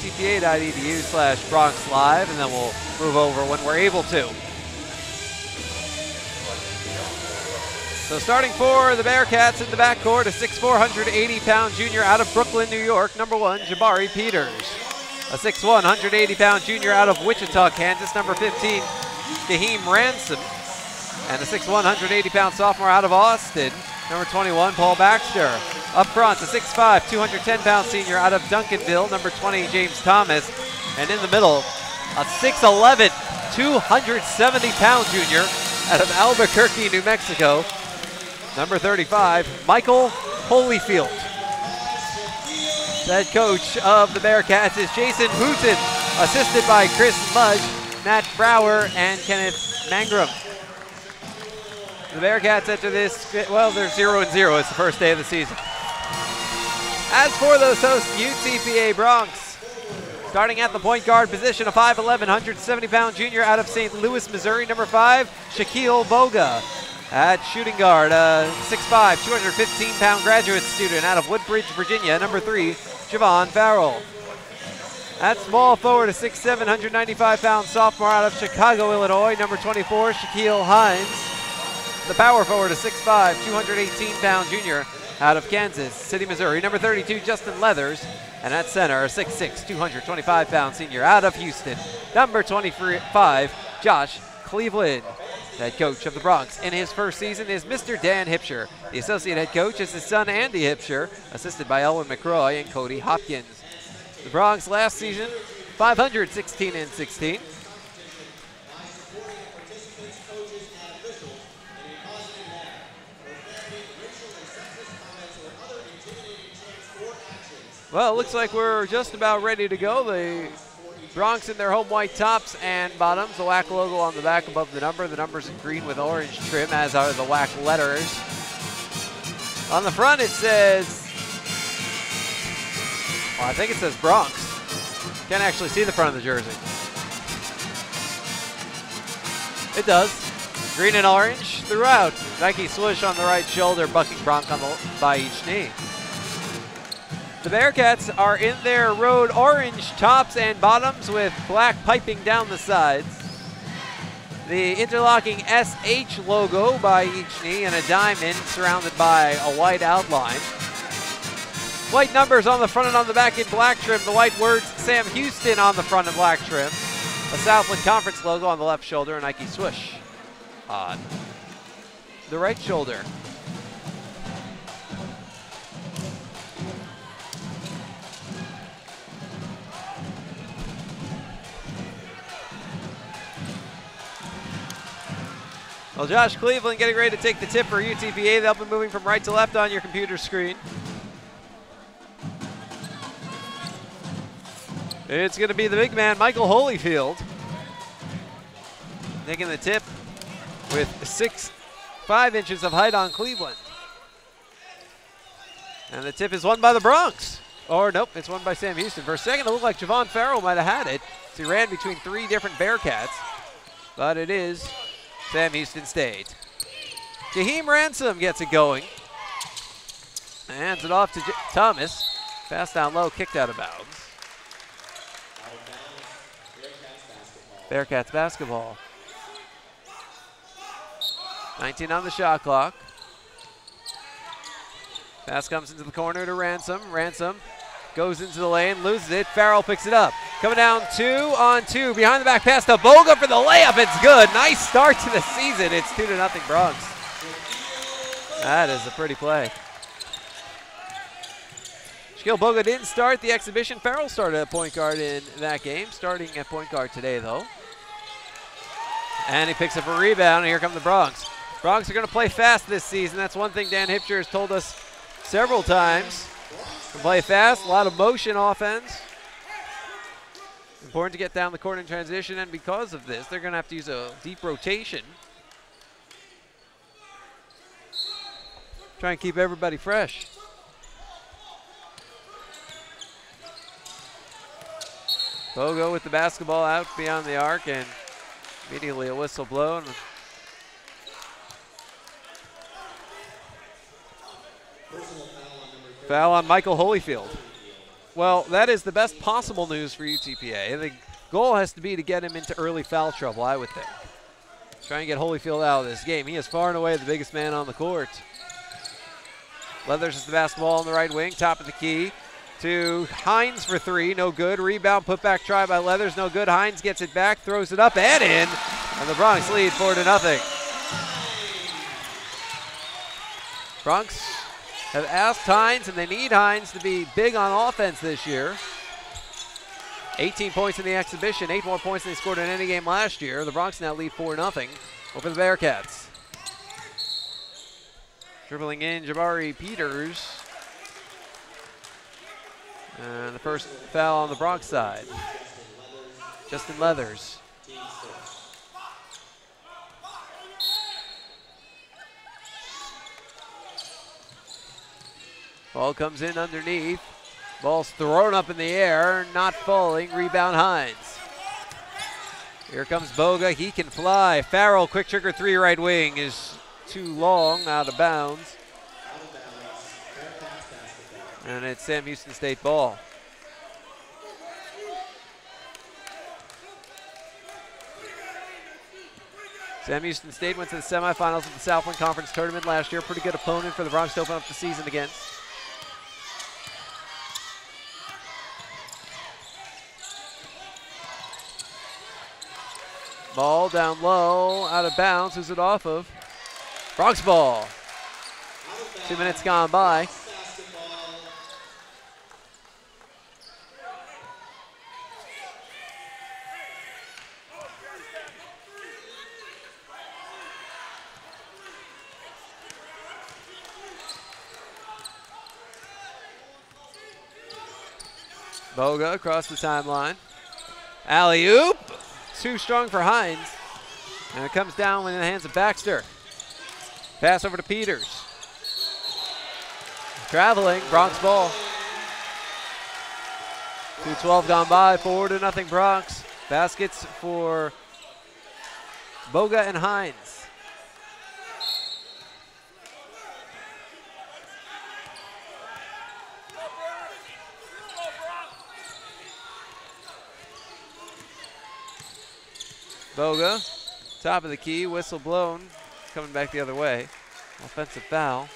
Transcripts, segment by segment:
utpa.edu slash Broncs Live, and then we'll move over when we're able to. So starting for the Bearcats in the backcourt, a 6'4", 180-pound junior out of Brooklyn, New York, number one, Jabari Peters. A 6'1", 180-pound junior out of Wichita, Kansas, number 15, Kaheem Ransom. And a 6'1", 180-pound sophomore out of Austin, number 21, Paul Baxter. Up front, a 6'5", 210-pound senior out of Duncanville, number 20, James Thomas. And in the middle, a 6'11", 270-pound junior out of Albuquerque, New Mexico, number 35, Michael Holyfield. The head coach of the Bearcats is Jason Hooten, assisted by Chris Mudge, Matt Brower, and Kenneth Mangrum. The Bearcats enter this, well, they're 0 and 0. It's the first day of the season. As for those hosts, UTPA Broncs, starting at the point guard position, a 5'11", 170-pound junior out of St. Louis, Missouri, number 5, Shaquille Boga. At shooting guard, uh, 6'5", 215-pound graduate student out of Woodbridge, Virginia, number 3, Javon Farrell. At small forward, a 6'7", 195-pound sophomore out of Chicago, Illinois, number 24, Shaquille Hines. The power forward, a 6'5", 218-pound junior out of Kansas City, Missouri, number 32, Justin Leathers. And at center, a 6'6", 225-pound senior out of Houston, number 25, Josh Cleveland. Head coach of the Broncs in his first season is Mr. Dan Hipsher. The associate head coach is his son Andy Hipsher, assisted by Elwin McCroy and Cody Hopkins. The Broncs last season, 516 and 16. Well, it looks like we're just about ready to go. The Broncs in their home white tops and bottoms. The WAC logo on the back above the number. The number's in green with orange trim, as are the WAC letters. On the front, it says, well, I think it says Broncs. Can't actually see the front of the jersey. It does. Green and orange throughout. Nike swoosh on the right shoulder, bucking Broncs on the, by each knee. The Bearcats are in their road orange tops and bottoms with black piping down the sides. The interlocking SH logo by each knee and a diamond surrounded by a white outline. White numbers on the front and on the back in black trim. The white words Sam Houston on the front in black trim. A Southland Conference logo on the left shoulder, a Nike swoosh on the right shoulder. Well, Josh Cleveland getting ready to take the tip for UTPA. They'll be moving from right to left on your computer screen. It's going to be the big man, Michael Holyfield, taking the tip with six, five inches of height on Cleveland. And the tip is won by the Broncs. Or nope, it's won by Sam Houston. For a second, it looked like Javon Farrell might have had it. So he ran between three different Bearcats. But it is Sam Houston State. Kaheem Ransom gets it going. Hands it off to J Thomas. Fast down low, kicked out of bounds. Bearcats basketball. 19 on the shot clock. Pass comes into the corner to Ransom. Ransom goes into the lane, loses it. Farrell picks it up. Coming down two on two. Behind the back pass to Boga for the layup. It's good. Nice start to the season. It's two to nothing Broncs. That is a pretty play. Shaquille Boga didn't start the exhibition. Farrell started at point guard in that game, starting at point guard today, though. And he picks up a rebound, and here come the Broncs. Broncs are going to play fast this season. That's one thing Dan Hipsher has told us several times. Play fast, a lot of motion offense. Important to get down the court in transition, and because of this, they're going to have to use a deep rotation. Try and keep everybody fresh. Boga with the basketball out beyond the arc, and immediately a whistle blown. Foul on Michael Holyfield. Well, that is the best possible news for UTPA. The goal has to be to get him into early foul trouble, I would think. Try and get Holyfield out of this game. He is far and away the biggest man on the court. Leathers is the basketball on the right wing, top of the key to Hines for three, no good. Rebound, put back try by Leathers, no good. Hines gets it back, throws it up and in, and the Broncs lead four to nothing. Broncs have asked Hines, and they need Hines to be big on offense this year. 18 points in the exhibition, eight more points than they scored in any game last year. The Broncs now lead 4 0 over the Bearcats. Dribbling in Jabari Peters. And the first foul on the Broncs side. Justin Leathers. Ball comes in underneath. Ball's thrown up in the air, not falling. Rebound Hines. Here comes Boga. He can fly. Farrell, quick trigger three right wing is too long, out of bounds. And it's Sam Houston State ball. Sam Houston State went to the semifinals of the Southland Conference Tournament last year. Pretty good opponent for the Broncs to open up the season against. Ball down low, out of bounds. Who's it off of? Broncs ball. Two minutes gone by. Boga across the timeline. Alley oop too strong for Hines. And it comes down in the hands of Baxter. Pass over to Peters. Traveling, Broncs ball. 2.12 gone by, four to nothing Broncs. Baskets for Boga and Hines. Boga, top of the key, whistle blown, coming back the other way. Offensive foul.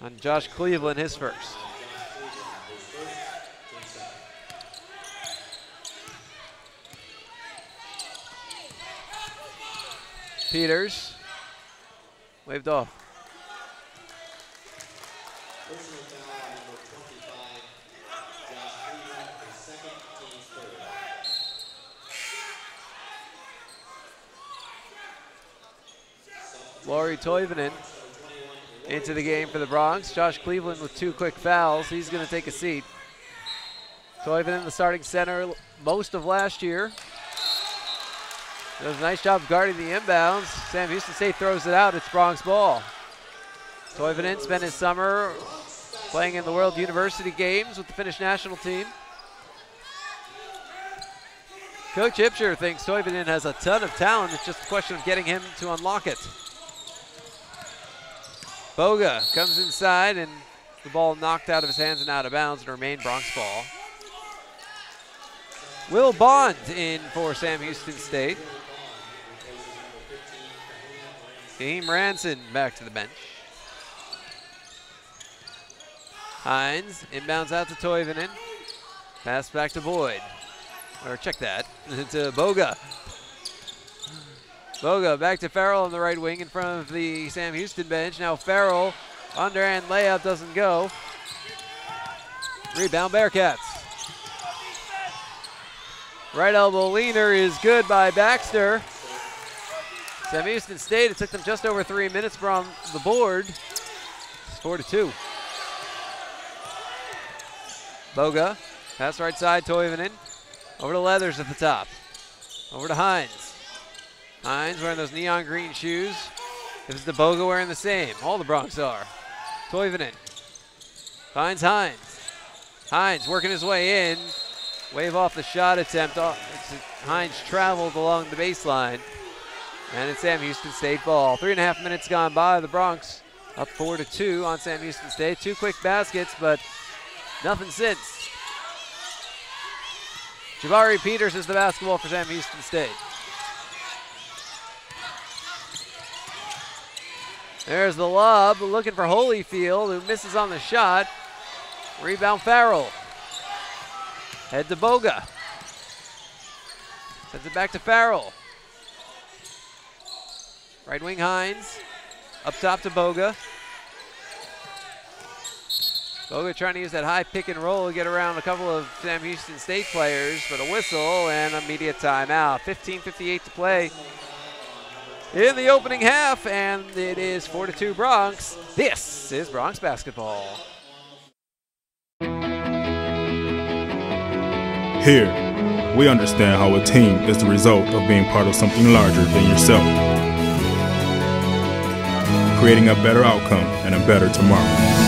On Josh Cleveland, his first. Peters waved off. Lauri Toivonen into the game for the Broncs. Josh Cleveland with two quick fouls. He's going to take a seat. Toivonen, in the starting center most of last year. Does a nice job guarding the inbounds. Sam Houston State throws it out. It's Broncs ball. Toivonen spent his summer playing in the World University Games with the Finnish national team. Coach Hipsher thinks Toivonen has a ton of talent. It's just a question of getting him to unlock it. Boga comes inside and the ball knocked out of his hands and out of bounds and remain Broncs ball. Will Bond in for Sam Houston State. Game Ransom back to the bench. Hines inbounds out to Toivonen. Pass back to Boyd. Or check that. to Boga. Boga back to Farrell on the right wing in front of the Sam Houston bench. Now Farrell, underhand layup doesn't go. Rebound Bearcats. Right elbow leaner is good by Baxter. Sam Houston State, it took them just over three minutes from the board. It's four to two. Boga, pass right side, Toivonen. Over to Leathers at the top. Over to Hines. Hines wearing those neon green shoes. This is the Boga wearing the same. All the Broncs are. Toivonen finds Hines. Hines working his way in. Wave off the shot attempt. Oh, Hines traveled along the baseline. And it's Sam Houston State ball. Three and a half minutes gone by. The Broncs up four to two on Sam Houston State. Two quick baskets, but nothing since. Jabari Peters is the basketball for Sam Houston State. There's the lob, looking for Holyfield, who misses on the shot. Rebound Farrell. Head to Boga. Sends it back to Farrell. Right wing Hines. Up top to Boga. Boga trying to use that high pick and roll to get around a couple of Sam Houston State players, but a whistle and immediate timeout. 15.58 to play in the opening half, and it is 4 to 2 Broncs. This is Broncs basketball. Here, we understand how a team is the result of being part of something larger than yourself, creating a better outcome and a better tomorrow.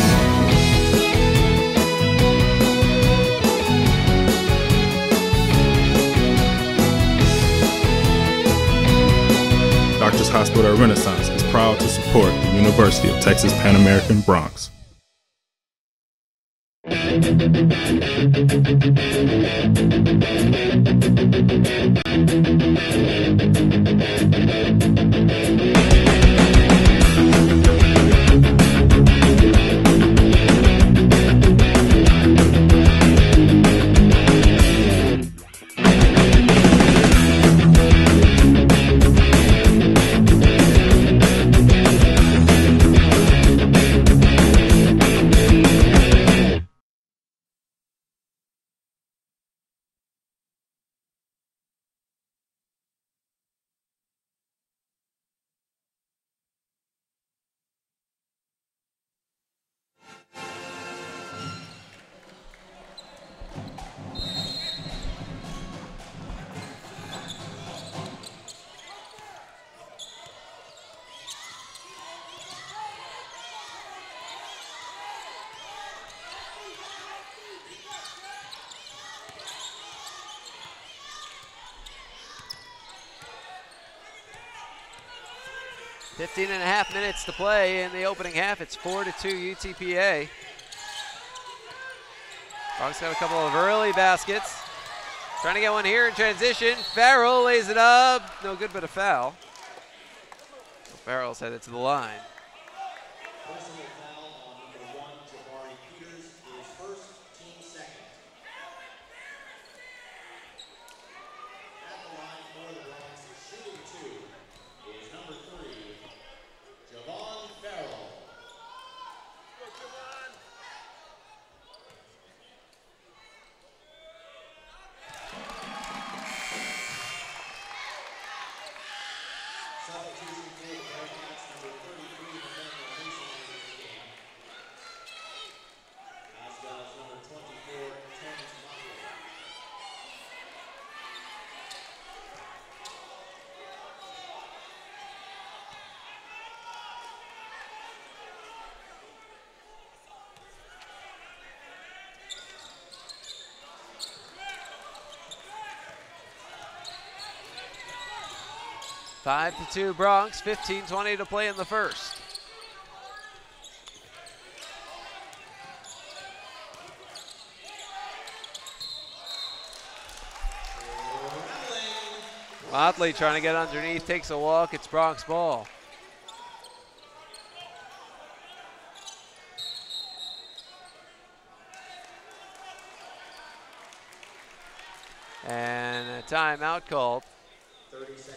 Hospital Hospital Renaissance is proud to support the University of Texas Pan American Broncs. 15 and a half minutes to play in the opening half. It's 4 to 2 UTPA. Broncs got a couple of early baskets. Trying to get one here in transition. Farrell lays it up. No good, but a foul. Farrell's headed to the line. Five to two Broncs, 15-20 to play in the first. Motley trying to get underneath, takes a walk, it's Broncs ball. And a timeout called.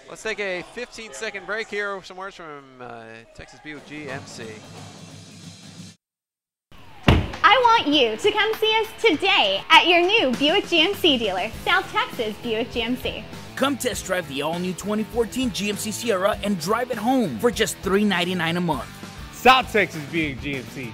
Let's take a 15 second break here. Some words from uh, Texas Buick GMC. I want you to come see us today at your new Buick GMC dealer, South Texas Buick GMC. Come test drive the all new 2014 GMC Sierra and drive it home for just 399 a month. South Texas Buick GMC.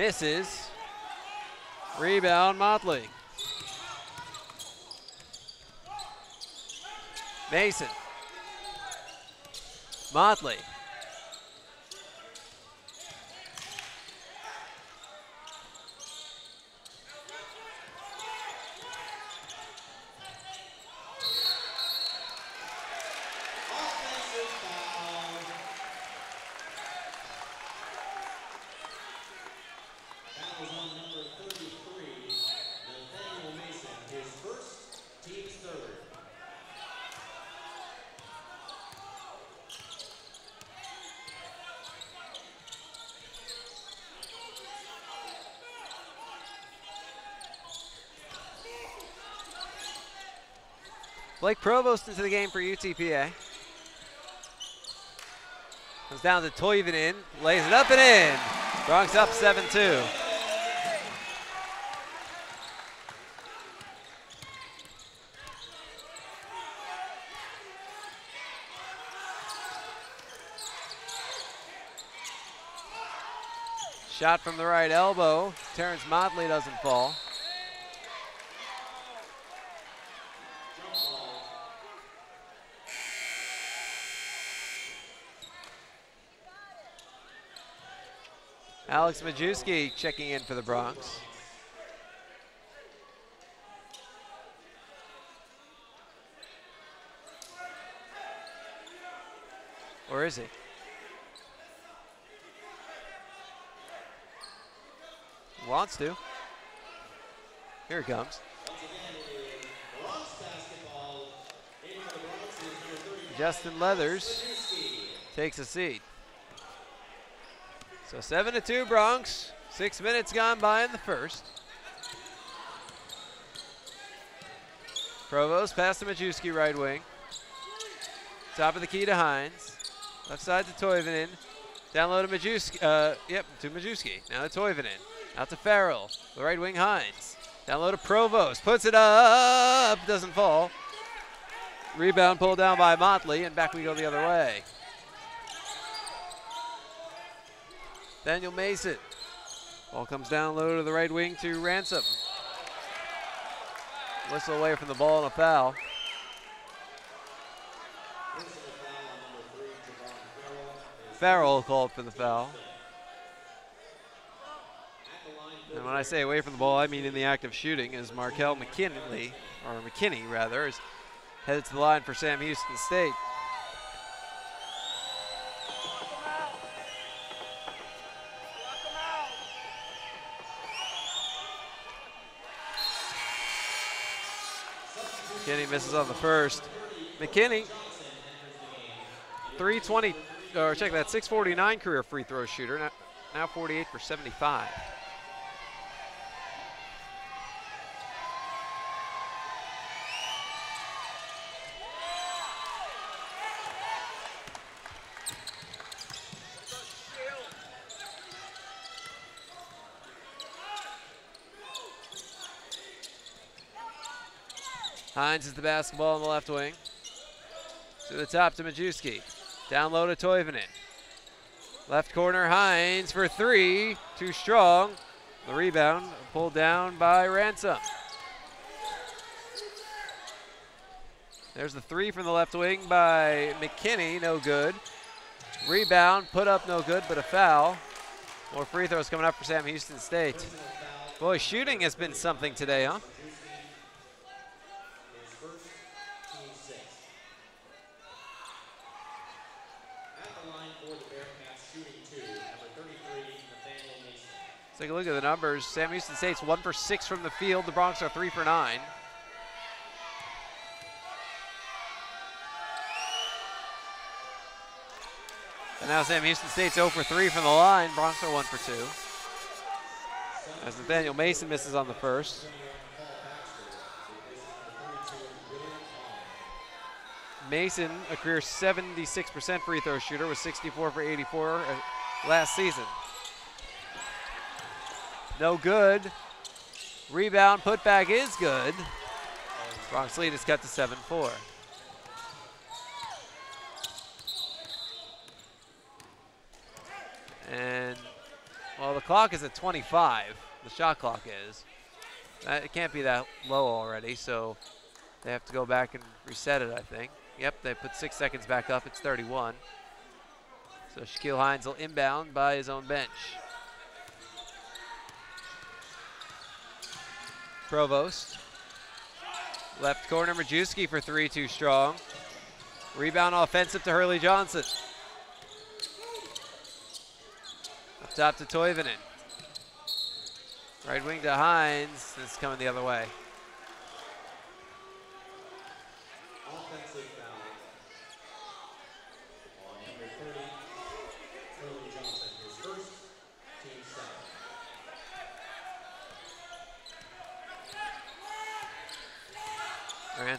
Misses. Rebound, Motley. Mason. Motley. Blake Provost into the game for UTPA. Comes down to Toivonen, lays it up and in. Broncs up 7-2. Shot from the right elbow. Terrence Motley doesn't fall. Alex Majewski checking in for the Broncs. Or is he? Wants to. Here he comes. Justin Leathers takes a seat. So 7 to 2 Broncs. Six minutes gone by in the first. Provost pass to Majewski, right wing. Top of the key to Hines. Left side to Toivonen. Down low to Majewski. Uh, yep, to Majewski. Now to Toivonen. Out to Farrell. The right wing Hines. Down low to Provost. Puts it up. Doesn't fall. Rebound pulled down by Motley, and back we go the other way. Daniel Mason. Ball comes down low to the right wing to Ransom. Whistle away from the ball and a foul. Farrell called for the foul. And when I say away from the ball, I mean in the act of shooting, as Markel McKinley, or McKinney rather, is headed to the line for Sam Houston State. Misses on the first. McKinney, 320, or check that, 649 career free throw shooter, now, now 48 for 75. Hines is the basketball on the left wing. To the top to Majewski. Down low to Toivonen. Left corner, Hines for three. Too strong. The rebound pulled down by Ransom. There's the three from the left wing by McKinney, no good. Rebound, put up no good, but a foul. More free throws coming up for Sam Houston State. Boy, shooting has been something today, huh? At the numbers. Sam Houston State's one for six from the field. The Broncs are three for nine. And now Sam Houston State's 0 for 3 from the line. Broncs are 1 for 2. As Nathaniel Mason misses on the first. Mason, a career 76% free throw shooter, was 64 for 84 uh, last season. No good. Rebound, putback is good. Broncs lead is cut to 7-4. And, well, the clock is at 25. The shot clock is. Uh, it can't be that low already, so they have to go back and reset it, I think. Yep, they put six seconds back up. It's 31. So Shaquille Hines will inbound by his own bench. Provost. Left corner, Majewski for three, too strong. Rebound offensive to Hurley Johnson. Up top to Toivonen. Right wing to Hines. This is coming the other way.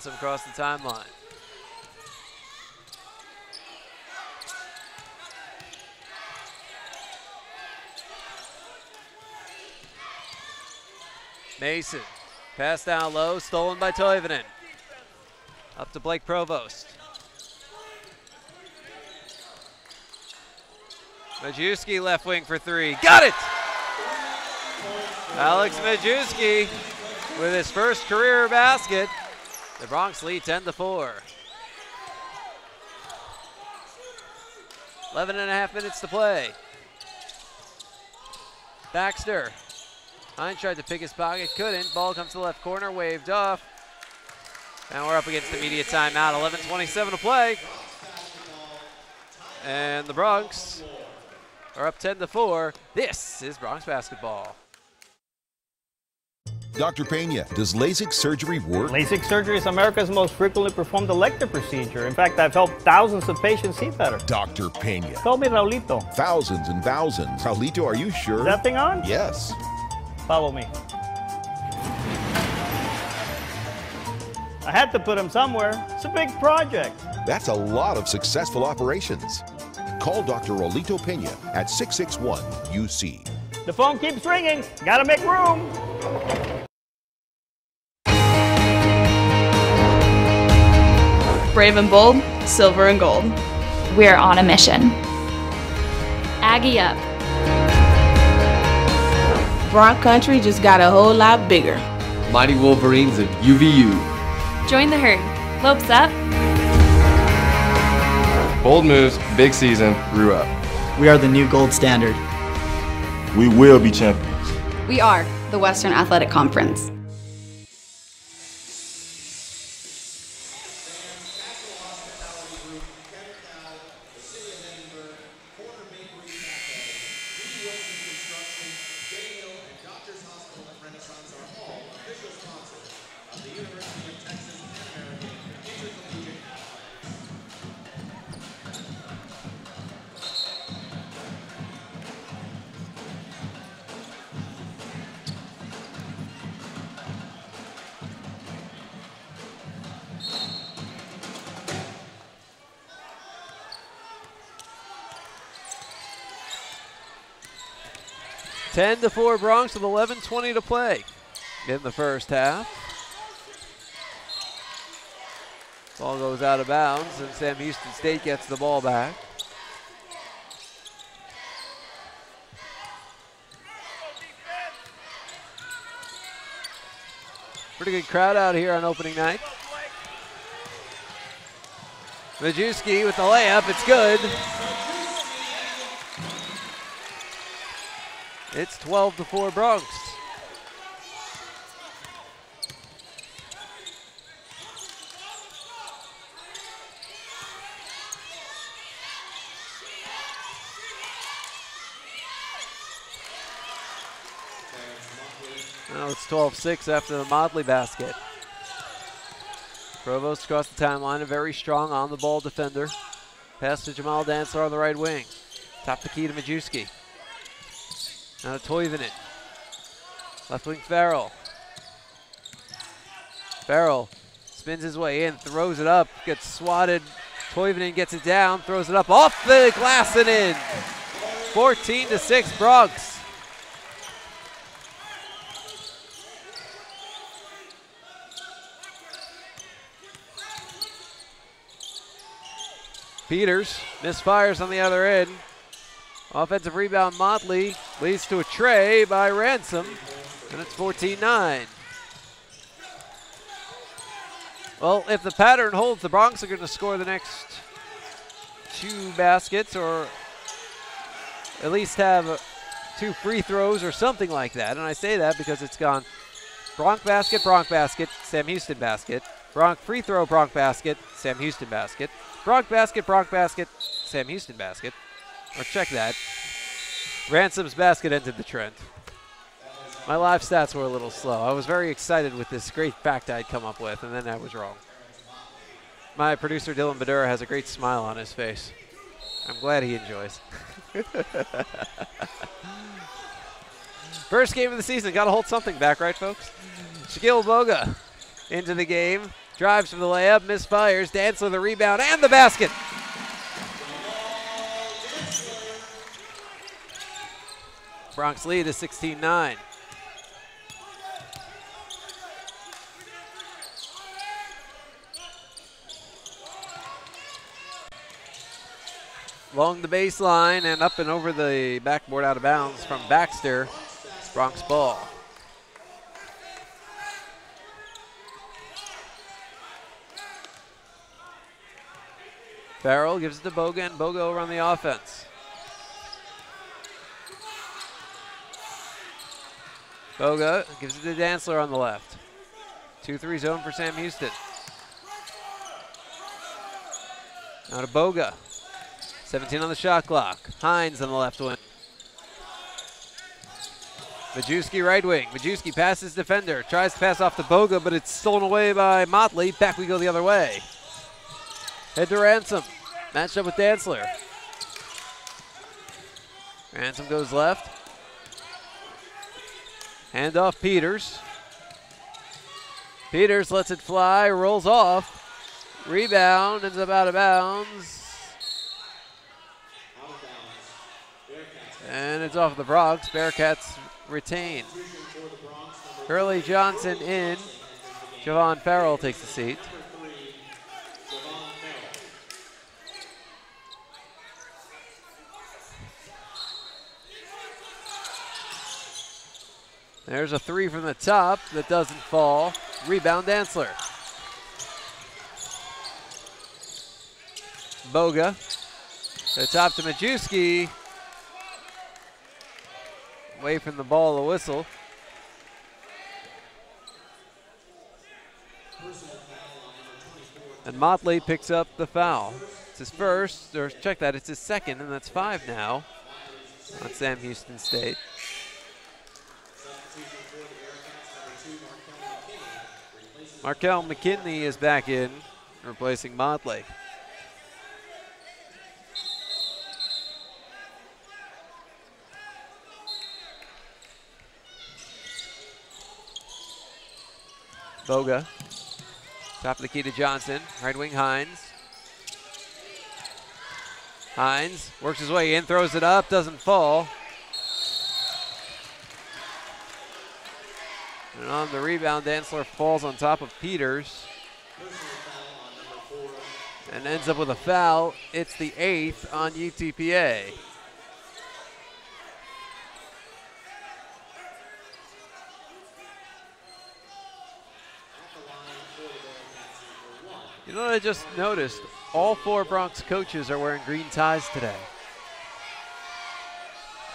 Ransom across the timeline. Mason. Pass down low, stolen by Toivonen. Up to Blake Provost. Majewski left wing for three. Got it! Alex Majewski with his first career basket. The Broncs lead 10 to 4. 11 and a half minutes to play. Baxter. Hines tried to pick his pocket, couldn't. Ball comes to the left corner, waved off. And we're up against the immediate timeout. 11.27 to play. And the Broncs are up 10 to 4. This is Broncs basketball. Dr. Pena, does LASIK surgery work? LASIK surgery is America's most frequently performed elective procedure. In fact, I've helped thousands of patients see better. Dr. Pena. Call me Raulito. Thousands and thousands. Raulito, are you sure? Is that thing on? Yes. Follow me. I had to put him somewhere. It's a big project. That's a lot of successful operations. Call Dr. Raulito Pena at 661 UC. The phone keeps ringing. Gotta make room. Brave and bold, silver and gold. We're on a mission. Aggie up. Broncs Country just got a whole lot bigger. Mighty Wolverines of UVU. Join the herd. Lopes up. Bold moves, big season, grew up. We are the new gold standard. We will be champions. We are the Western Athletic Conference. Ten to four Broncs with 11:20 to play in the first half. Ball goes out of bounds, and Sam Houston State gets the ball back. Pretty good crowd out here on opening night. Majewski with the layup, it's good. It's 12 to 4 Broncs. Now it's 12-6 after the Motley basket. Provost across the timeline, a very strong on-the-ball defender. Pass to Jamal Dantzler on the right wing. Top the key to Majewski. Now to Toivonen. Left wing Farrell. Farrell spins his way in, throws it up, gets swatted. Toivonen gets it down, throws it up off the glass and in. 14 to 6 Broncs. Peters misfires on the other end. Offensive rebound, Motley. Leads to a tray by Ransom, and it's 14 9. Well, if the pattern holds, the Broncs are going to score the next two baskets or at least have two free throws or something like that. And I say that because it's gone Broncs basket, Broncs basket, Sam Houston basket. Broncs free throw, Broncs basket, Sam Houston basket. Broncs basket, Broncs basket, Sam Houston basket. Or check that. Ransom's basket ended the trend. My live stats were a little slow. I was very excited with this great fact I'd come up with, and then I was wrong. My producer Dylan Badura has a great smile on his face. I'm glad he enjoys. First game of the season. Got to hold something back, right, folks? Shaquille Boga into the game. Drives for the layup, misfires. Dantzler the rebound and the basket. Broncs lead is 16 9. Along the baseline and up and over the backboard out of bounds from Baxter. Broncs ball. Farrell gives it to Boga and Boga over on the offense. Boga gives it to Dantzler on the left. 2-3 zone for Sam Houston. Now to Boga. 17 on the shot clock. Hines on the left wing. Majewski right wing. Majewski passes defender. Tries to pass off to Boga, but it's stolen away by Motley. Back we go the other way. Head to Ransom. Matched up with Dantzler. Ransom goes left. Hand off Peters. Peters lets it fly, rolls off. Rebound, ends up out of bounds. And it's off the Broncs. Bearcats retain. Curly Johnson in. Javon Farrell takes the seat. There's a three from the top that doesn't fall. Rebound Dantzler. Boga. The top to Majewski. Away from the ball, the whistle. And Motley picks up the foul. It's his first, or check that, it's his second, and that's five now on Sam Houston State. Markel McKinney is back in, replacing Motley. Boga. Top of the key to Johnson. Right wing Hines. Hines works his way in, throws it up, doesn't fall. On the rebound, Dantzler falls on top of Peters. And ends up with a foul. It's the eighth on UTPA. You know what I just noticed? All four Broncs coaches are wearing green ties today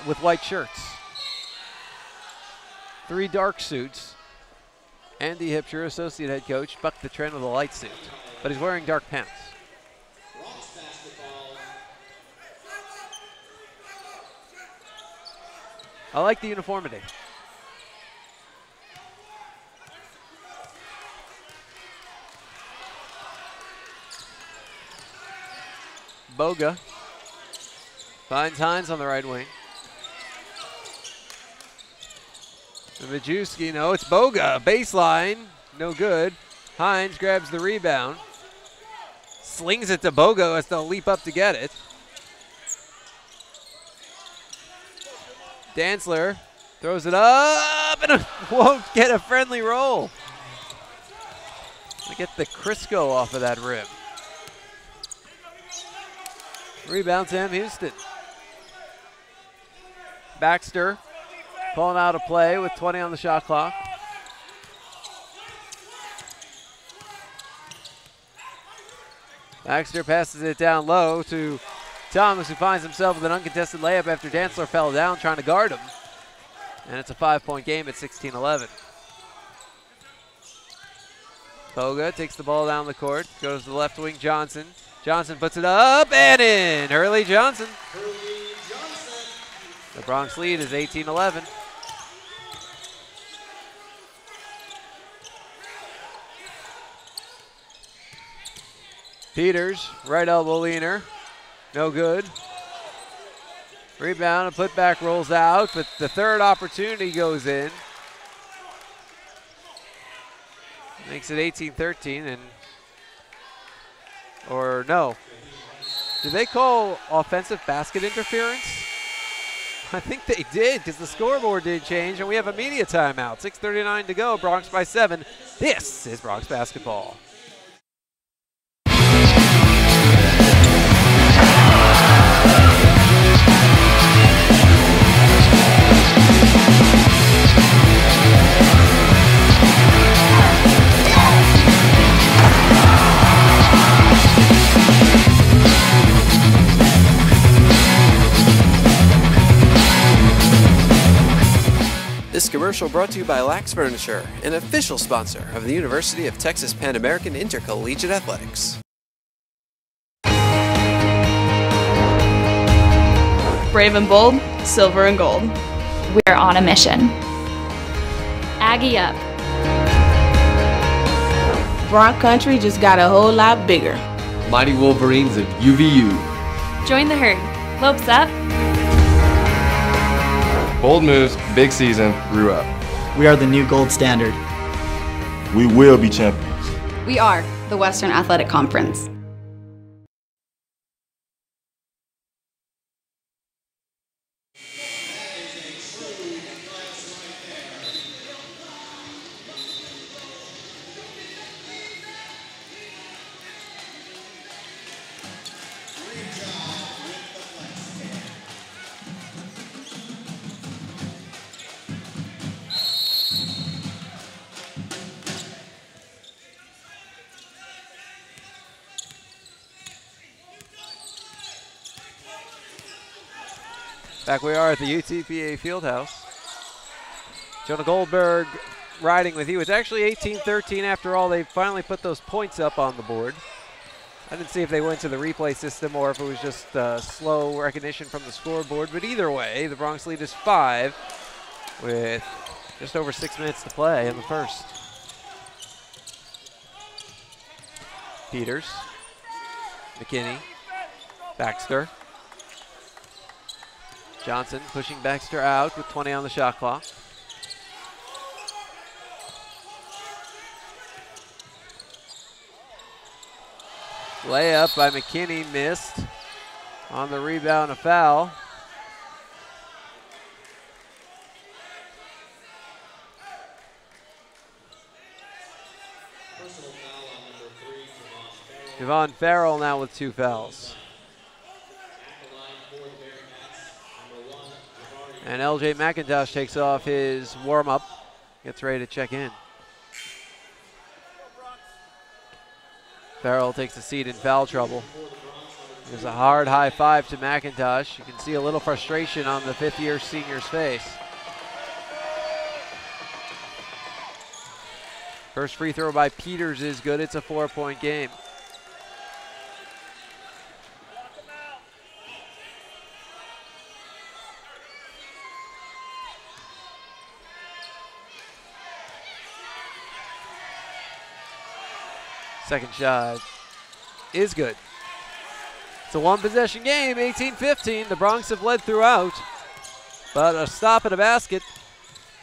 with white shirts. Three dark suits. Andy Hipsher, associate head coach, bucked the trend with a light suit, but he's wearing dark pants. I like the uniformity. Boga finds Hines on the right wing. Majewski, no, it's Boga. Baseline, no good. Hines grabs the rebound. Slings it to Boga as they'll leap up to get it. Dantzler throws it up and won't get a friendly roll. Get the Crisco off of that rim. Rebound Sam Houston. Baxter pulling out a play with 20 on the shot clock. Baxter passes it down low to Thomas, who finds himself with an uncontested layup after Dantzler fell down trying to guard him. And it's a five point game at 16 11. Boga takes the ball down the court, goes to the left wing, Johnson. Johnson puts it up and in. Hurley Johnson. The Broncs lead is 18 Peters, right elbow leaner. No good. Rebound and putback rolls out, but the third opportunity goes in. Makes it 18-13 and or no. Did they call offensive basket interference? I think they did because the scoreboard did change and we have a media timeout. 6.39 to go, Broncs by seven. This is Broncs basketball. This commercial brought to you by Lack's Furniture, an official sponsor of the University of Texas Pan American Intercollegiate Athletics. Brave and bold, silver and gold. We're on a mission. Aggie up. Bronc Country just got a whole lot bigger. Mighty Wolverines of UVU. Join the herd. Lopes up. Bold moves, big season, grew up. We are the new gold standard. We will be champions. We are the Western Athletic Conference. Back we are at the UTPA Fieldhouse. Jonah Goldberg riding with you. It's actually 18-13 after all. They finally put those points up on the board. I didn't see if they went to the replay system or if it was just uh, slow recognition from the scoreboard. But either way, the Broncs lead is five with just over six minutes to play in the first. Peters, McKinney, Baxter. Johnson pushing Baxter out with 20 on the shot clock. Layup by McKinney missed. On the rebound, a foul. Javon Farrell now with two fouls. And LJ McIntosh takes off his warm up, gets ready to check in. Farrell takes a seat in foul trouble. There's a hard high five to McIntosh. You can see a little frustration on the fifth year senior's face. First free throw by Peters is good. It's a four point game. Second shot is good. It's a one possession game, 18 15. The Broncs have led throughout, but a stop at a basket.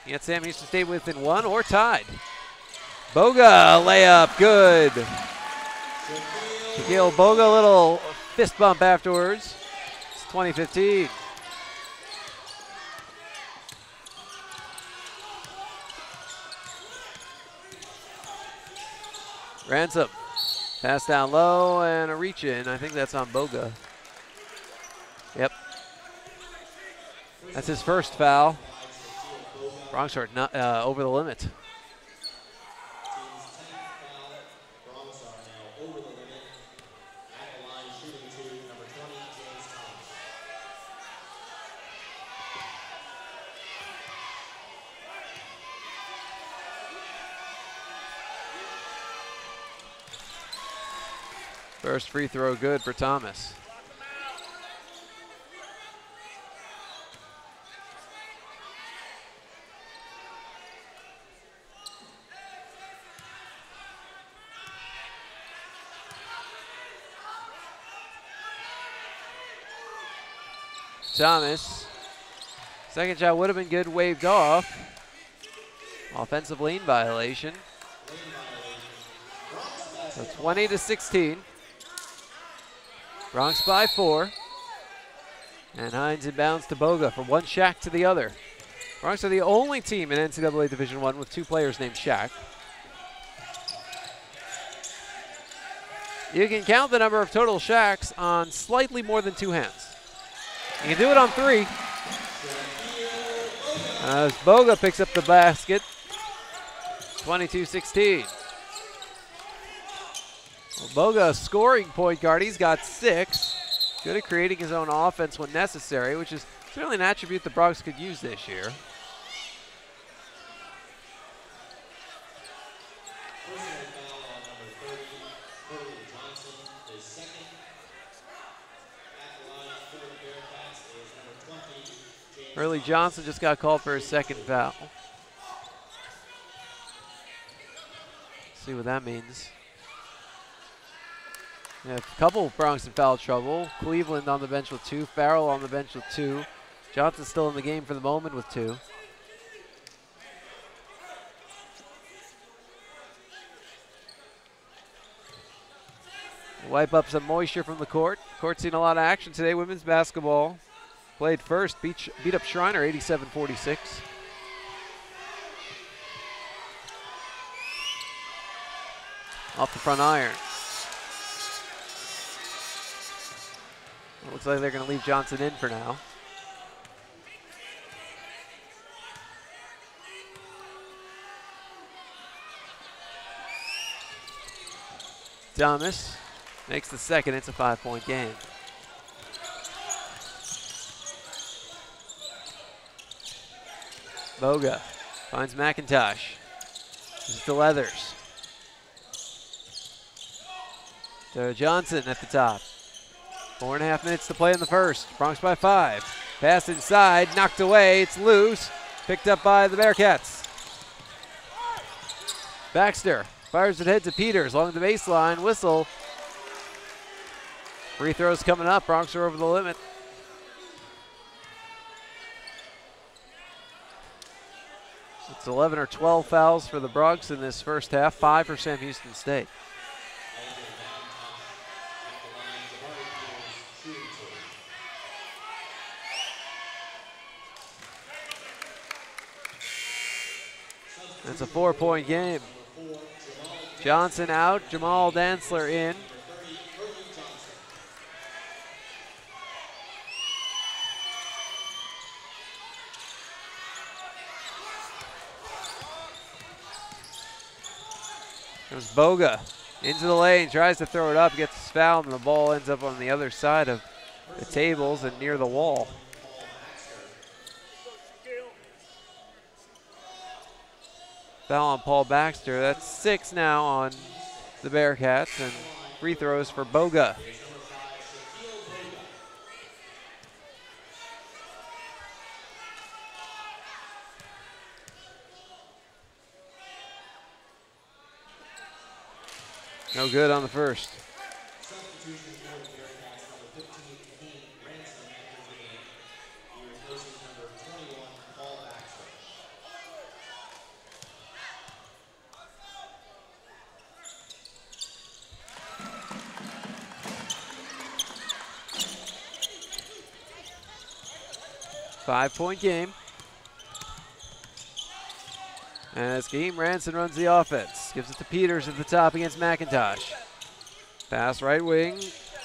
Yet Sam Houston State within one or tied. Boga layup, good. Shaquille Boga, little fist bump afterwards. It's 2015. Ransom. Pass down low and a reach in. I think that's on Boga. Yep. That's his first foul. Broncs are not, uh, over the limit. First free throw good for Thomas. Thomas. Second shot would have been good, waved off. Offensive lane violation. So 20 to 16. Broncs by four. And Hines inbounds to Boga from one Shaq to the other. Broncs are the only team in NCAA Division One with two players named Shaq. You can count the number of total Shaqs on slightly more than two hands. You can do it on three. As Boga picks up the basket, 22-16. Well, Boga, scoring point guard, he's got six. Good at creating his own offense when necessary, which is certainly an attribute the Broncs could use this year. Hurley Johnson just got called for his second foul. See what that means. A couple Broncs in foul trouble. Cleveland on the bench with two. Farrell on the bench with two. Johnson still in the game for the moment with two. Wipe up some moisture from the court. Court's seen a lot of action today. Women's basketball played first, beat, beat up Schreiner 87 46. Off the front iron. Looks like they're going to leave Johnson in for now. Thomas makes the second. It's a five-point game. Boga finds McIntosh. This is the Leathers. So Johnson at the top. Four and a half minutes to play in the first. Broncs by five. Pass inside, knocked away. It's loose. Picked up by the Bearcats. Baxter fires it ahead to Peters along the baseline. Whistle. Free throws coming up. Broncs are over the limit. It's 11 or 12 fouls for the Broncs in this first half, five for Sam Houston State. It's a four point game. Johnson out, Jamal Dantzler in. Comes Boga into the lane, tries to throw it up, gets fouled, and the ball ends up on the other side of the tables and near the wall. Foul on Paul Baxter. That's six now on the Bearcats, and free throws for Boga. No good on the first. Five point game. As Game Ransom runs the offense. Gives it to Peters at the top against McIntosh. Pass right wing,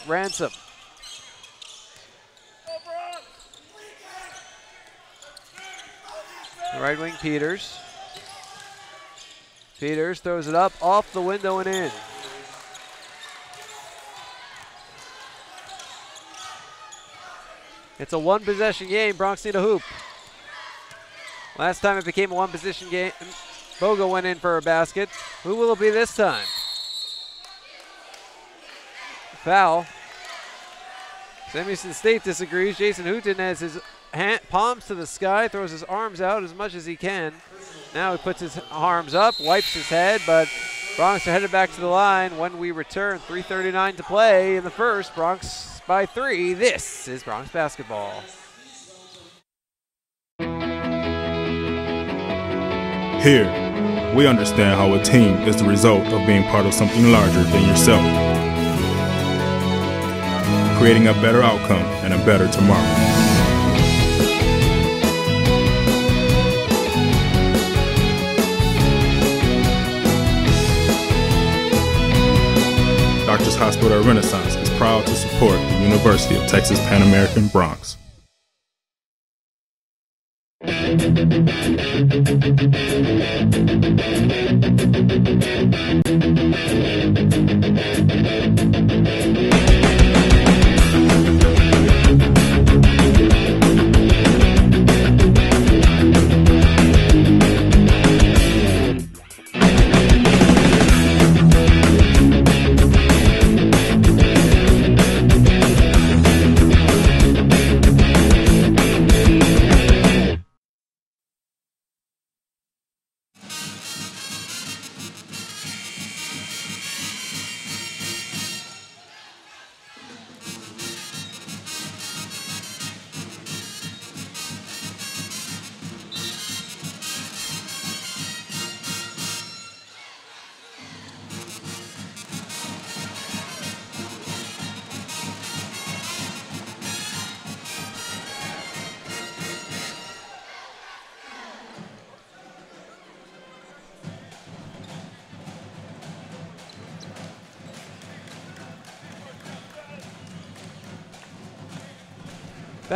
Ransom. Right wing Peters. Peters throws it up off the window and in. It's a one possession game. Broncs need a hoop. Last time it became a one possession game, Boga went in for a basket. Who will it be this time? Foul. Sam Houston State disagrees. Jason Hooten has his hand, palms to the sky, throws his arms out as much as he can. Now he puts his arms up, wipes his head, but Broncs are headed back to the line when we return. 3.39 to play in the first. Broncs by three. This is Broncs basketball. Here, we understand how a team is the result of being part of something larger than yourself, creating a better outcome and a better tomorrow. Doctors Hospital Renaissance is proud to support the University of Texas Pan American Broncs.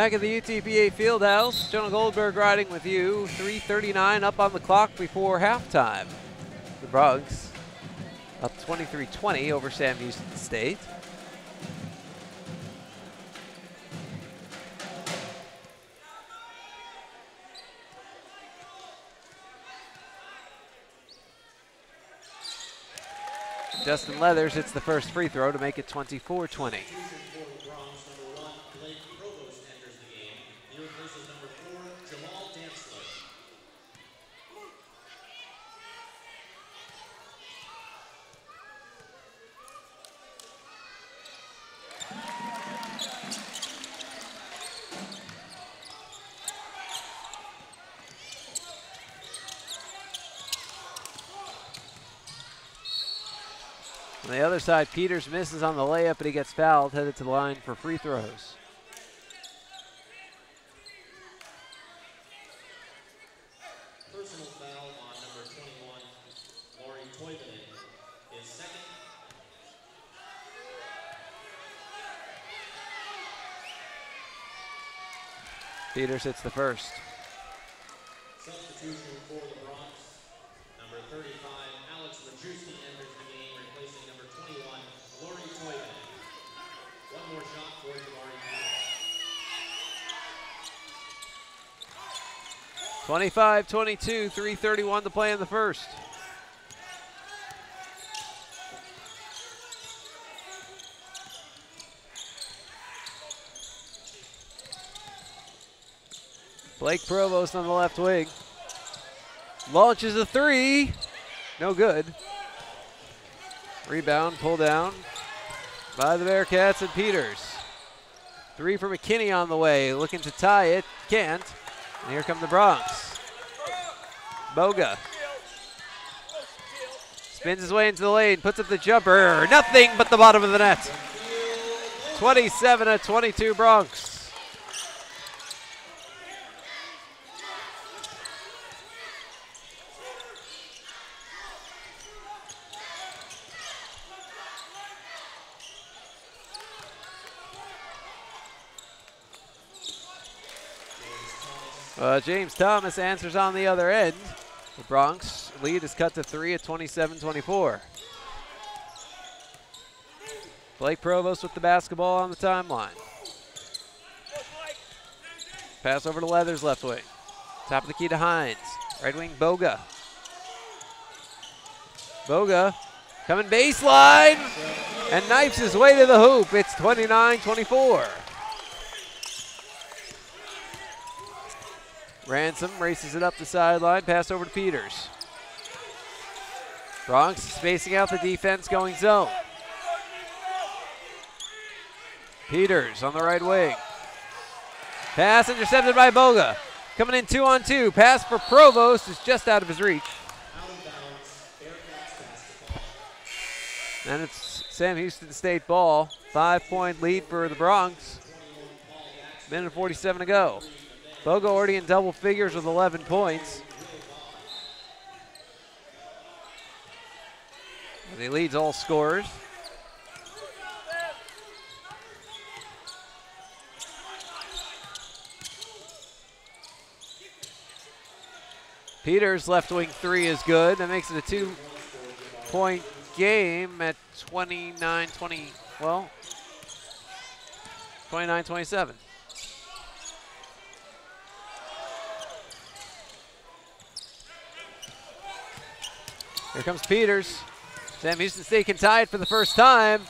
Back at the UTPA Fieldhouse, Jonah Goldberg riding with you. 3.39 up on the clock before halftime. The Broncs up 23-20 over Sam Houston State. Justin Leathers hits the first free throw to make it 24-20. Other side, Peters misses on the layup, but he gets fouled, headed to the line for free throws. Personal foul on number 21, Lauri Toivonen, is second. Peters hits the first. Substitution for the Broncs, number 35, Alex Majewski enters 21, Lauri Toivonen. One more shot for. 25-22, 331 to play in the first. Blake Provost on the left wing. Launches a three. No good. Rebound, pull down by the Bearcats and Peters. Three for McKinney on the way, looking to tie it. Can't. And here come the Broncs. Boga. Spins his way into the lane, puts up the jumper. Nothing but the bottom of the net. 27 to 22 Broncs. Uh, James Thomas answers on the other end. The Broncs lead is cut to three at 27-24. Blake Provost with the basketball on the timeline. Pass over to Leathers left wing. Top of the key to Hines. Right wing Boga. Boga coming baseline and knifes his way to the hoop. It's 29-24. Ransom races it up the sideline. Pass over to Peters. Broncs spacing out the defense, going zone. Peters on the right wing. Pass intercepted by Boga. Coming in two on two. Pass for Provost is just out of his reach. And it's Sam Houston State ball. Five point lead for the Broncs. Minute and 47 to go. Boga already in double figures with 11 points. He leads all scorers. Peters left wing three is good. That makes it a two point game at 29 20. Well, 29 27. Here comes Peters. Sam Houston State can tie it for the first time.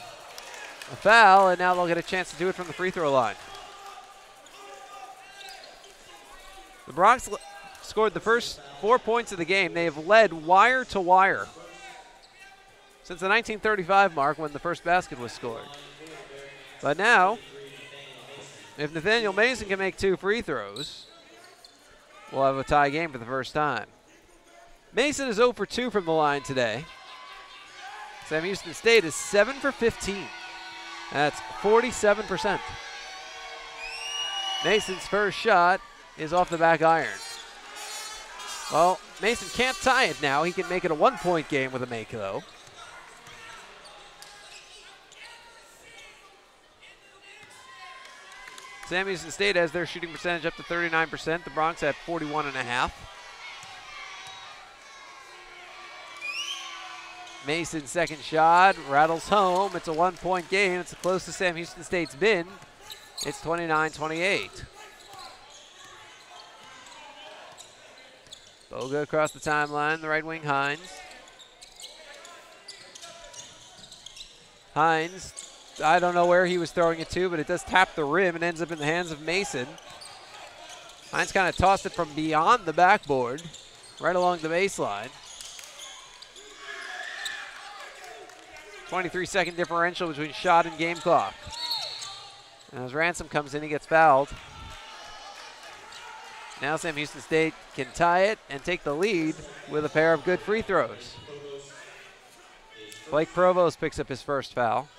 A foul, and now they'll get a chance to do it from the free throw line. The Broncs scored the first four points of the game. They have led wire to wire since the 1935 mark when the first basket was scored. But now, if Nathaniel Mason can make two free throws, we'll have a tie game for the first time. Mason is 0 for 2 from the line today. Sam Houston State is 7 for 15. That's 47%. Mason's first shot is off the back iron. Well, Mason can't tie it now. He can make it a one point game with a make, though. Sam Houston State has their shooting percentage up to 39%. The Broncs at 41.5. Mason's second shot rattles home. It's a one point game. It's the closest Sam Houston State's been. It's 29 28. Boga across the timeline, the right wing Hines. Hines, I don't know where he was throwing it to, but it does tap the rim and ends up in the hands of Mason. Hines kind of tossed it from beyond the backboard, right along the baseline. 23 second differential between shot and game clock. And as Ransom comes in, he gets fouled. Now Sam Houston State can tie it and take the lead with a pair of good free throws. Blake Provost picks up his first foul.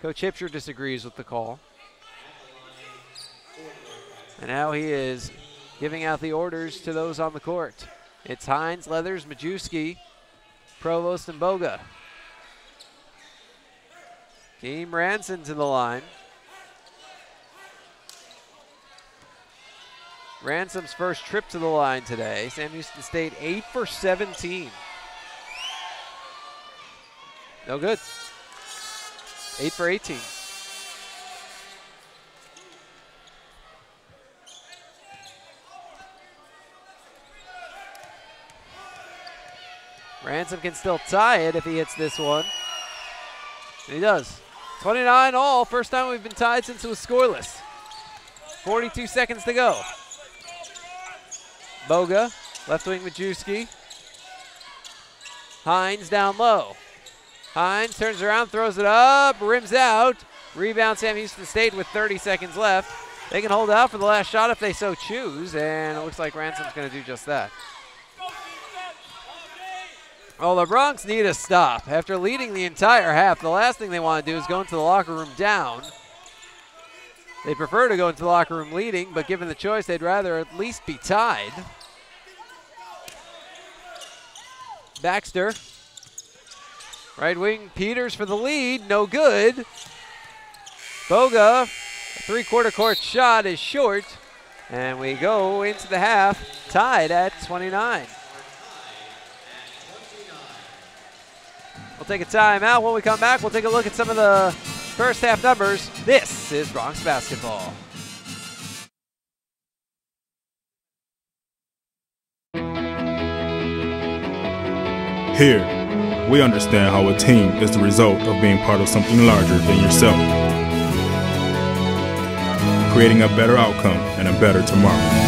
Coach Hipsher disagrees with the call. And now he is giving out the orders to those on the court. It's Hines, Leathers, Majewski, Provost, and Boga. Game Ransom to the line. Ransom's first trip to the line today. Sam Houston State 8 for 17. No good. 8 for 18. Ransom can still tie it if he hits this one. And he does. 29 all. First time we've been tied since it was scoreless. 42 seconds to go. Boga, left wing Majewski. Hines down low. Hines turns around, throws it up, rims out. Rebound Sam Houston State with 30 seconds left. They can hold out for the last shot if they so choose, and it looks like Ransom's going to do just that. Well, the Broncs need a stop. After leading the entire half, the last thing they want to do is go into the locker room down. They prefer to go into the locker room leading, but given the choice, they'd rather at least be tied. Baxter. Right wing Peters for the lead, no good. Boga, three quarter court shot is short. And we go into the half tied at 29. We'll take a timeout. When we come back, we'll take a look at some of the first half numbers. This is Broncs basketball. Here, we understand how a team is the result of being part of something larger than yourself, creating a better outcome and a better tomorrow.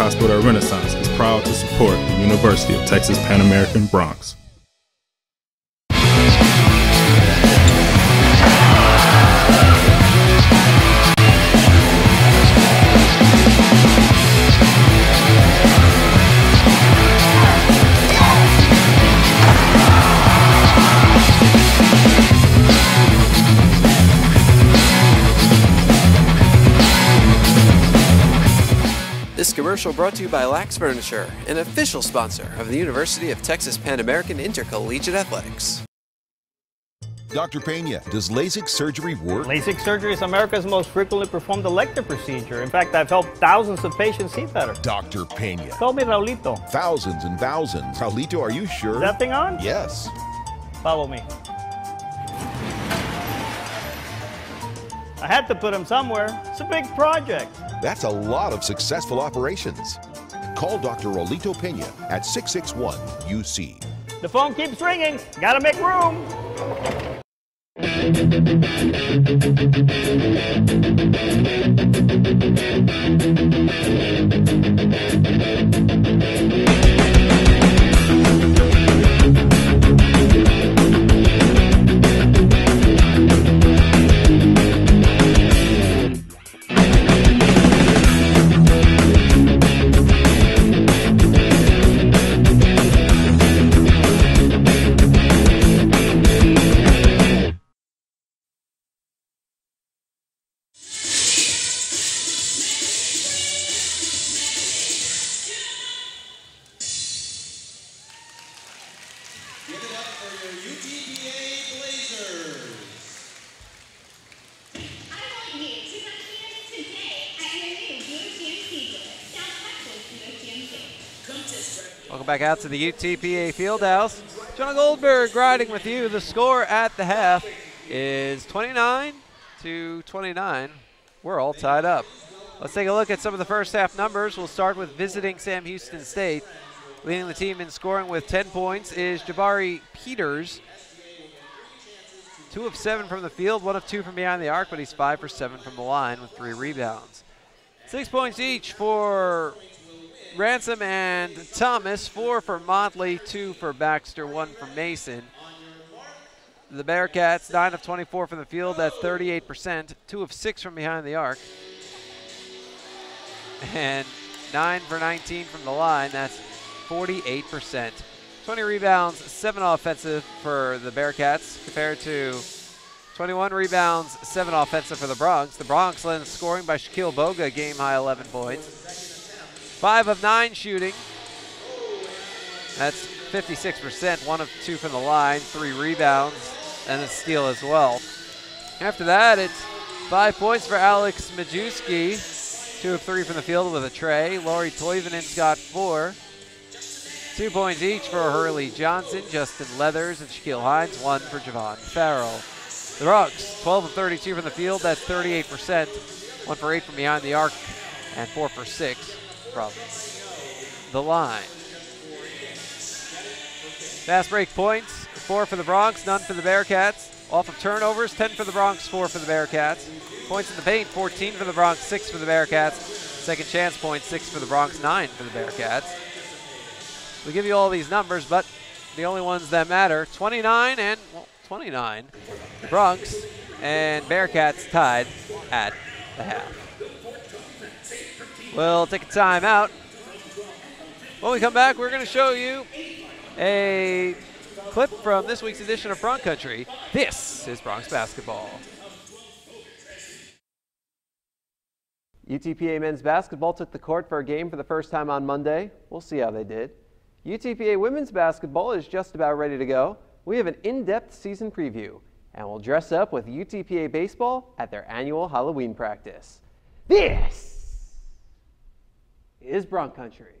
Doctors at Renaissance is proud to support the University of Texas Pan American Broncs. Commercial brought to you by Lack's Furniture, an official sponsor of the University of Texas Pan American Intercollegiate Athletics. Dr. Pena, does LASIK surgery work? LASIK surgery is America's most frequently performed elective procedure. In fact, I've helped thousands of patients see better. Dr. Pena. Call me Raulito. Thousands and thousands. Raulito, are you sure? Is that thing on? Yes. Follow me. I had to put them somewhere. It's a big project. That's a lot of successful operations. Call Dr. Raulito Pena at 661 UC. The phone keeps ringing. Gotta make room. Back out to the UTPA Fieldhouse. John Goldberg riding with you. The score at the half is 29 to 29. We're all tied up. Let's take a look at some of the first half numbers. We'll start with visiting Sam Houston State. Leading the team in scoring with 10 points is Jabari Peters. Two of seven from the field, one of two from behind the arc, but he's five for seven from the line with three rebounds. Six points each for Ransom and Thomas, four for Motley, two for Baxter, one for Mason. The Bearcats, 9 of 24 from the field, that's 38%, two of six from behind the arc. And 9 for 19 from the line, that's 48%. 20 rebounds, 7 offensive for the Bearcats compared to 21 rebounds, 7 offensive for the Broncs. The Broncs led in scoring by Shaquille Boga, game high 11 points. 5 of 9 shooting. That's 56%, 1 of 2 from the line, 3 rebounds, and a steal as well. After that, it's 5 points for Alex Majewski, 2 of 3 from the field with a tray. Lauri Toivonen's got 4. Two points each for Hurley Johnson, Justin Leathers, and Shaquille Hines. One for Javon Farrell. The Broncs, 12 of 32 from the field. That's 38%. One for eight from behind the arc, and four for six the line. Fast break points, four for the Broncs, none for the Bearcats. Off of turnovers, 10 for the Broncs, four for the Bearcats. Points in the paint, 14 for the Broncs, six for the Bearcats. Second chance points, six for the Broncs, nine for the Bearcats. We give you all these numbers, but the only ones that matter 29 and well, 29. Broncs and Bearcats tied at the half. We'll take a timeout. When we come back, we're going to show you a clip from this week's edition of Bronc Country. This is Broncs basketball. UTPA men's basketball took the court for a game for the first time on Monday. We'll see how they did. UTPA women's basketball is just about ready to go. We have an in-depth season preview, and we'll dress up with UTPA baseball at their annual Halloween practice. This is Bronc Country.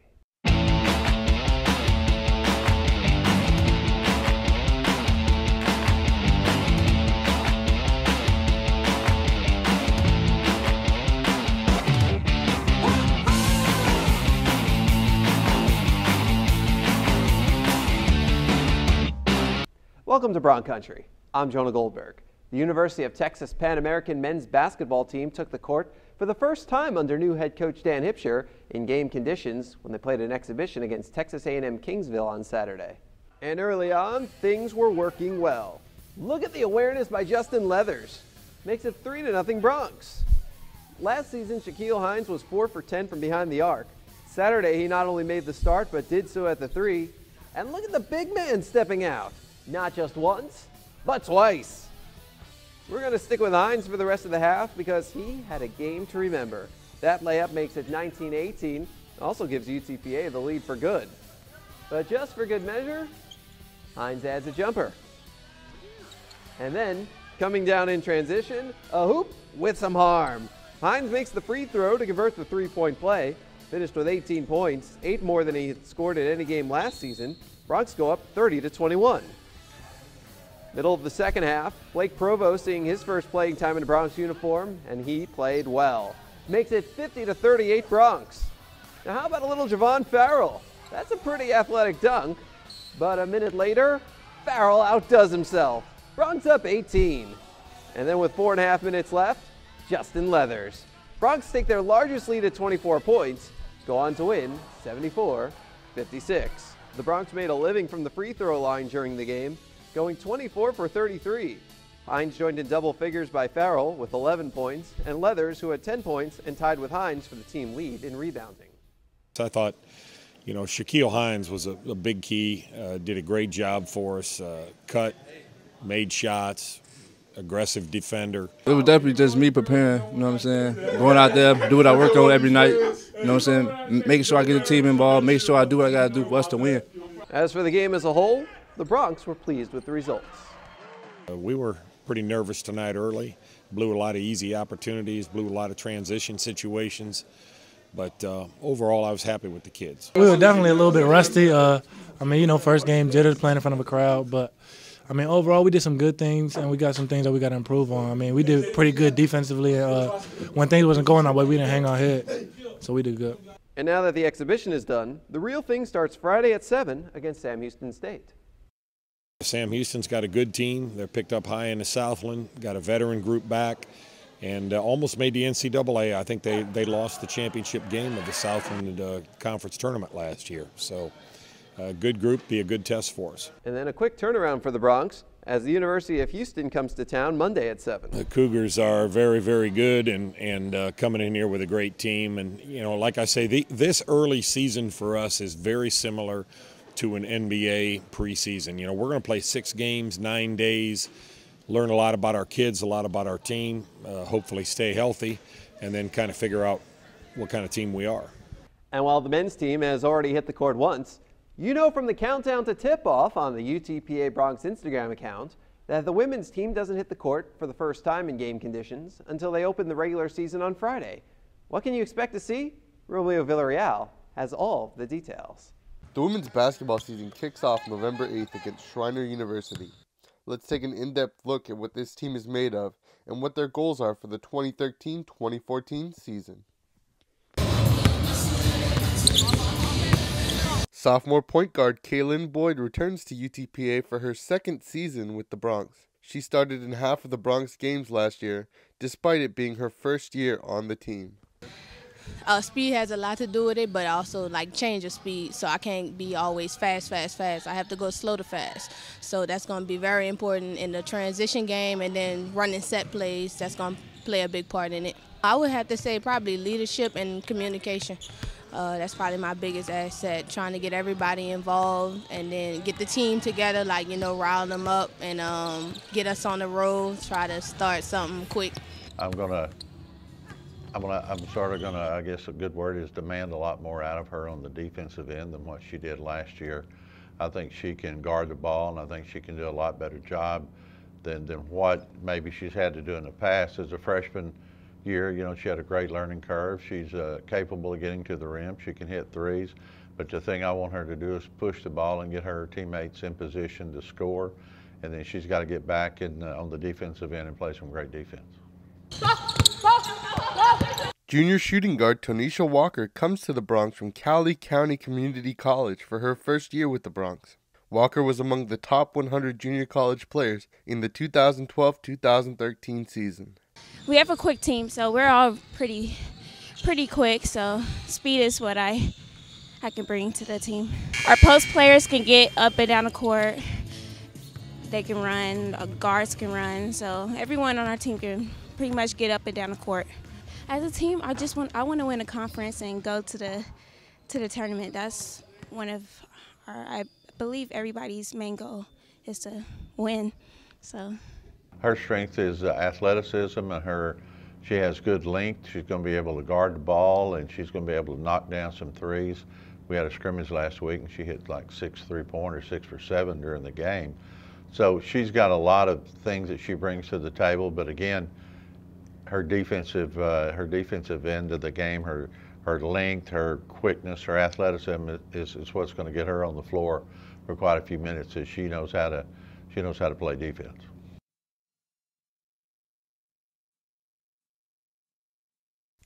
Welcome to Bronc Country. I'm Jonah Goldberg. The University of Texas Pan American men's basketball team took the court for the first time under new head coach Dan Hipsher in game conditions when they played an exhibition against Texas A&M Kingsville on Saturday. And early on, things were working well. Look at the awareness by Justin Leathers. Makes it 3 to nothing Broncs. Last season, Shaquille Hines was 4 for 10 from behind the arc. Saturday, he not only made the start, but did so at the 3. And look at the big man stepping out. Not just once, but twice. We're going to stick with Hines for the rest of the half because he had a game to remember. That layup makes it 19-18, also gives UTPA the lead for good. But just for good measure, Hines adds a jumper. And then, coming down in transition, a hoop with some harm. Hines makes the free throw to convert the three-point play, finished with 18 points, eight more than he scored in any game last season. Broncs go up 30 to 21. Middle of the second half, Blake Provost seeing his first playing time in a Broncs uniform, and he played well. Makes it 50 to 38 Broncs. Now how about a little Javon Farrell? That's a pretty athletic dunk. But a minute later, Farrell outdoes himself. Broncs up 18. And then with four and a half minutes left, Justin Leathers. Broncs take their largest lead at 24 points, go on to win 74 56. The Broncs made a living from the free throw line during the game, going 24 for 33. Hines joined in double figures by Farrell with 11 points, and Leathers, who had 10 points and tied with Hines for the team lead in rebounding. I thought, you know, Shaquille Hines was a, a big key, uh, did a great job for us, uh, cut, made shots, aggressive defender. It was definitely just me preparing, you know what I'm saying? Going out there, do what I work on every night, you know what I'm saying? Making sure I get the team involved, make sure I do what I got to do for us to win. As for the game as a whole, the Broncs were pleased with the results. Uh, we were pretty nervous tonight early, blew a lot of easy opportunities, blew a lot of transition situations. But uh, overall, I was happy with the kids. We were definitely a little bit rusty. Uh, I mean, you know, first game, jitters playing in front of a crowd. But, I mean, overall, we did some good things, and we got some things that we got to improve on. I mean, we did pretty good defensively. Uh, when things wasn't going our way, we didn't hang our head. So we did good. And now that the exhibition is done, the real thing starts Friday at 7 against Sam Houston State. Sam Houston's got a good team. They're picked up high in the Southland, got a veteran group back, and uh, almost made the NCAA. I think they, they lost the championship game of the Southland uh, Conference tournament last year. So, a good group, be a good test for us. And then a quick turnaround for the Broncs as the University of Houston comes to town Monday at 7. The Cougars are very, very good and, and uh, coming in here with a great team. And, you know, like I say, the, this early season for us is very similar to an NBA preseason. You know, we're going to play six games, nine days, learn a lot about our kids, a lot about our team, uh, hopefully stay healthy, and then kind of figure out what kind of team we are. And while the men's team has already hit the court once, you know from the countdown to tip off on the UTPA Broncs Instagram account that the women's team doesn't hit the court for the first time in game conditions until they open the regular season on Friday. What can you expect to see? Romeo Villarreal has all the details. The women's basketball season kicks off November 8th against Schreiner University. Let's take an in depth look at what this team is made of and what their goals are for the 2013 2014 season. Sophomore point guard Kaylin Boyd returns to UTPA for her second season with the Broncs. She started in half of the Broncs games last year, despite it being her first year on the team. Uh, speed has a lot to do with it, but also like change of speed. So I can't be always fast, fast, fast. I have to go slow to fast. So that's going to be very important in the transition game, and then running set plays. That's going to play a big part in it. I would have to say probably leadership and communication. Uh, that's probably my biggest asset, trying to get everybody involved and then get the team together, like, you know, rile them up and um, get us on the road, try to start something quick. I'm going to I'm, gonna, I'm sort of going to, I guess a good word is demand a lot more out of her on the defensive end than what she did last year. I think she can guard the ball, and I think she can do a lot better job than, than what maybe she's had to do in the past. As a freshman year, you know, she had a great learning curve. She's uh, capable of getting to the rim. She can hit threes. But the thing I want her to do is push the ball and get her teammates in position to score. And then she's got to get back in, uh, on the defensive end and play some great defense. Junior shooting guard Tonisha Walker comes to the Broncs from Cowley County Community College for her first year with the Broncs. Walker was among the top 100 junior college players in the 2012 2013 season. We have a quick team, so we're all pretty pretty quick, so speed is what I I can bring to the team. Our post players can get up and down the court. They can run, uh, guards can run, so everyone on our team can pretty much get up and down the court. As a team, I just want I want to win a conference and go to the to the tournament. That's one of our I believe everybody's main goal is to win. So her strength is uh, athleticism and her she has good length. She's going to be able to guard the ball and she's going to be able to knock down some threes. We had a scrimmage last week and she hit like six three pointers, six for seven during the game. So she's got a lot of things that she brings to the table. But again, her defensive uh, her defensive end of the game, her her length, her quickness, her athleticism is, is what's going to get her on the floor for quite a few minutes as she knows how to she knows how to play defense.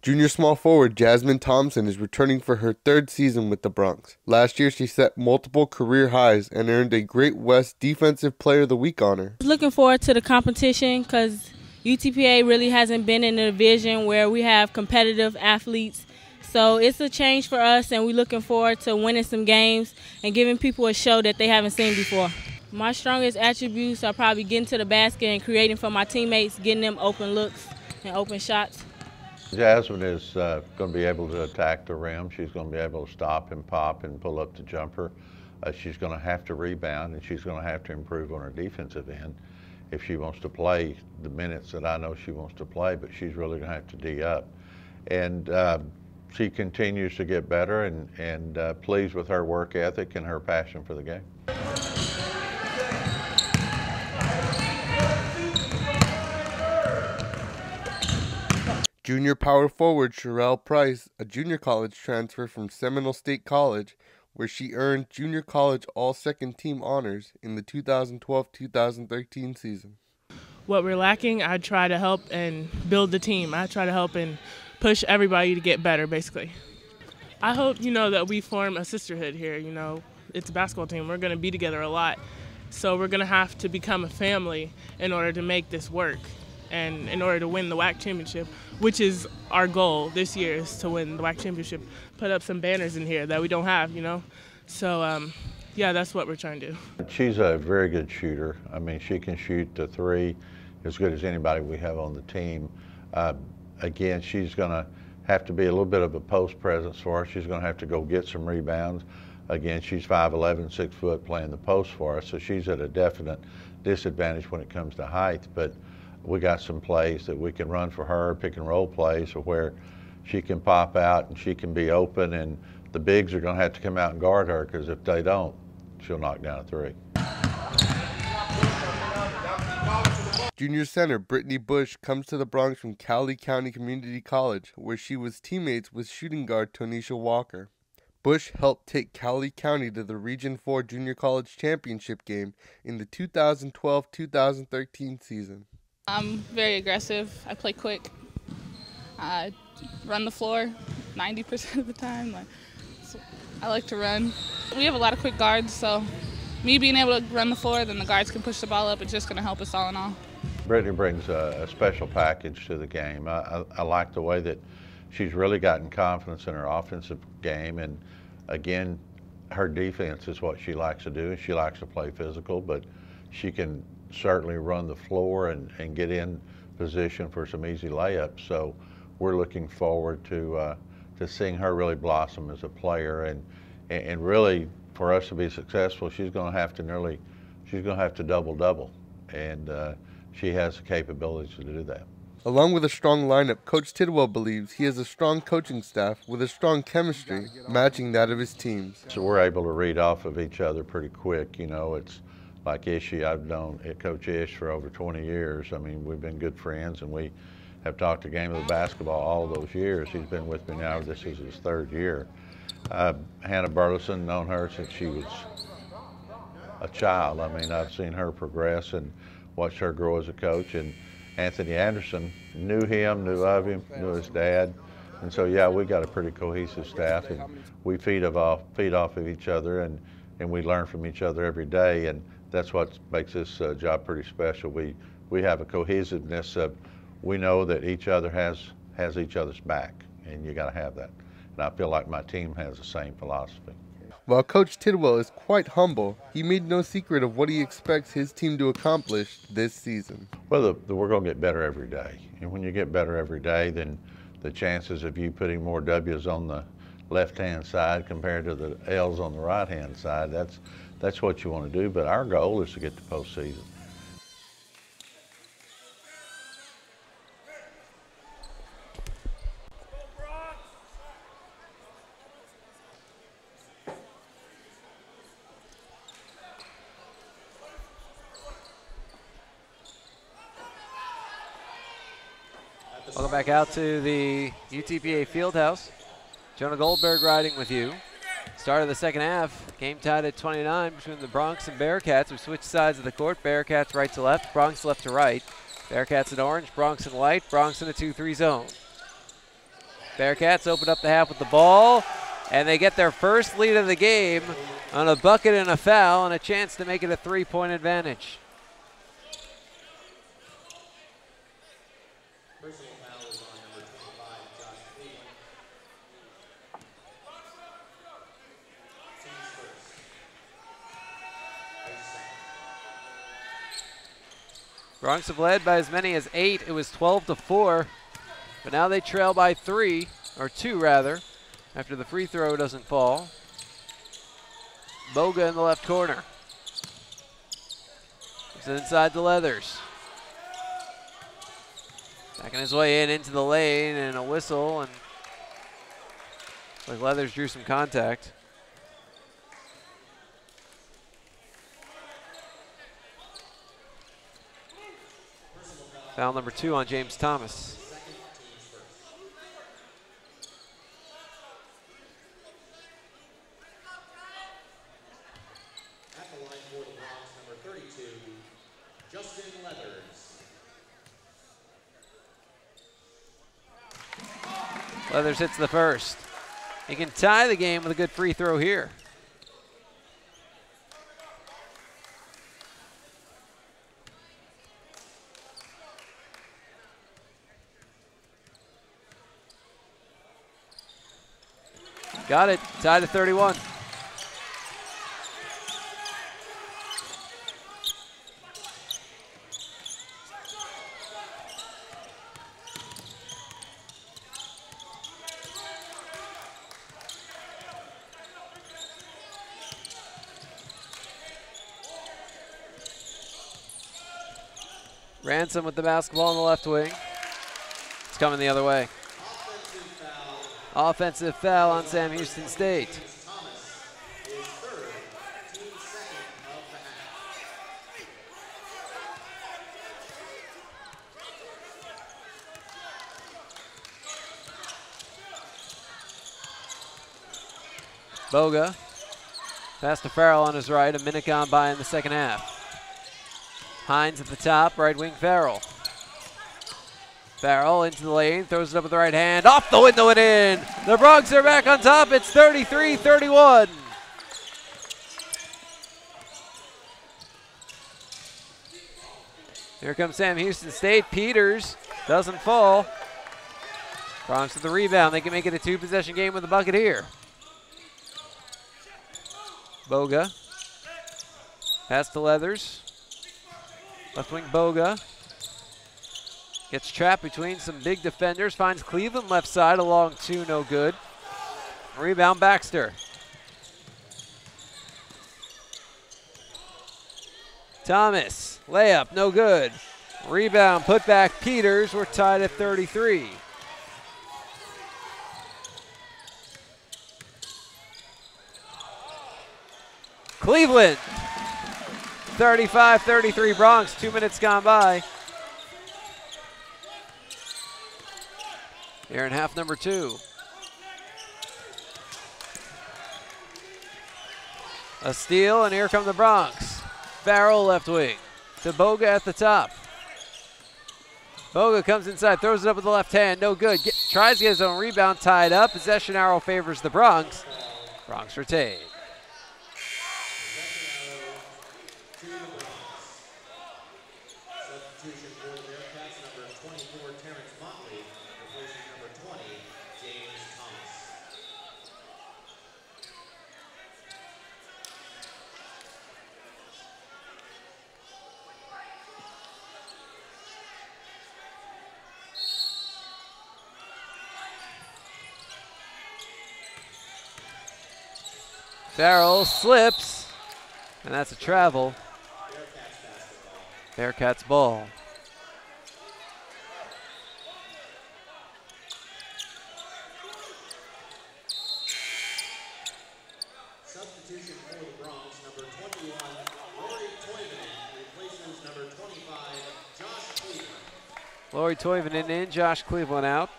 Junior small forward Jasmine Thompson is returning for her third season with the Broncs. Last year, she set multiple career highs and earned a Great West Defensive Player of the Week honor. Looking forward to the competition because UTPA really hasn't been in a division where we have competitive athletes. So it's a change for us, and we're looking forward to winning some games and giving people a show that they haven't seen before. My strongest attributes are probably getting to the basket and creating for my teammates, getting them open looks and open shots. Jasmine is uh, going to be able to attack the rim. She's going to be able to stop and pop and pull up the jumper. Uh, she's going to have to rebound and she's going to have to improve on her defensive end if she wants to play the minutes that I know she wants to play, but she's really going to have to D up. And uh, she continues to get better and, and uh, pleased with her work ethic and her passion for the game. Junior power forward Sherelle Price, a junior college transfer from Seminole State College, where she earned junior college all second team honors in the 2012 2013 season. What we're lacking, I try to help and build the team. I try to help and push everybody to get better, basically. I hope, you know, that we form a sisterhood here. You know, it's a basketball team. We're going to be together a lot. So we're going to have to become a family in order to make this work and in order to win the WAC championship, which is our goal this year is to win the WAC championship. Put up some banners in here that we don't have, you know. So um, yeah, that's what we're trying to do. She's a very good shooter. I mean, she can shoot the three as good as anybody we have on the team. Uh, again, she's going to have to be a little bit of a post presence for us. She's going to have to go get some rebounds. Again, she's 5'11", 6 foot playing the post for us, so she's at a definite disadvantage when it comes to height. But we got some plays that we can run for her, pick and roll plays or where she can pop out and she can be open and the bigs are going to have to come out and guard her because if they don't, she'll knock down a three. Junior center Brittany Bush comes to the Broncs from Cowley County Community College, where she was teammates with shooting guard Tonisha Walker. Bush helped take Cowley County to the Region 4 Junior College Championship game in the 2012 2013 season. I'm very aggressive. I play quick. I run the floor 90% of the time. So I like to run. We have a lot of quick guards, so me being able to run the floor, then the guards can push the ball up. It's just going to help us all in all. Brittany brings a, a special package to the game. I, I, I, like the way that she's really gotten confidence in her offensive game, and again, her defense is what she likes to do. She likes to play physical, but she can certainly run the floor and, and get in position for some easy layups. So we're looking forward to uh, to seeing her really blossom as a player and and really for us to be successful, she's going to have to nearly she's going to have to double double, and uh, she has the capabilities to do that. Along with a strong lineup, Coach Tidwell believes he has a strong coaching staff with a strong chemistry matching that of his teams. So we're able to read off of each other pretty quick. You know, it's like Ishi, I've known Coach Ish for over 20 years. I mean, we've been good friends and we have talked a game of basketball all those years. He's been with me now. This is his third year. Uh, Hannah Burleson, known her since she was a child. I mean, I've seen her progress and watched her grow as a coach. And Anthony Anderson knew him, knew of him, knew his dad. And so, yeah, we got a pretty cohesive staff, and we feed off feed off of each other, and and we learn from each other every day, and that's what makes this uh, job pretty special. We we have a cohesiveness of we know that each other has has each other's back, and you got to have that. And I feel like my team has the same philosophy. While Coach Tidwell is quite humble, he made no secret of what he expects his team to accomplish this season. Well, the, the, we're going to get better every day. And when you get better every day, then the chances of you putting more W's on the left-hand side compared to the L's on the right-hand side, that's, that's what you want to do. But our goal is to get to postseason. Back out to the UTPA Fieldhouse. Jonah Goldberg riding with you. Start of the second half. Game tied at 29 between the Broncs and Bearcats. We switched sides of the court. Bearcats right to left, Broncs left to right. Bearcats in orange, Broncs in white, Broncs in a 2-3 zone. Bearcats open up the half with the ball, and they get their first lead of the game on a bucket and a foul and a chance to make it a three-point advantage. Broncs have led by as many as eight. It was 12 to four, but now they trail by three, or two rather, after the free throw doesn't fall. Boga in the left corner. It's inside the Leathers. Backing his way in into the lane and a whistle, and like Leathers drew some contact. Foul number two on James Thomas. At the line for the Broncs, number 32, Justin Leathers. Leathers hits the first. He can tie the game with a good free throw here. Got it. Tied to 31. Ransom with the basketball on the left wing. It's coming the other way. Offensive foul on Sam Houston State. Boga. Pass to Farrell on his right. A minute gone by in the second half. Hines at the top, right wing Farrell. Farrell into the lane, throws it up with the right hand, off the window and in. The Broncs are back on top. It's 33 31. Here comes Sam Houston State. Peters doesn't fall. Broncs with the rebound. They can make it a two possession game with a bucket here. Boga. Pass to Leathers. Left wing Boga. Gets trapped between some big defenders. Finds Cleveland left side along two, no good. Rebound Baxter. Thomas, layup, no good. Rebound, put back Peters. We're tied at 33. Cleveland. 35 33 Broncs. Two minutes gone by. Here in half number two. A steal, and here come the Broncs. Farrell left wing to Boga at the top. Boga comes inside, throws it up with the left hand, no good. Get, tries to get his own rebound tied up. Possession arrow favors the Broncs. Broncs retain. Substitution for the Bearcats, number 24, Terrence Motley, replacing number 20, James Thomas. Farrell slips, and that's a travel. Bearcats ball. Substitution for the Broncs, number 21, Lauri Toivonen, replaces number 25, Josh Cleveland. Lauri Toivonen in, Josh Cleveland out.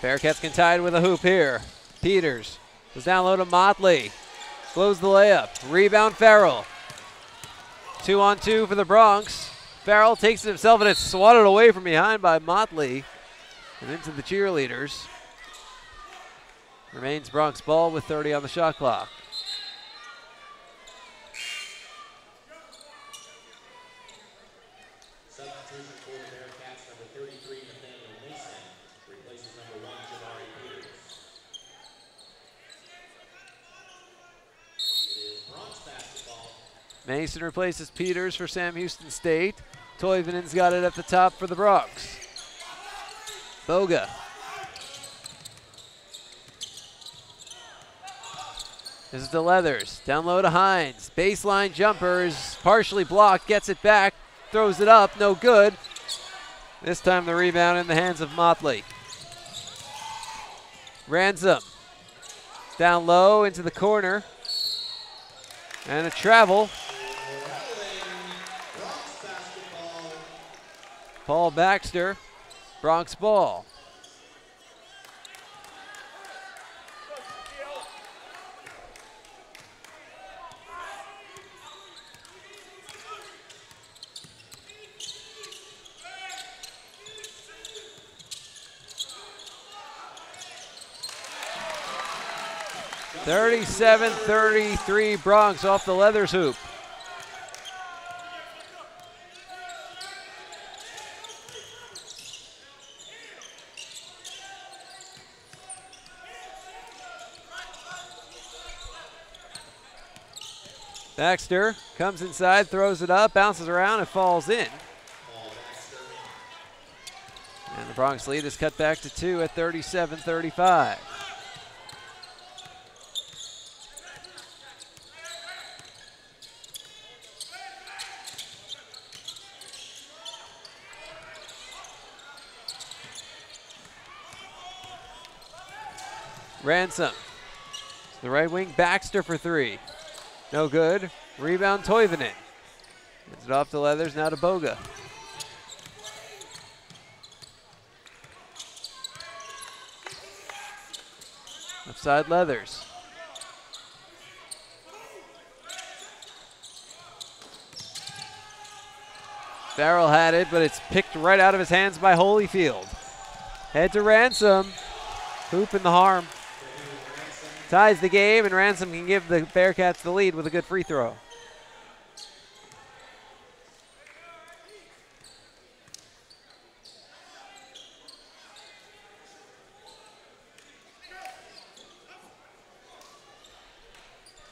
Bearcats can tie it with a hoop here. Peters goes down low to Motley. Blows the layup. Rebound Farrell. Two on two for the Broncs. Farrell takes it himself and it's swatted away from behind by Motley and into the cheerleaders. Remains Broncs ball with 30 on the shot clock. Substitution for the Bearcats, number 33, Nathaniel Mason, replaces number 1, Jabari Peters. It is Broncs basketball. Mason replaces Peters for Sam Houston State. Toivonen's got it at the top for the Broncs. Boga. This is the Leathers. Down low to Hines. Baseline jumper is partially blocked. Gets it back. Throws it up. No good. This time the rebound in the hands of Motley. Ransom. Down low into the corner. And a travel. Paul Baxter, Broncs ball. Thirty-seven, thirty-three Broncs off the Leathers hoop. Baxter comes inside, throws it up, bounces around, and falls in. And the Broncs lead is cut back to two at 37 35. Ransom. The right wing, Baxter for three. No good. Rebound Toivonen. Gets it off to Leathers, now to Boga. Left side Leathers. Farrell had it, but it's picked right out of his hands by Holyfield. Head to Ransom. Hoop in the harm. Ties the game, and Ransom can give the Bearcats the lead with a good free throw.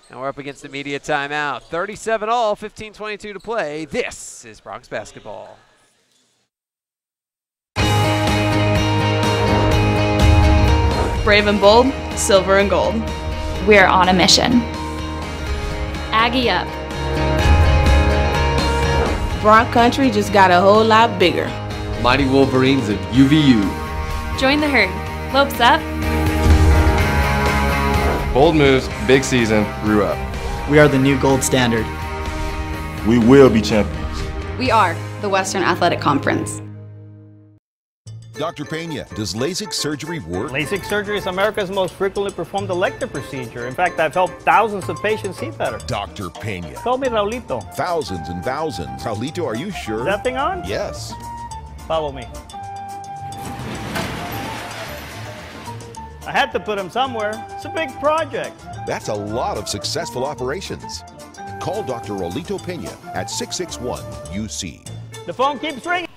And we're up against the media timeout. 37 all, 15 22 to play. This is Broncs basketball. Brave and bold, silver and gold. We're on a mission. Aggie up. Bronc Country just got a whole lot bigger. Mighty Wolverines of UVU. Join the herd. Lopes up. Bold moves, big season, grew up. We are the new gold standard. We will be champions. We are the Western Athletic Conference. Dr. Pena, does LASIK surgery work? LASIK surgery is America's most frequently performed elective procedure. In fact, I've helped thousands of patients see better. Dr. Pena. Call me Raulito. Thousands and thousands. Raulito, are you sure? Is that thing on? Yes. Follow me. I had to put him somewhere. It's a big project. That's a lot of successful operations. Call Dr. Raulito Pena at 661 UC. The phone keeps ringing.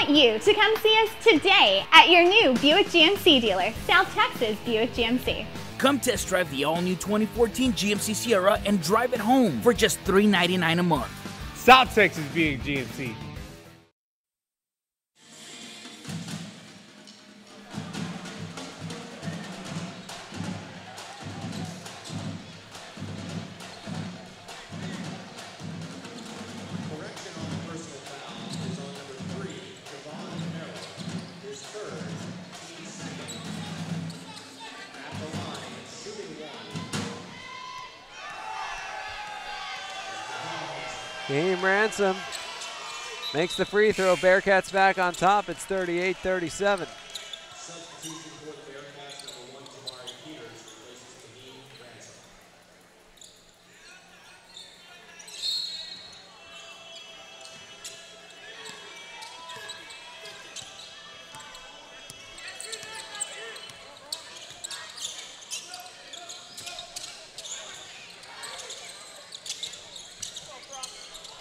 I want you to come see us today at your new Buick GMC dealer, South Texas Buick GMC. Come test drive the all new 2014 GMC Sierra and drive it home for just 399 a month. South Texas Buick GMC. Game ransom makes the free throw. Bearcats back on top. It's 38 37. Substitution for the Bearcats, number one, Jabari Peters, replaces Kadeem Ransom.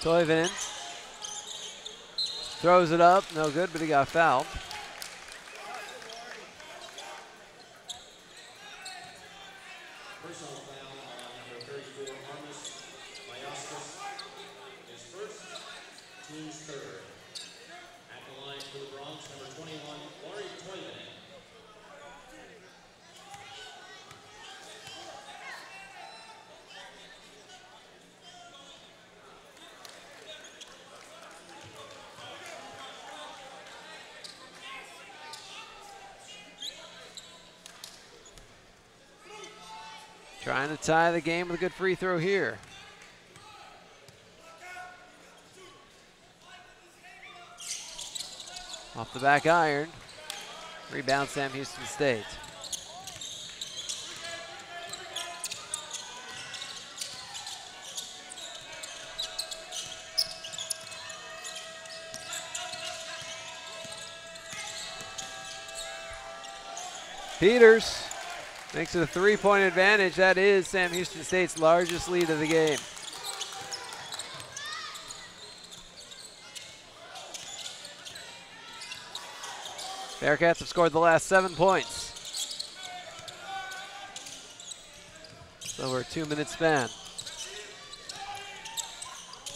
Toivonen throws it up. No good, but he got fouled. Personal foul on number 34, Armis Mayaskis. His first, team's third. At the line for the Broncs, number 21, Lauri Toivonen. Trying to tie the game with a good free throw here. Off the back iron. Rebound Sam Houston State. Peters makes it a three-point advantage. That is Sam Houston State's largest lead of the game. Bearcats have scored the last seven points. Over a two-minute span.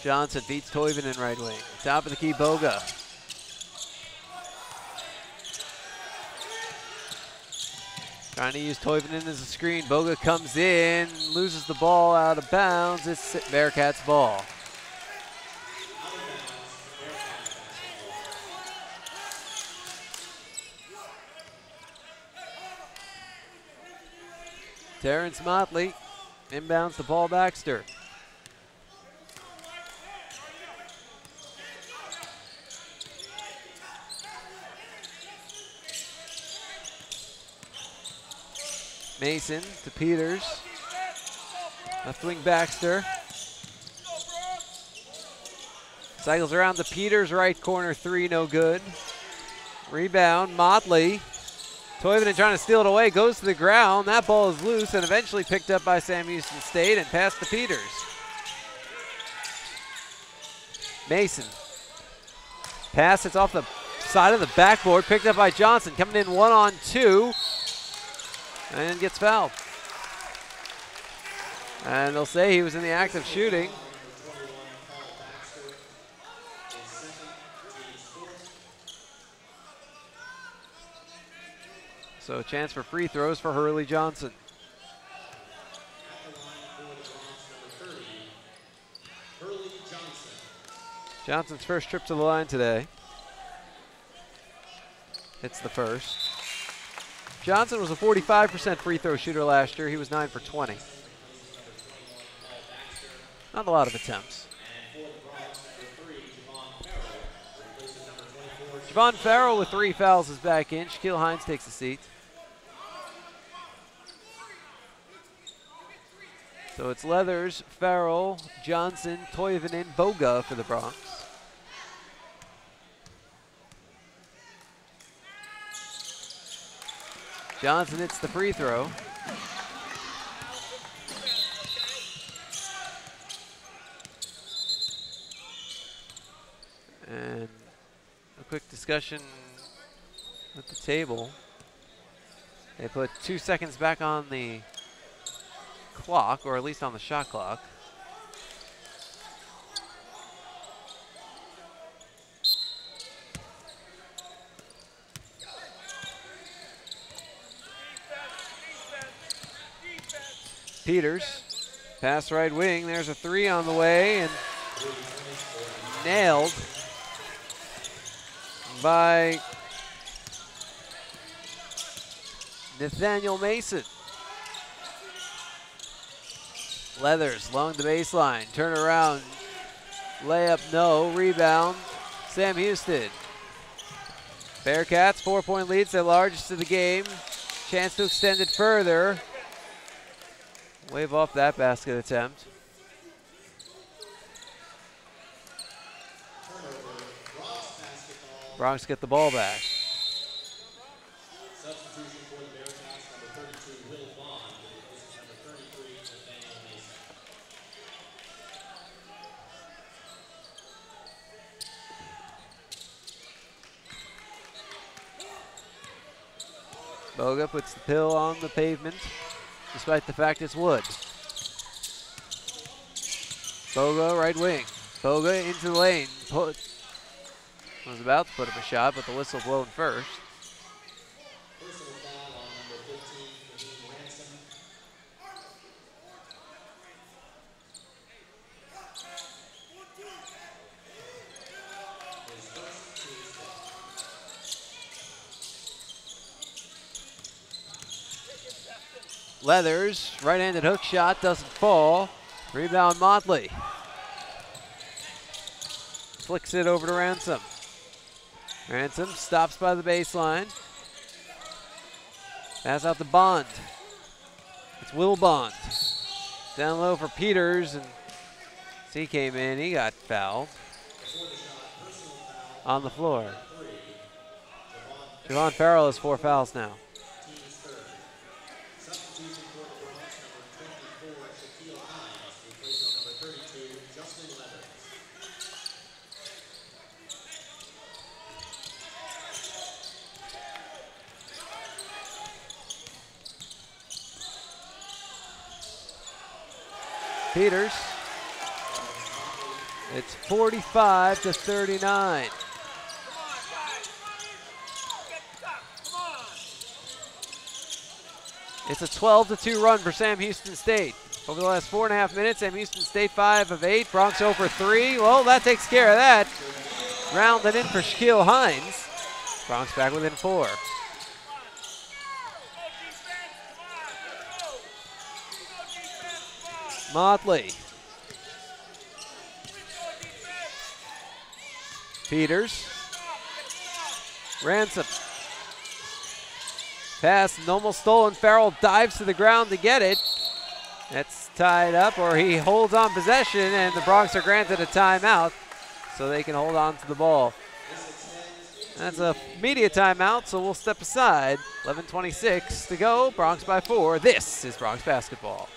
Johnson beats Toivonen in right wing. Top of the key, Boga. Trying to use Toivonen as a screen. Boga comes in, loses the ball out of bounds. It's Bearcats' ball. Terrence Motley inbounds to Paul Baxter. Mason to Peters. Left wing Baxter. Cycles around to Peters, right corner three, no good. Rebound, Motley. Toivonen trying to steal it away, goes to the ground. That ball is loose and eventually picked up by Sam Houston State and passed to Peters. Mason. Pass, it's off the side of the backboard, picked up by Johnson, coming in one on two, and gets fouled. And they'll say he was in the act of shooting. So a chance for free throws for Hurley Johnson. Johnson's first trip to the line today. It's the first. Johnson was a 45% free throw shooter last year. He was 9 for 20. Not a lot of attempts. Javon Farrell with three fouls is back in. Shaquille Hines takes a seat. So it's Leathers, Farrell, Johnson, Toivonen, Boga for the Broncs. Johnson hits the free throw. And a quick discussion at the table. They put two seconds back on the clock, or at least on the shot clock. Peters, pass right wing. There's a three on the way and nailed by Nathaniel Mason. Leathers along the baseline, turn around, layup no, rebound, Sam Houston. Bearcats, four point leads, their largest of the game. Chance to extend it further. Wave off that basket attempt. Broncs get the ball back. Substitution for the Bearcats, number 32, Will Bond. This is number 33, Nathaniel Mason. Boga puts the pill on the pavement, despite the fact it's wood. Boga, right wing. Boga into the lane. Put, was about to put up a shot, but the whistle blown first. Personal foul on number 15, Naheem Ransom. His first team foul. Leathers, right-handed hook shot, doesn't fall. Rebound Motley. Flicks it over to Ransom. Ransom stops by the baseline. Pass out to Bond. It's Will Bond. Down low for Peters, and he came in, he got fouled on the floor. Javon Farrell has four fouls now. Team's third. Substitution for the Broncs, number 24, Shaquille Hines, replacing number 32, Justin Leathers. Peters. It's 45 to 39. It's a 12 to 2 run for Sam Houston State. Over the last four and a half minutes, Sam Houston State 5 of 8. Broncs over 3. Well, that takes care of that. Rounded in for Shaquille Hines. Broncs back within four. Motley. Peters. Ransom. Pass, almost stolen. Farrell dives to the ground to get it. That's tied up, or he holds on possession, and the Broncs are granted a timeout so they can hold on to the ball. That's a media timeout, so we'll step aside. 11.26 to go. Broncs by four. This is Broncs basketball.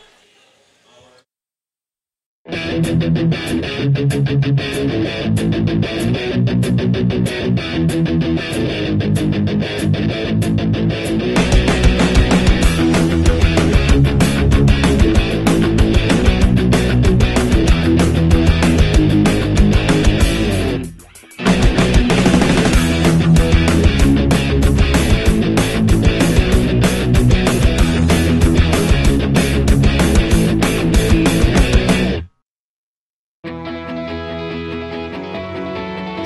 Thank you.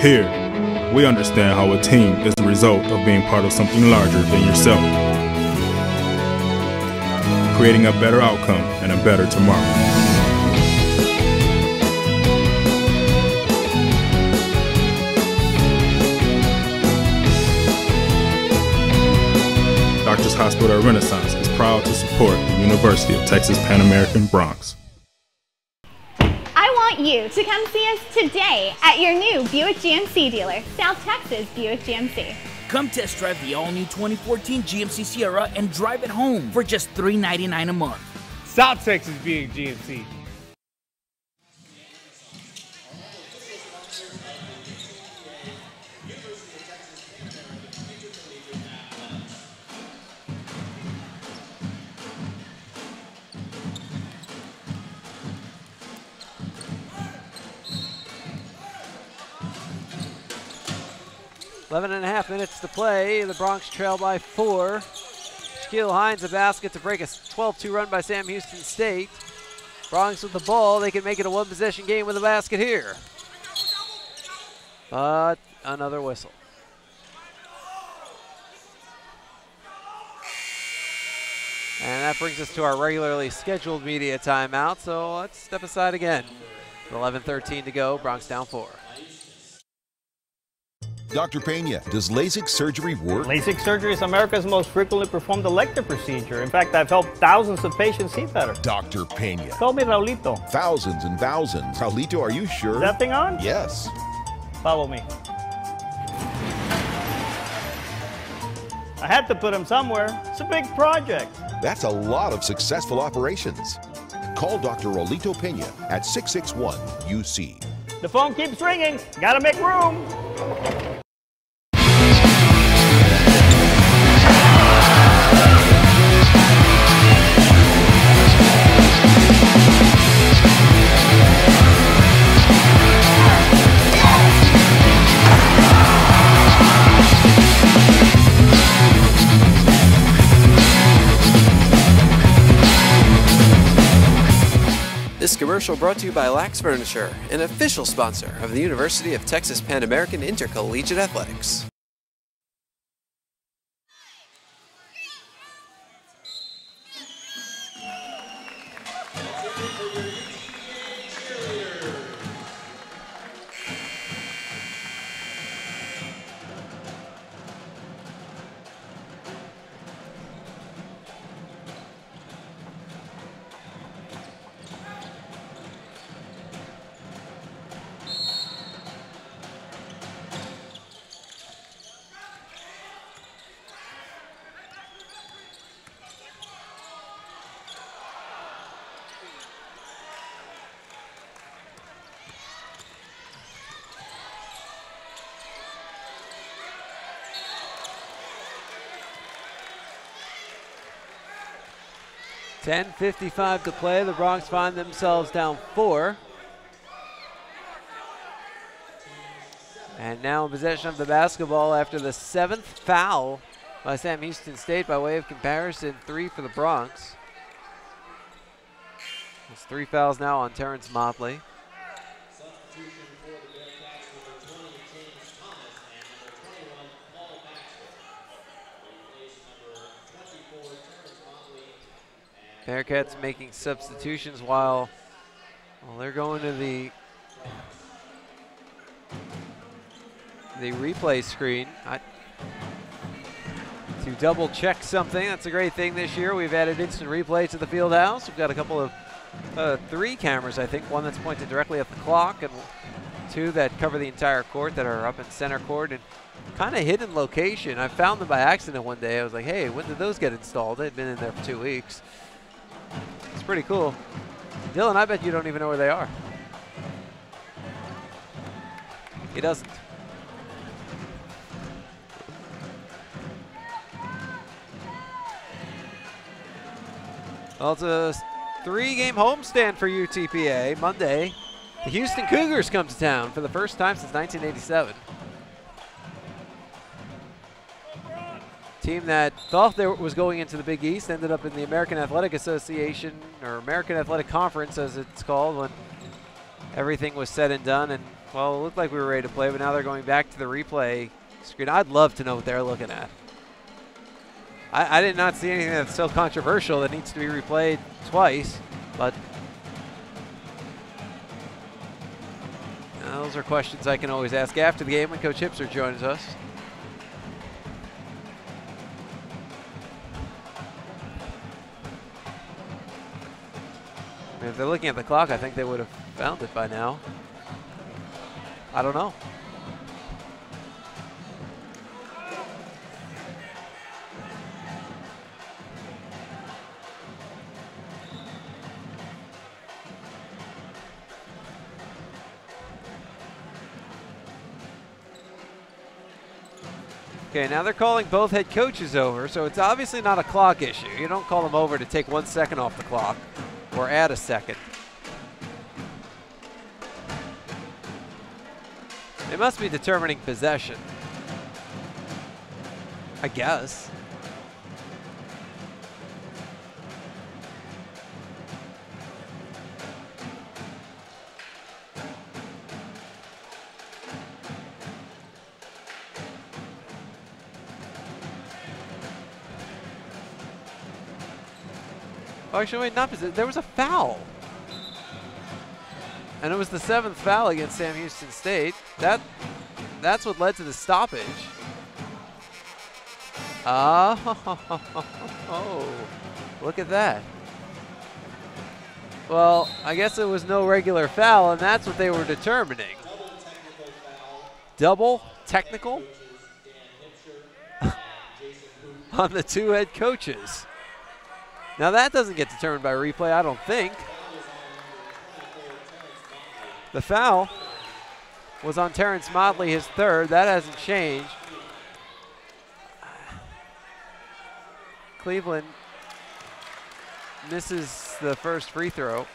We understand how a team is the result of being part of something larger than yourself, creating a better outcome and a better tomorrow. Doctors Hospital Renaissance is proud to support the University of Texas Pan American Broncs. I want you to come see us today at your new Buick GMC dealer, South Texas Buick GMC. Come test drive the all new 2014 GMC Sierra and drive it home for just 399 a month. South Texas Buick GMC. Eleven and a half minutes to play. The Broncs trail by four. Shaquille Hines a basket to break a 12-2 run by Sam Houston State. Broncs with the ball. They can make it a one-possession game with a basket here. But another whistle. And that brings us to our regularly scheduled media timeout. So let's step aside again. 11-13 to go. Broncs down four. Dr. Pena, does LASIK surgery work? LASIK surgery is America's most frequently performed elective procedure. In fact, I've helped thousands of patients see better. Dr. Pena. Call me Raulito. Thousands and thousands. Raulito, are you sure? Is that thing on? Yes. Follow me. I had to put him somewhere. It's a big project. That's a lot of successful operations. Call Dr. Raulito Pena at 661 UC. The phone keeps ringing. Gotta make room. This commercial brought to you by Lack's Furniture, an official sponsor of the University of Texas Pan American Intercollegiate Athletics. Ten fifty-five to play. The Broncs find themselves down four. And now in possession of the basketball after the seventh foul by Sam Houston State by way of comparison, three for the Broncs. There's three fouls now on Terrence Motley. Bearcats making substitutions while well, they're going to the the replay screen. I, to double check something. That's a great thing this year. We've added instant replay to the field house. We've got a couple of uh, three cameras, I think. One that's pointed directly at the clock and two that cover the entire court that are up in center court and kind of hidden location. I found them by accident one day. I was like, hey, when did those get installed? They'd been in there for two weeks. It's pretty cool. Dylan, I bet you don't even know where they are. He doesn't. Well, it's a three-game homestand for UTPA. Monday, the Houston Cougars come to town for the first time since 1987. Team that thought they was going into the Big East ended up in the American Athletic Association, or American Athletic Conference as it's called, when everything was said and done. And Well, it looked like we were ready to play, but now they're going back to the replay screen. I'd love to know what they're looking at. I, I did not see anything that's so controversial that needs to be replayed twice, but those are questions I can always ask after the game when Coach Hipsher joins us. I mean, if they're looking at the clock, I think they would have found it by now. I don't know. Okay, now they're calling both head coaches over, so it's obviously not a clock issue. You don't call them over to take one second off the clock or add a second. They must be determining possession. I guess. Oh, actually, wait, not possession. There was a foul. And it was the seventh foul against Sam Houston State. That that's what led to the stoppage. Oh, look at that. Well, I guess it was no regular foul, and that's what they were determining. Double technical on the two head coaches. Now that doesn't get determined by replay, I don't think. The foul was on Terrence Motley, his third. That hasn't changed. Cleveland misses the first free throw.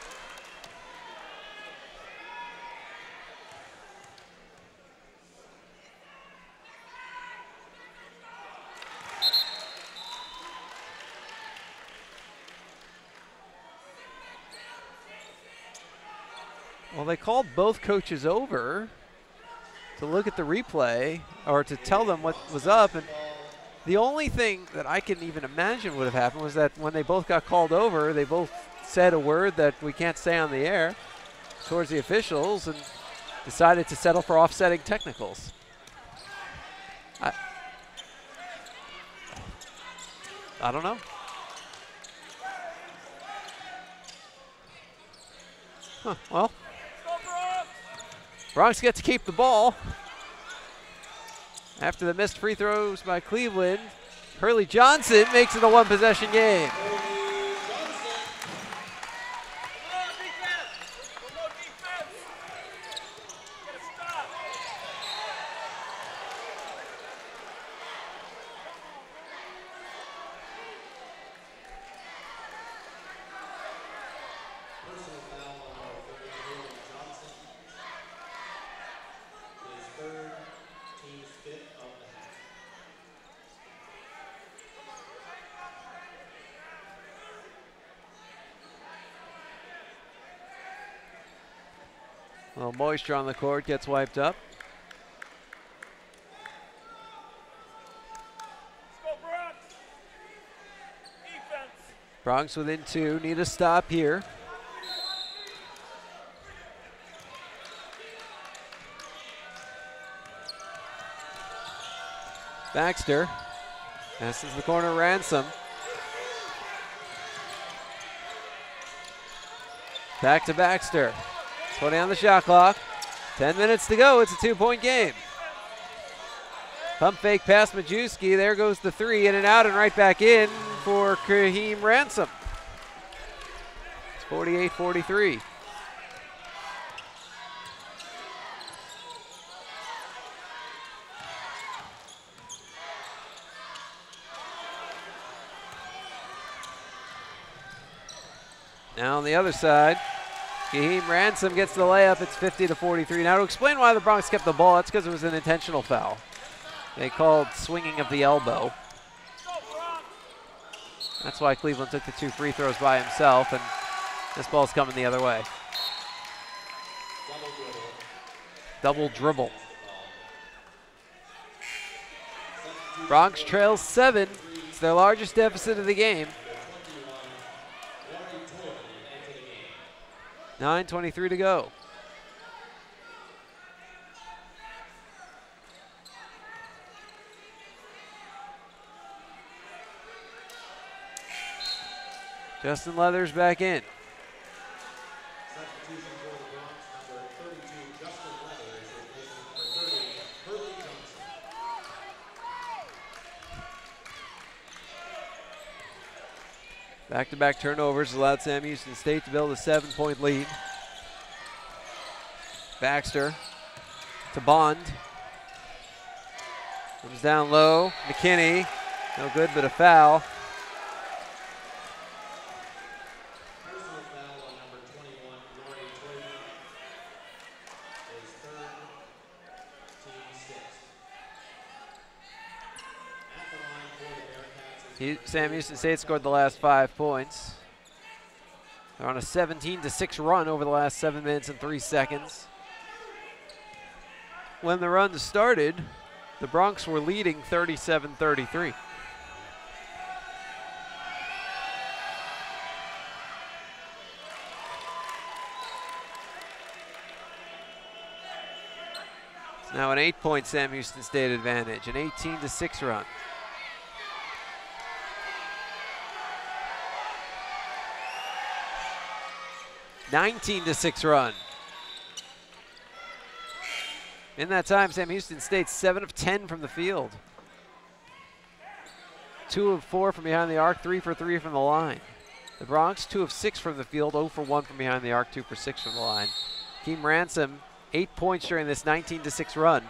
Well, they called both coaches over to look at the replay or to tell them what was up. And the only thing that I can even imagine would have happened was that when they both got called over, they both said a word that we can't say on the air towards the officials and decided to settle for offsetting technicals. I, I don't know. Huh, well, Broncs get to keep the ball. After the missed free throws by Cleveland, Hurley Johnson makes it a one possession game. Moisture on the court gets wiped up. Broncs within two, need a stop here. Baxter passes the corner Ransom. Back to Baxter. 20 on the shot clock. 10 minutes to go. It's a two point game. Pump fake past Majewski. There goes the three in and out and right back in for Kaheem Ransom. It's 48 43. Now on the other side, Kaheem Ransom gets the layup. It's 50 to 43. Now to explain why the Broncs kept the ball, that's because it was an intentional foul. They called swinging of the elbow. That's why Cleveland took the two free throws by himself, and this ball's coming the other way. double dribble. Broncs trails seven. It's their largest deficit of the game. 9.23 to go. Justin Leathers back in. Back to back turnovers allowed Sam Houston State to build a seven point lead. Baxter to Bond. Comes down low. McKinney. No good, but a foul. Sam Houston State scored the last five points. They're on a 17 to 6 run over the last seven minutes and three seconds. When the run started, the Broncs were leading 37 33. It's now an eight point Sam Houston State advantage, an 18 to 6 run. Nineteen to six run. In that time, Sam Houston State seven of ten from the field. Two of four from behind the arc, three for three from the line. The Broncs, two of six from the field, 0 for one from behind the arc, two for six from the line. Keem Ransom, eight points during this 19 to six run.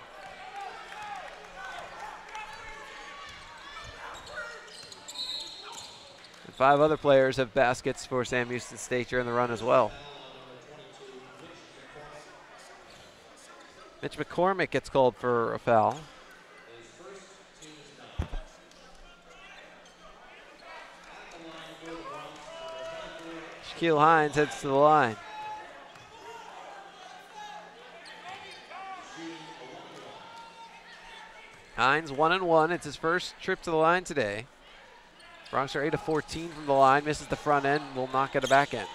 Five other players have baskets for Sam Houston State during the run as well. Mitch McCormick gets called for a foul. Shaquille Hines heads to the line. Hines one and one. It's his first trip to the line today. Broncs are 8 of 14 from the line. Misses the front end. Will not get a back end.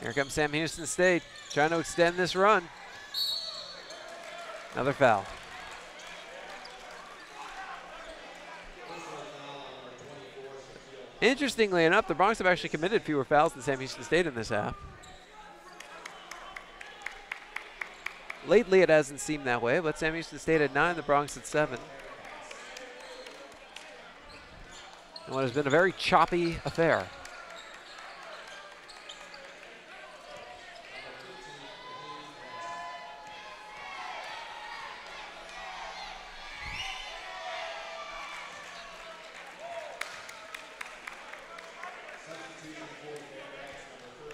Here comes Sam Houston State trying to extend this run. Another foul. Interestingly enough, the Broncs have actually committed fewer fouls than Sam Houston State in this half. Lately, it hasn't seemed that way, but Sam Houston State at nine, the Broncs at seven. And what has been a very choppy affair.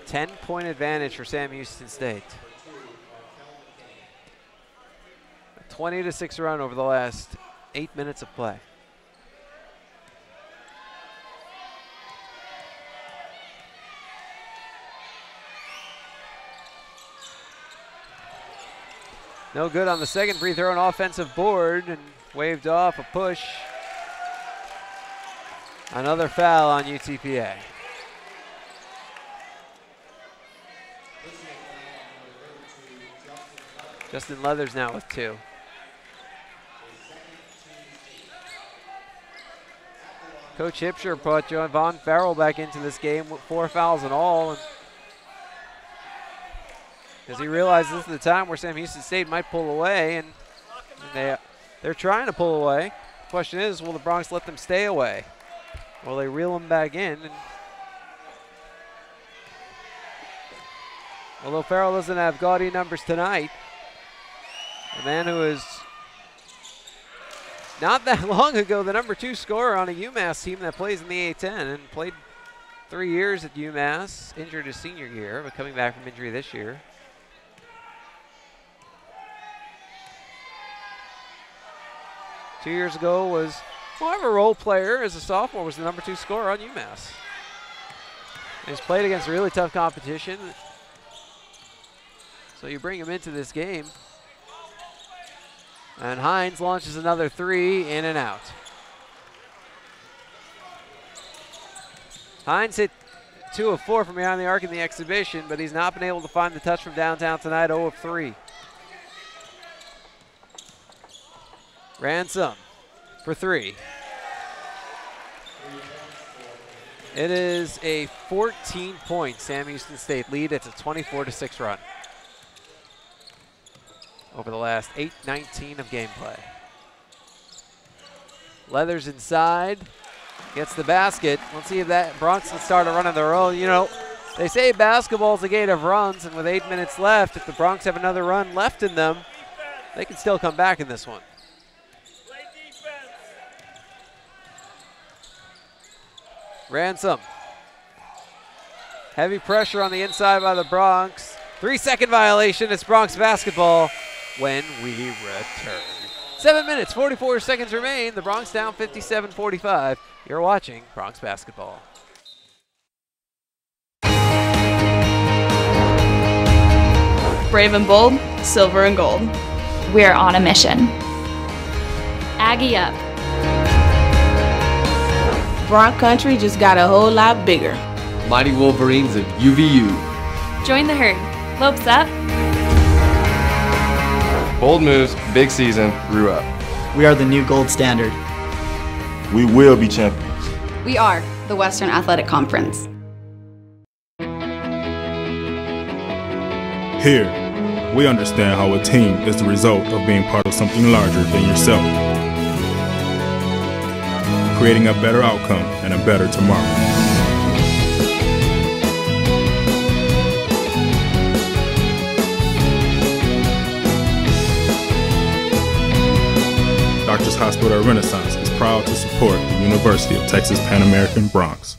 Ten point advantage for Sam Houston State. 20 to 6 run over the last eight minutes of play. No good on the second free throw, an offensive board and waved off a push. Another foul on UTPA. Justin Leathers now with two. Coach Hipsher put Javorn Farrell back into this game with four fouls in all. Because he realized this is the time where Sam Houston State might pull away, and they, they're trying to pull away. The question is, will the Broncs let them stay away? Will they reel them back in? And although Farrell doesn't have gaudy numbers tonight, the man who is not that long ago the number two scorer on a UMass team that plays in the A10 and played three years at UMass, injured his senior year, but coming back from injury this year. Two years ago was of a role player as a sophomore, was the number two scorer on UMass. He's played against really tough competition. So you bring him into this game. And Hines launches another three, in and out. Hines hit two of four from behind the arc in the exhibition, but he's not been able to find the touch from downtown tonight, 0 of 3. Ransom for three. It is a 14 point Sam Houston State lead. It's a 24 to 6 run over the last 8-19 of gameplay. Leathers inside, gets the basket. Let's see if that Broncs can start a run of their own. You know, they say basketball's a game of runs, and with eight minutes left, if the Broncs have another run left in them, they can still come back in this one. Ransom. Heavy pressure on the inside by the Broncs. Three second violation. It's Broncs basketball when we return. Seven minutes, 44 seconds remain. The Broncs down 57 45. You're watching Broncs basketball. Brave and bold, silver and gold. We're on a mission. Aggie up. Bronc Country just got a whole lot bigger. Mighty Wolverines of UVU. Join the herd. Lopes up. Bold moves, big season, grew up. We are the new gold standard. We will be champions. We are the Western Athletic Conference. Here, we understand how a team is the result of being part of something larger than yourself. Creating a better outcome and a better tomorrow. Doctors Hospital Renaissance is proud to support the University of Texas Pan American Broncs.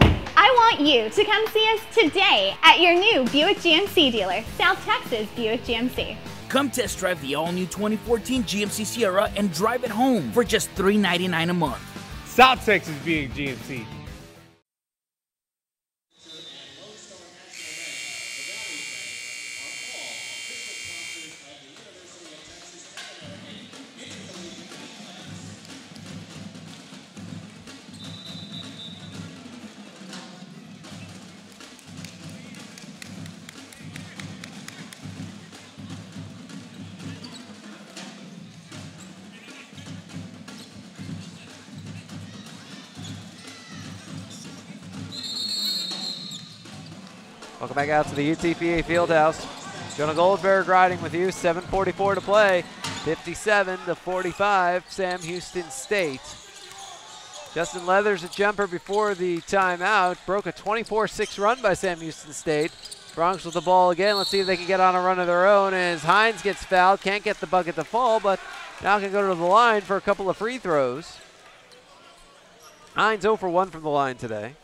I want you to come see us today at your new Buick GMC dealer, South Texas Buick GMC. Come test drive the all new 2014 GMC Sierra and drive it home for just 399 a month. South Texas Buick GMC. Welcome back out to the UTPA Fieldhouse. Jonah Goldberg riding with you. 7:44 to play. 57 to 45. Sam Houston State. Justin Leathers, a jumper before the timeout, broke a 24-6 run by Sam Houston State. Broncs with the ball again. Let's see if they can get on a run of their own. As Hines gets fouled, can't get the bucket to fall, but now can go to the line for a couple of free throws. Hines 0 for 1 from the line today.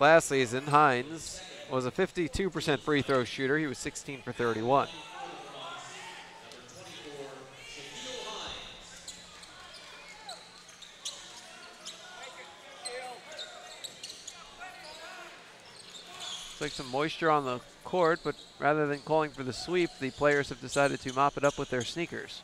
Last season, Hines was a 52% free throw shooter. He was 16 for 31. Looks like some moisture on the court, but rather than calling for the sweep, the players have decided to mop it up with their sneakers.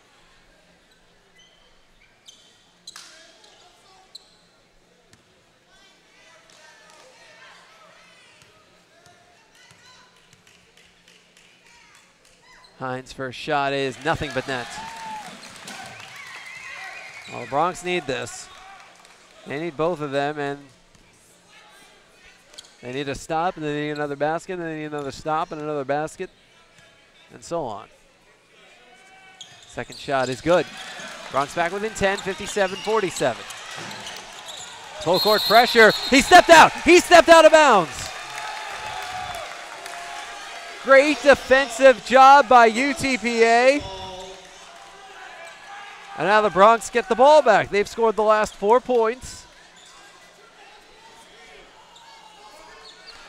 Hines' first shot is nothing but net. Well, the Broncs need this. They need both of them, and they need a stop, and they need another basket, and they need another stop, and another basket, and so on. Second shot is good. Broncs back within 10, 57-47. Full court pressure. He stepped out. He stepped out of bounds. Great defensive job by UTPA. And now the Broncs get the ball back. They've scored the last four points.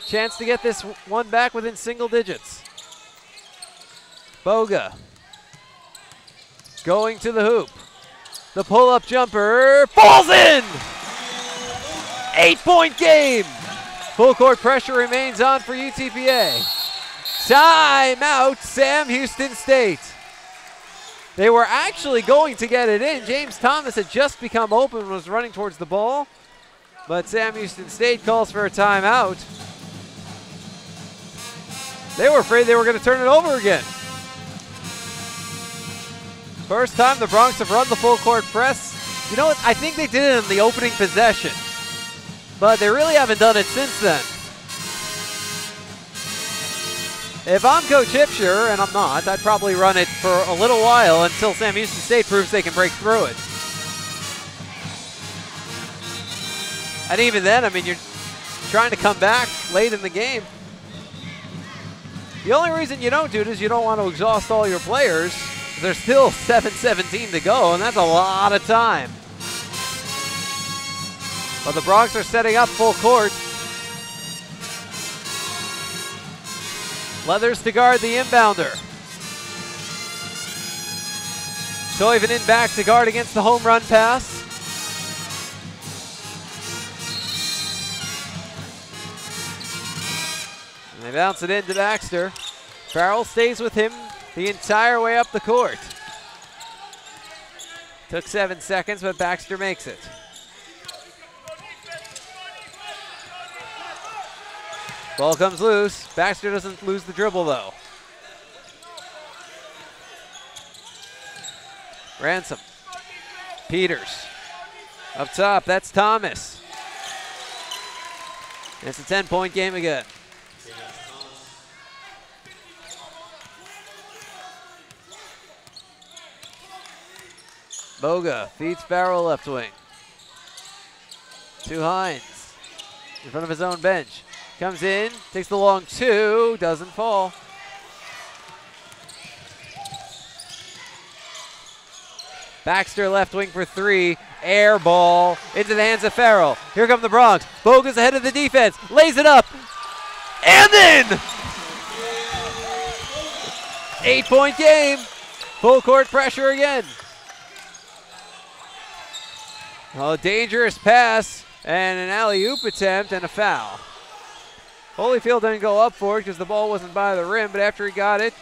Chance to get this one back within single digits. Boga going to the hoop. The pull up jumper falls in! Eight point game! Full court pressure remains on for UTPA. Timeout, Sam Houston State. They were actually going to get it in. James Thomas had just become open was running towards the ball. But Sam Houston State calls for a timeout. They were afraid they were going to turn it over again. First time the Broncs have run the full court press. You know what? I think they did it in the opening possession. But they really haven't done it since then. If I'm Coach Hipsher, and I'm not, I'd probably run it for a little while until Sam Houston State proves they can break through it. And even then, I mean, you're trying to come back late in the game. The only reason you don't do it is you don't want to exhaust all your players. There's still 7-17 to go, and that's a lot of time. But the Broncs are setting up full court. Leathers to guard the inbounder. Toivonen in back to guard against the home run pass. And they bounce it into Baxter. Farrell stays with him the entire way up the court. Took seven seconds, but Baxter makes it. Ball comes loose. Baxter doesn't lose the dribble though. Ransom. Peters. Up top, that's Thomas. It's a 10 point game again. Boga feeds Farrell left wing. To Hines. In front of his own bench. Comes in, takes the long two, doesn't fall. Baxter left wing for three. Air ball into the hands of Farrell. Here come the Broncs. Boga's ahead of the defense. Lays it up. And in! Eight point game. Full court pressure again. Oh, dangerous pass and an alley oop attempt and a foul. Holyfield didn't go up for it because the ball wasn't by the rim, but after he got it,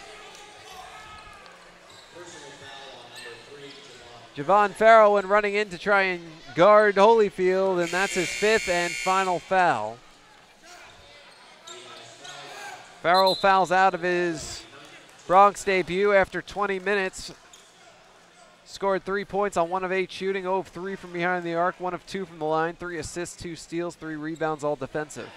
Javorn Farrell went running in to try and guard Holyfield, and that's his fifth and final foul. Farrell fouls out of his Broncs debut after 20 minutes. Scored three points on one of eight shooting, 0 of 3 from behind the arc, 1 of 2 from the line, 3 assists, 2 steals, 3 rebounds, all defensive.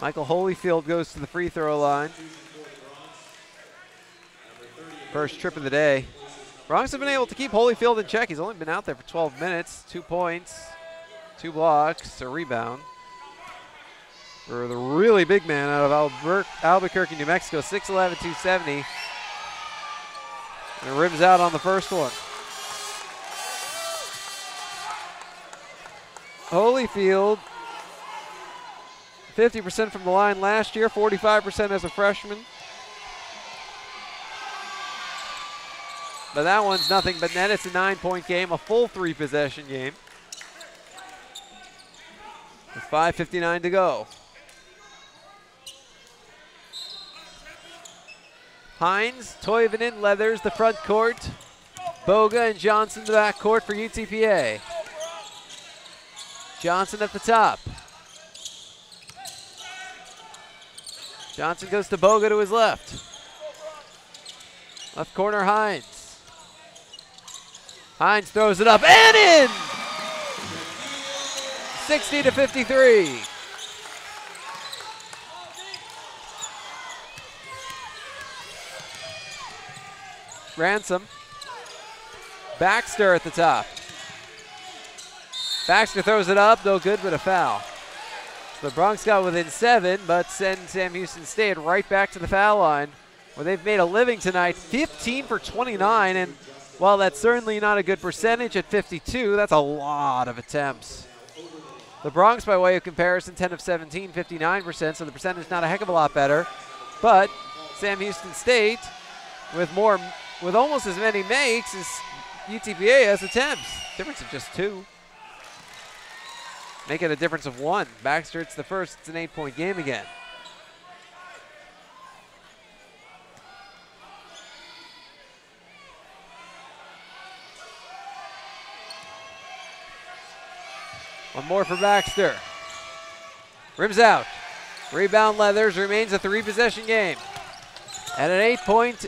Michael Holyfield goes to the free throw line. First trip of the day. Broncs have been able to keep Holyfield in check. He's only been out there for 12 minutes. Two points, two blocks, a rebound. For the really big man out of Albuquerque, New Mexico, 6'11", 270. And rims out on the first one. Holyfield 50% from the line last year, 45% as a freshman. But that one's nothing but net. It's a nine point game, a full three possession game. With 5.59 to go. Hines, Toivonen, Leathers, the front court. Boga and Johnson, the back court for UTPA. Johnson at the top. Johnson goes to Boga to his left. Left corner, Hines. Hines throws it up and in! 60 to 53. Ransom. Baxter at the top. Baxter throws it up, no good, but a foul. The Broncs got within seven, but send Sam Houston State right back to the foul line, where they've made a living tonight. 15 for 29, and while that's certainly not a good percentage at 52, that's a lot of attempts. The Broncs, by way of comparison, 10 of 17, 59%, so the percentage not a heck of a lot better. But Sam Houston State, with more, with almost as many makes as UTPA has attempts. Difference of just two. Make it a difference of one. Baxter, it's the first. It's an eight-point game again. One more for Baxter. Rims out. Rebound Leathers remains a three possession game. At an eight point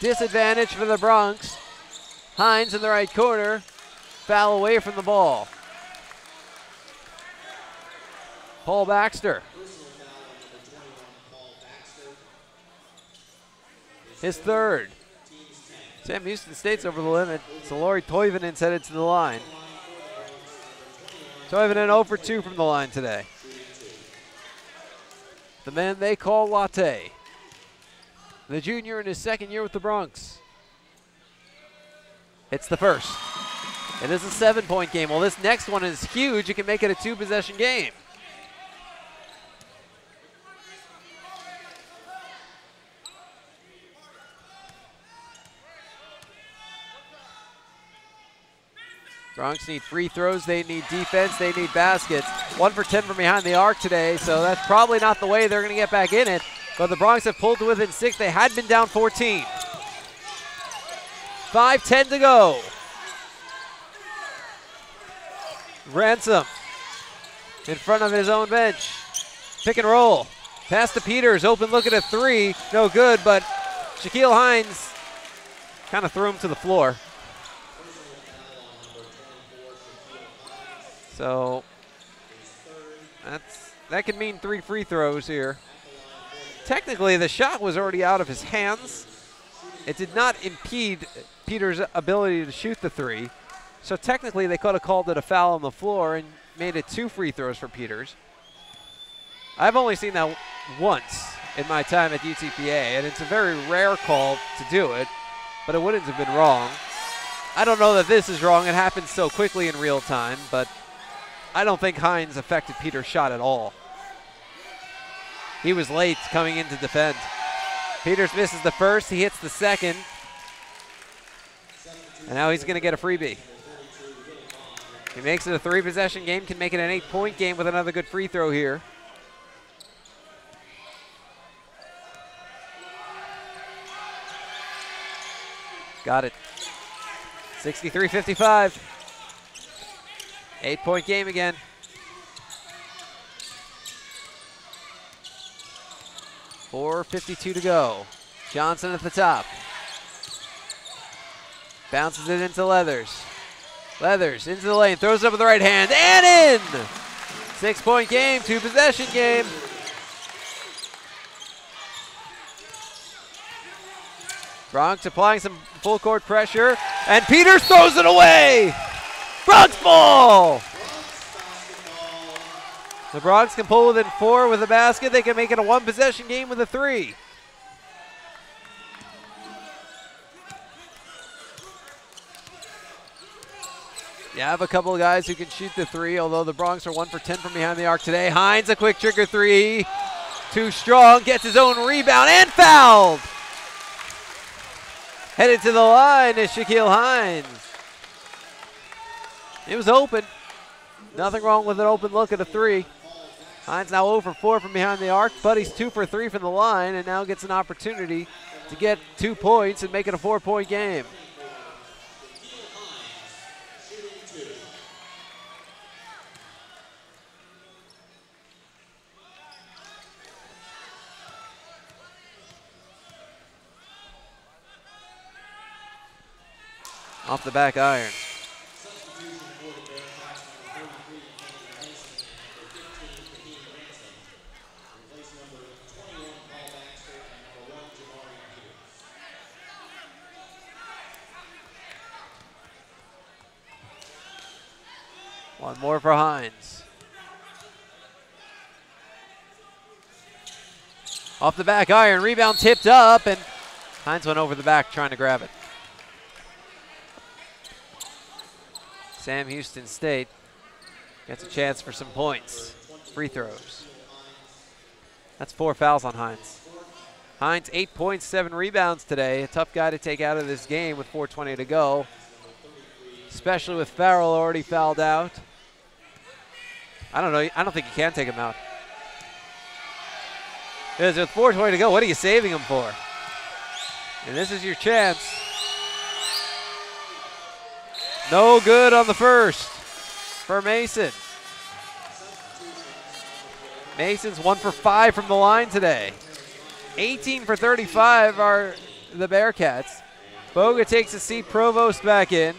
disadvantage for the Broncs. Hines in the right corner. Foul away from the ball. Paul Baxter. His third. Sam Houston State's over the limit. So Lauri Toivonen headed to the line. Toivonen 0 for 2 from the line today. The man they call Latte. The junior in his second year with the Broncs. It's the first. It is a seven point game. Well, this next one is huge. You can make it a two possession game. Broncs need free throws, they need defense, they need baskets. One for 10 from behind the arc today, so that's probably not the way they're going to get back in it. But the Broncs have pulled to within six. They had been down 14. 5-10 to go. Ransom in front of his own bench. Pick and roll. Pass to Peters. Open look at a three. No good, but Shaquille Hines kind of threw him to the floor. So that's that could mean three free throws here. Technically, the shot was already out of his hands. It did not impede Peters' ability to shoot the three. So technically, they could have called it a foul on the floor and made it two free throws for Peters. I've only seen that once in my time at UTPA, and it's a very rare call to do it, but it wouldn't have been wrong. I don't know that this is wrong. It happened so quickly in real time, but I don't think Hines affected Peter's shot at all. He was late coming in to defend. Peters misses the first, he hits the second. And now he's going to get a freebie. He makes it a three possession game, can make it an eight point game with another good free throw here. Got it. 63 55. Eight point game again. Four fifty-two to go. Johnson at the top. Bounces it into Leathers. Leathers into the lane, throws it up with the right hand, and in! Six point game, two possession game. Broncs applying some full court pressure, and Peters throws it away! Broncs ball! The Broncs can pull within four with a basket. They can make it a one possession game with a three. You have a couple of guys who can shoot the three, although the Broncs are one for 10 from behind the arc today. Hines, a quick trigger three. Too strong, gets his own rebound and fouled. Headed to the line is Shaquille Hines. It was open. Nothing wrong with an open look at a three. Hines now over 4 from behind the arc, but he's 2 for 3 from the line and now gets an opportunity to get two points and make it a four point game. Off the back iron. More for Hines. Off the back iron, rebound tipped up, and Hines went over the back trying to grab it. Sam Houston State gets a chance for some points. Free throws. That's four fouls on Hines. Hines, eight points, seven rebounds today. A tough guy to take out of this game with 4.20 to go, especially with Farrell already fouled out. I don't know. I don't think you can take him out. Because with 4.20 to go, what are you saving him for? And this is your chance. No good on the first for Mason. Mason's one for five from the line today. 18 for 35 are the Bearkats. Boga takes a seat. Provost back in.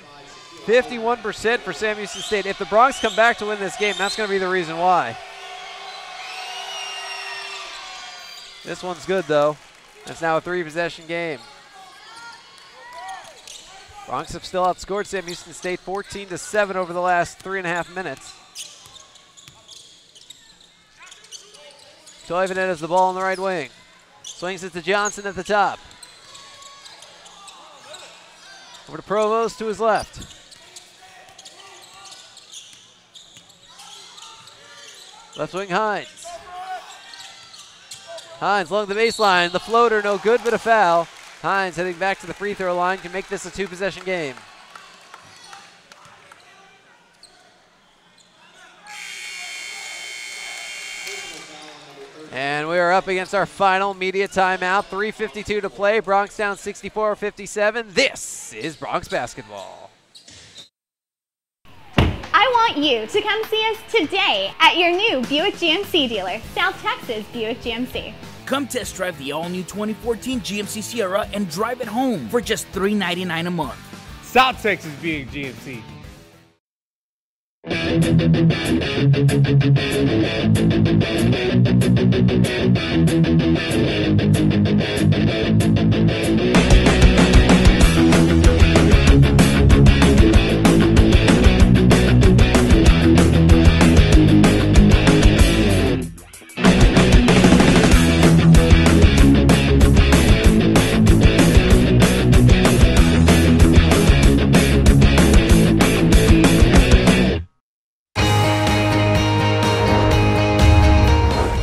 51% for Sam Houston State. If the Broncs come back to win this game, that's going to be the reason why. This one's good, though. It's now a three possession game. Broncs have still outscored Sam Houston State 14 to 7 over the last three and a half minutes. Toivonen has the ball on the right wing. Swings it to Johnson at the top. Over to Provost to his left. Left wing Hines. Hines along the baseline. The floater, no good, but a foul. Hines heading back to the free throw line can make this a two possession game. And we are up against our final media timeout. 3.52 to play. Broncs down 64 57. This is Broncs basketball. I want you to come see us today at your new Buick GMC dealer, South Texas Buick GMC. Come test drive the all new 2014 GMC Sierra and drive it home for just 399 a month. South Texas Buick GMC.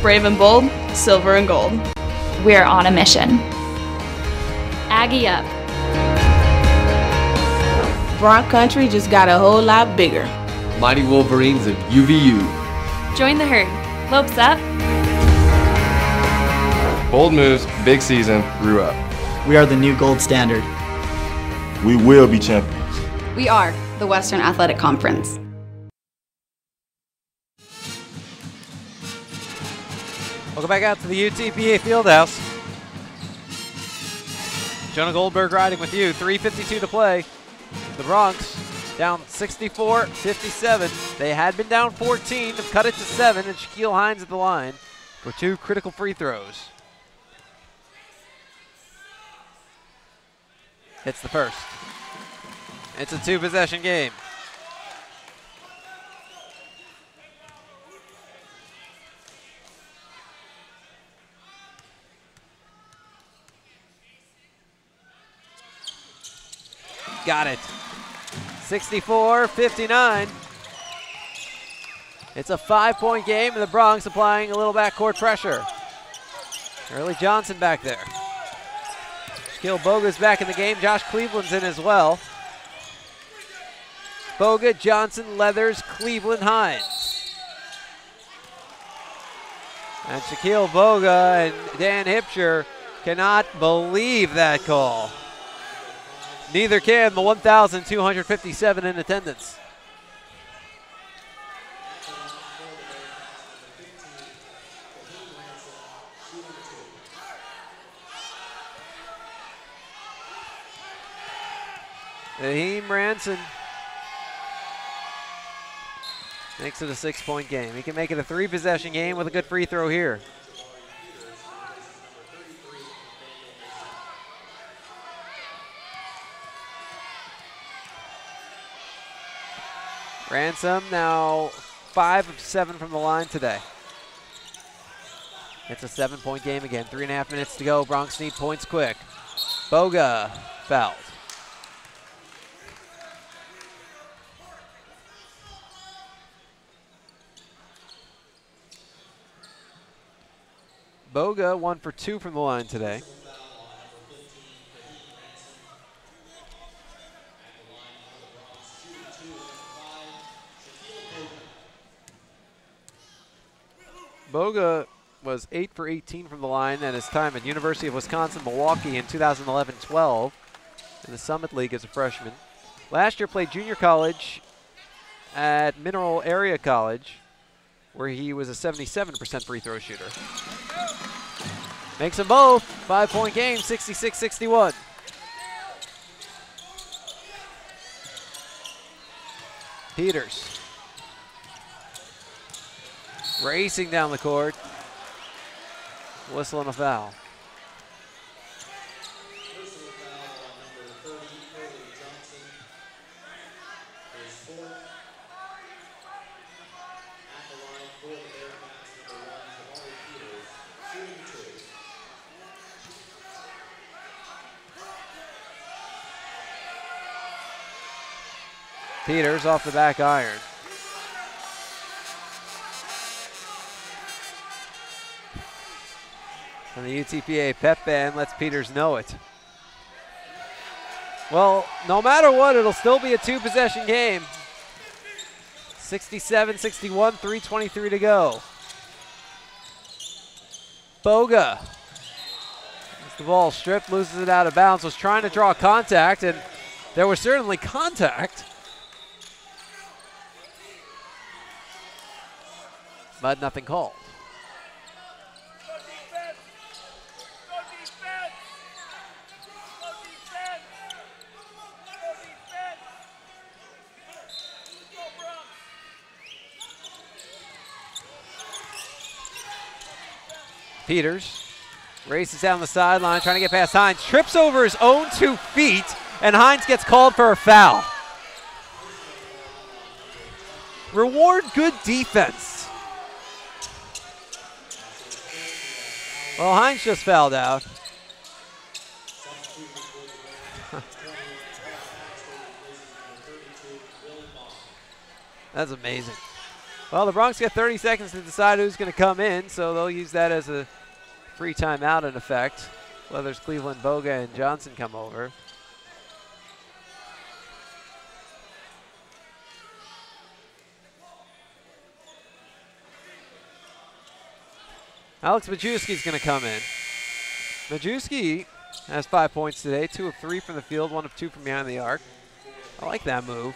Brave and bold, silver and gold. We're on a mission. Aggie up. Bronc Country just got a whole lot bigger. Mighty Wolverines of UVU. Join the herd. Lopes up. Bold moves, big season, grew up. We are the new gold standard. We will be champions. We are the Western Athletic Conference. Welcome back out to the UTPA Fieldhouse. Jonah Goldberg riding with you. 3.52 to play. The Broncs down 64 57. They had been down 14, have cut it to 7, and Shaquille Hines at the line for two critical free throws. Hits the first. It's a two possession game. Got it. 64 59. It's a five point game, and the Broncs applying a little backcourt pressure. Hurley Johnson back there. Shaquille Boga's back in the game. Josh Cleveland's in as well. Boga, Johnson, Leathers, Cleveland, Hines. And Shaquille Boga and Dan Hipsher cannot believe that call. Neither can the 1,257 in attendance. Naheem Ransom makes it a six point game. He can make it a three possession game with a good free throw here. Ransom now five of seven from the line today. It's a seven point game again. Three and a half minutes to go. Broncs need points quick. Boga fouled. Boga one for two from the line today. Boga was 8 for 18 from the line at his time at University of Wisconsin-Milwaukee in 2011-12 in the Summit League as a freshman. Last year played junior college at Mineral Area College where he was a 77% free throw shooter. Makes them both. Five-point game, 66-61. Peters racing down the court. Whistle and a foul. Peters off the back iron. And the UTPA pep band lets Peters know it. Well, no matter what, it'll still be a two possession game. 67 61, 323 to go. Boga. As the ball stripped, loses it out of bounds, was trying to draw contact, and there was certainly contact. But nothing called. Peters races down the sideline, trying to get past Hines, trips over his own two feet, and Hines gets called for a foul. Reward good defense. Well, Hines just fouled out. That's amazing. Well, the Broncs get 30 seconds to decide who's going to come in, so they'll use that as a free timeout in effect. Whether Cleveland, Boga, and Johnson come over. Alex Majewski's going to come in. Majewski has five points today, two of three from the field, one of two from behind the arc. I like that move.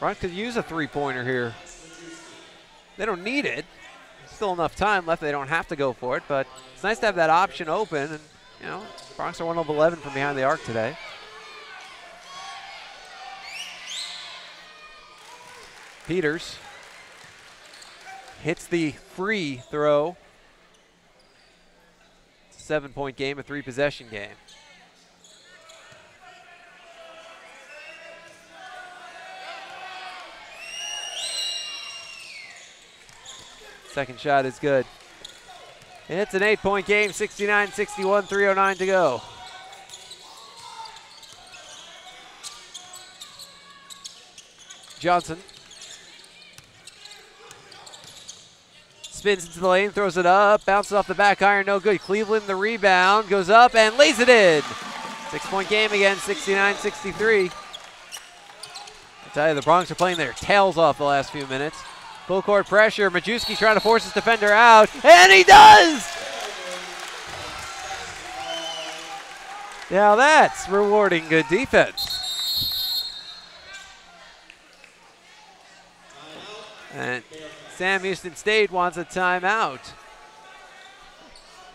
Broncs could use a three-pointer here. They don't need it. Still enough time left. They don't have to go for it, but it's nice to have that option open. And you know, Broncs are one of 11 from behind the arc today. Peters hits the free throw. Seven-point game, a three-possession game. Second shot is good. And it's an eight point game, 69 61, 309 to go. Johnson spins into the lane, throws it up, bounces off the back iron, no good. Cleveland, the rebound, goes up and lays it in. Six point game again, 69 63. I tell you, the Broncs are playing their tails off the last few minutes. Full court pressure. Majewski trying to force his defender out, and he does! Now that's rewarding good defense. And Sam Houston State wants a timeout.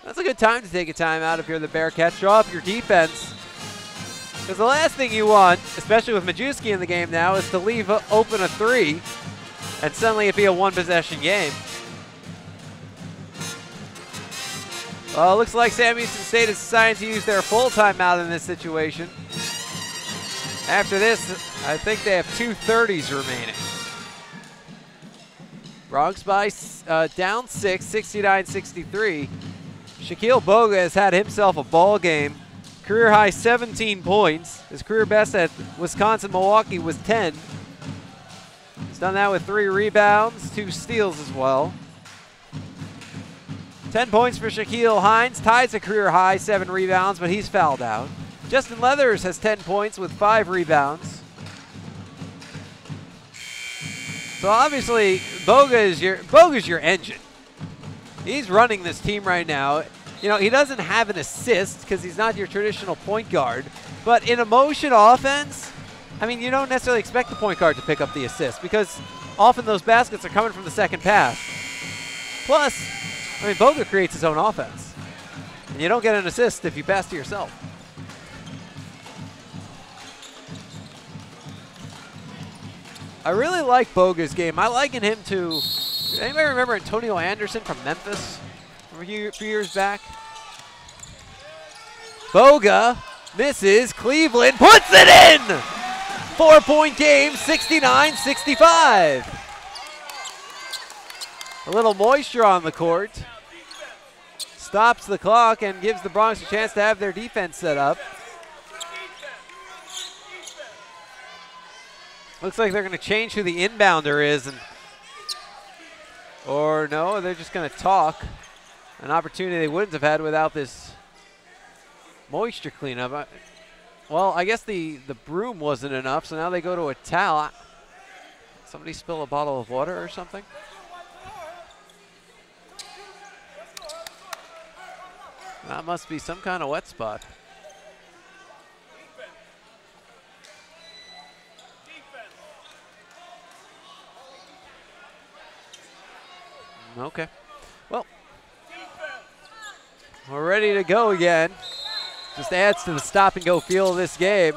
That's a good time to take a timeout if you're the Bearkats. Show up your defense. Because the last thing you want, especially with Majewski in the game now, is to leave open a three and suddenly it'd be a one possession game. Well, looks like Sam Houston State is decided to use their full timeout in this situation. After this, I think they have two 30s remaining. Broncs by uh, down six, 69-63. Shaquille Boga has had himself a ball game. Career high 17 points. His career best at Wisconsin-Milwaukee was 10. Done that with three rebounds, two steals as well. 10 points for Shaquille Hines, ties a career high, seven rebounds, but he's fouled out. Justin Leathers has 10 points with five rebounds. So obviously, Boga is your Boga's your engine. He's running this team right now. You know, he doesn't have an assist because he's not your traditional point guard. But in a motion offense, I mean, you don't necessarily expect the point guard to pick up the assist because often those baskets are coming from the second pass. Plus, I mean, Boga creates his own offense. And you don't get an assist if you pass to yourself. I really like Boga's game. I liken him to, anybody remember Antonio Anderson from Memphis a few, few years back? Boga misses, Cleveland puts it in! Four point game, 69 65. A little moisture on the court. Stops the clock and gives the Broncs a chance to have their defense set up. Looks like they're going to change who the inbounder is. and Or no, they're just going to talk. An opportunity they wouldn't have had without this moisture cleanup. Well, I guess the, the broom wasn't enough, so now they go to a towel. Somebody spill a bottle of water or something? That must be some kind of wet spot. Okay. Well, we're ready to go again. Just adds to the stop and go feel of this game.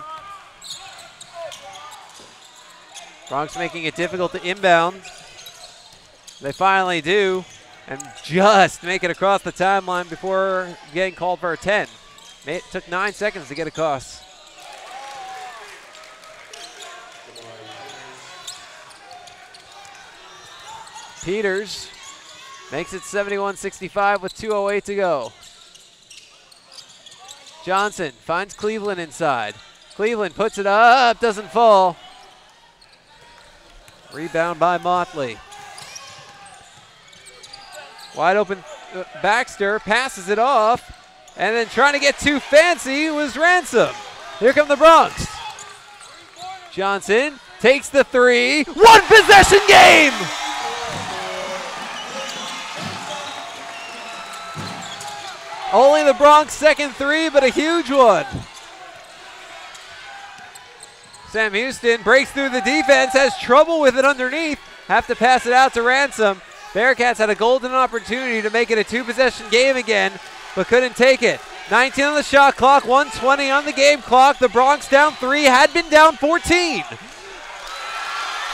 Broncs making it difficult to inbound. They finally do, and just make it across the timeline before getting called for a 10. It took nine seconds to get across. Peters makes it 71-65 with 2.08 to go. Johnson finds Cleveland inside. Cleveland puts it up, doesn't fall. Rebound by Motley. Wide open uh, Baxter passes it off, and then trying to get too fancy was Ransom. Here come the Broncs. Johnson takes the three. One possession game! Only the Broncs second three, but a huge one. Sam Houston breaks through the defense, has trouble with it underneath. Have to pass it out to Ransom. Bearkats had a golden opportunity to make it a two possession game again, but couldn't take it. 19 on the shot clock, 120 on the game clock. The Broncs down three, had been down 14.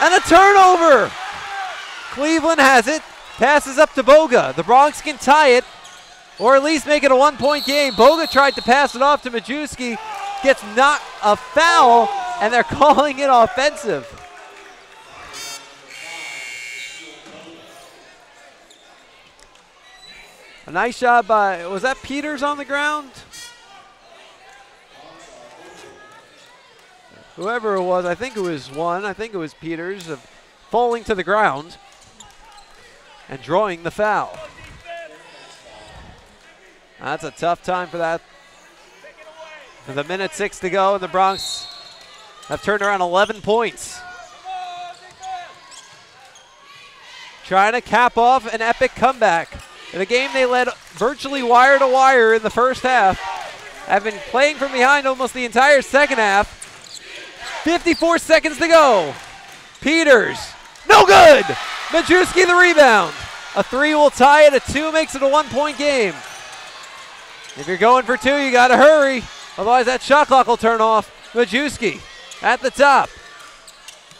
And a turnover. Cleveland has it, passes up to Boga. The Broncs can tie it, or at least make it a one point game. Boga tried to pass it off to Majewski, gets not a foul, and they're calling it offensive. A nice job by, was that Peters on the ground? Whoever it was, I think it was one, I think it was Peters, of falling to the ground and drawing the foul. That's a tough time for that. With a minute six to go, and the Broncs have turned around 11 points. Trying to cap off an epic comeback. In a game they led virtually wire to wire in the first half. Have been playing from behind almost the entire second half. 54 seconds to go. Peters, no good. Majewski the rebound. A three will tie it. A two makes it a one-point game. If you're going for two, you got to hurry. Otherwise, that shot clock will turn off. Majewski at the top.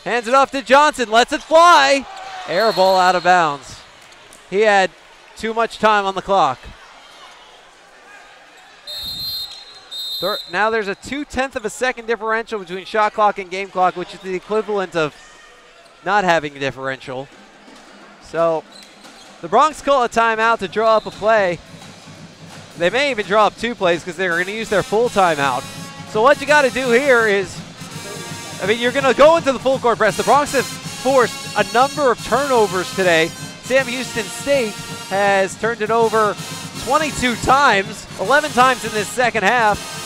Hands it off to Johnson. Lets it fly. Air ball out of bounds. He had too much time on the clock. Thir now there's a two-tenth of a second differential between shot clock and game clock, which is the equivalent of not having a differential. So the Broncs call a timeout to draw up a play. They may even draw up two plays because they're going to use their full timeout. So what you got to do here is, I mean, you're going to go into the full court press. The Broncs have forced a number of turnovers today. Sam Houston State has turned it over 22 times, 11 times in this second half.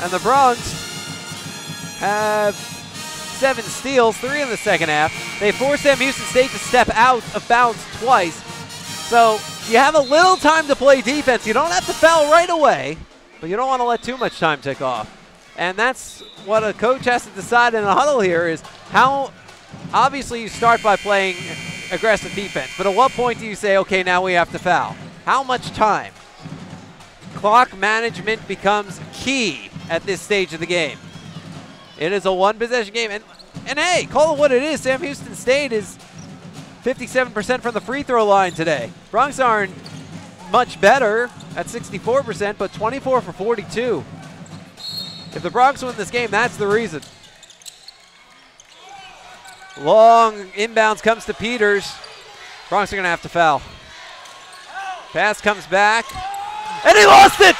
And the Broncs have seven steals, three in the second half. They forced Sam Houston State to step out of bounds twice. So you have a little time to play defense. You don't have to foul right away, but you don't want to let too much time tick off. And that's what a coach has to decide in a huddle here is how obviously you start by playing aggressive defense, but at what point do you say, okay, now we have to foul? How much time? Clock management becomes key at this stage of the game. It is a one possession game. And, and hey, call it what it is. Sam Houston State is 57% from the free throw line today. Broncs aren't much better at 64%, but 24 for 42. If the Broncs win this game, that's the reason. Long inbounds comes to Peters. Broncs are going to have to foul. Pass comes back. And he lost it!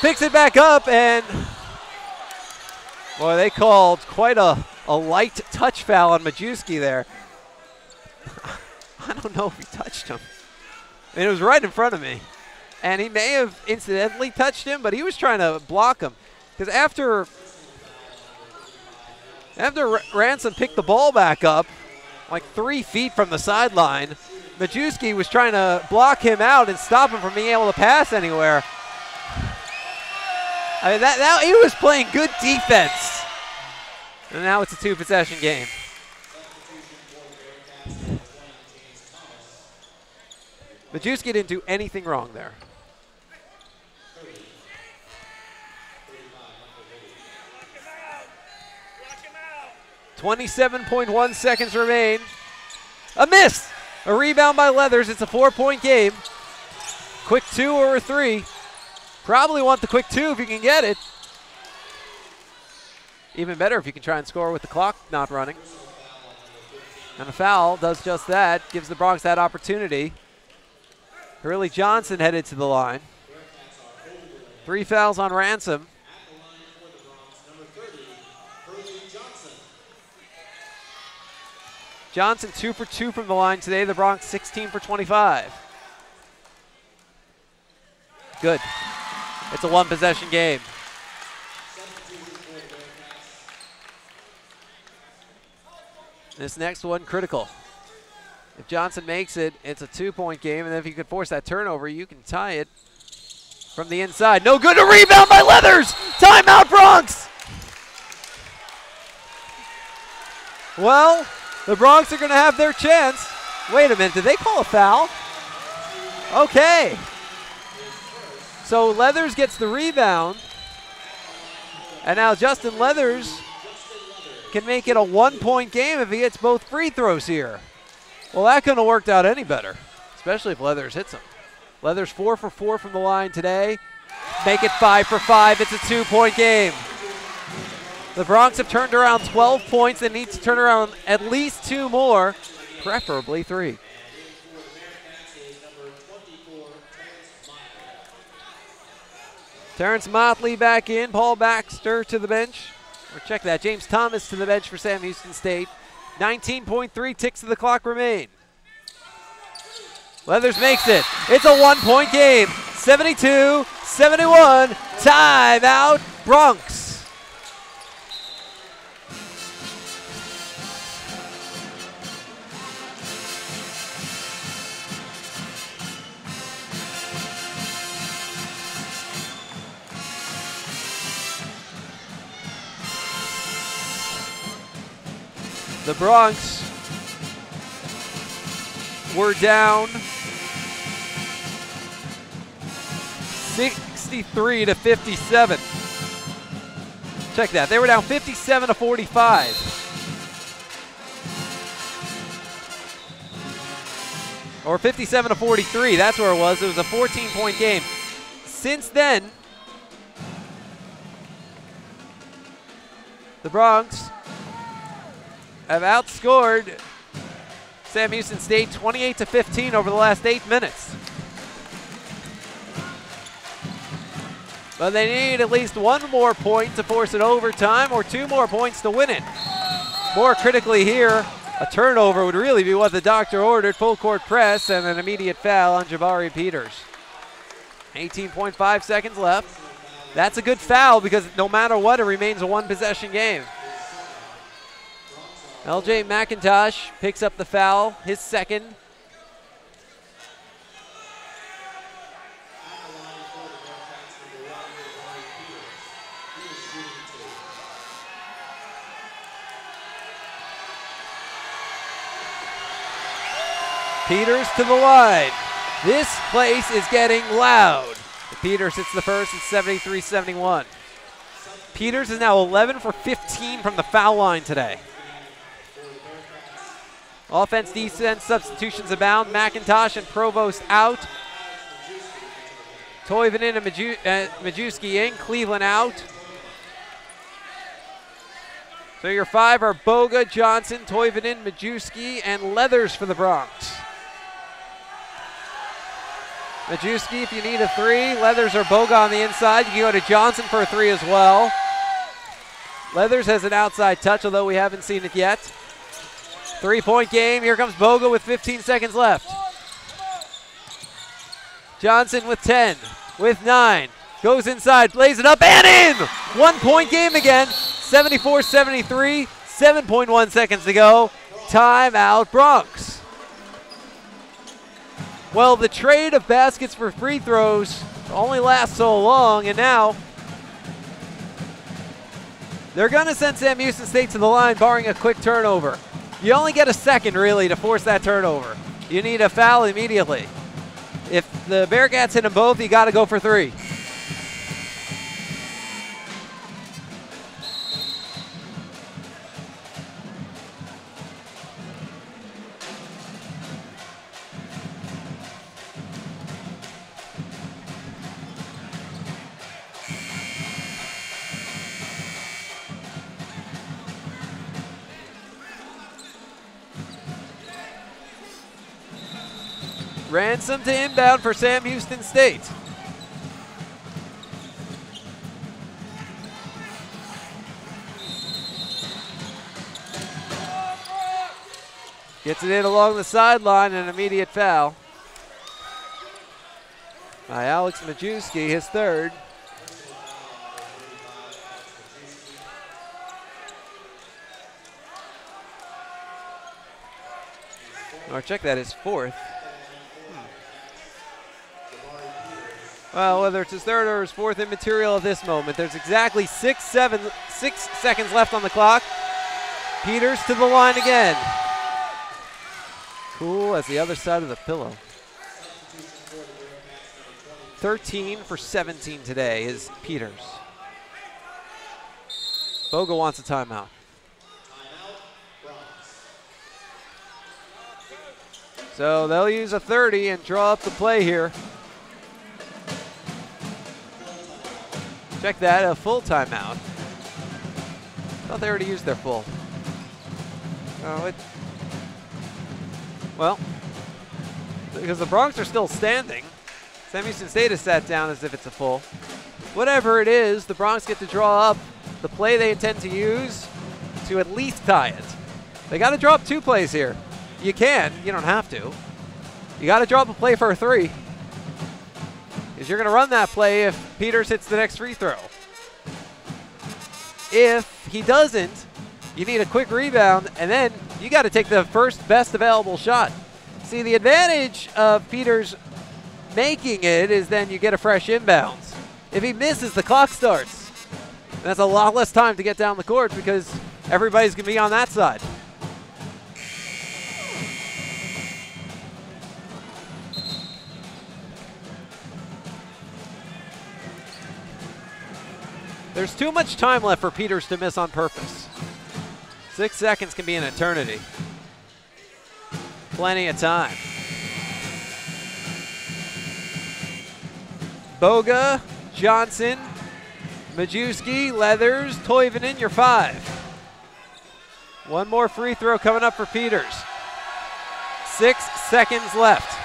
Picks it back up, and boy, they called quite a, a light touch foul on Majewski there. I don't know if he touched him. It was right in front of me. And he may have incidentally touched him, but he was trying to block him. Because after after Ransom picked the ball back up, like three feet from the sideline, Majewski was trying to block him out and stop him from being able to pass anywhere. I mean, that, that he was playing good defense. And now it's a two possession game. Majewski didn't do anything wrong there. Twenty-seven point one seconds remain. A miss. A rebound by Leathers. It's a four-point game. Quick two or a three. Probably want the quick two if you can get it. Even better if you can try and score with the clock not running. And a foul does just that, gives the Broncs that opportunity. Hurley Johnson headed to the line. Three fouls on Ransom. Johnson two for two from the line today. The Broncs 16 for 25. Good. It's a one possession game. This next one critical. If Johnson makes it, it's a two-point game, and if you could force that turnover, you can tie it from the inside. No good. A rebound by Leathers. Timeout, Broncs. Well, the Broncs are going to have their chance. Wait a minute. Did they call a foul? Okay. So Leathers gets the rebound. And now Justin Leathers can make it a one-point game if he hits both free throws here. Well, that couldn't have worked out any better, especially if Leathers hits him. Leathers four for four from the line today. Make it five for five. It's a two-point game. The Broncs have turned around 12 points. and need to turn around at least two more, preferably three. Terrence Motley back in. Paul Baxter to the bench. Or check that. James Thomas to the bench for Sam Houston State. 19.3 ticks of the clock remain. Leathers makes it. It's a one point game. 72 71. Timeout, Broncs. The Broncs were down 63 to 57. Check that. They were down 57 to 45. Or 57 to 43. That's where it was. It was a 14 point game. Since then, the Broncs have outscored Sam Houston State 28 to 15 over the last eight minutes. But they need at least one more point to force it overtime or two more points to win it. More critically here, A turnover would really be what the doctor ordered. Full court press and an immediate foul on Jabari Peters. 18.5 seconds left. That's a good foul because no matter what, it remains a one possession game. LJ McIntosh picks up the foul, his second. Peters to the line. This place is getting loud. Peters hits the first at 73 71. Peters is now 11 for 15 from the foul line today. Offense, defense, substitutions abound. McIntosh and Provost out. Toivonen and uh, Majewski in. Cleveland out. So your five are Boga, Johnson, Toivonen, Majewski, and Leathers for the Broncs. Majewski, if you need a three. Leathers or Boga on the inside. You can go to Johnson for a three as well. Leathers has an outside touch, although we haven't seen it yet. Three point game. Here comes Boga with 15 seconds left. Johnson with 10, with 9. Goes inside, plays it up, and in! One point game again. 74 73. 7.1 seconds to go. Timeout, Broncs. Well, the trade of baskets for free throws only lasts so long, and now they're going to send Sam Houston State to the line, barring a quick turnover. You only get a second, really, to force that turnover. You need a foul immediately. If the Bearkats hit them both, you got to go for three. Ransom to inbound for Sam Houston State. Gets it in along the sideline, an immediate foul. By Alex Majewski, his third. Or check that, his fourth. Well, whether it's his third or his fourth immaterial at this moment, there's exactly six, seven, six seconds left on the clock. Peters to the line again. Cool as the other side of the pillow. 13 for 17 today is Peters. Boga wants a timeout. So they'll use a 30 and draw up the play here. Check that, a full timeout. Thought they already used their full. Oh, it. Well, because the Broncs are still standing. Sam Houston State sat down as if it's a full. Whatever it is, the Broncs get to draw up the play they intend to use to at least tie it. They got to draw up two plays here. You can, you don't have to. You got to draw up a play for a three. Because you're going to run that play if Peters hits the next free throw. If he doesn't, you need a quick rebound, and then you got to take the first best available shot. See, the advantage of Peters making it is then you get a fresh inbounds. If he misses, the clock starts. That's a lot less time to get down the court because everybody's going to be on that side. There's too much time left for Peters to miss on purpose. Six seconds can be an eternity. Plenty of time. Boga, Johnson, Majewski, Leathers, Toivonen, your five. One more free throw coming up for Peters. Six seconds left.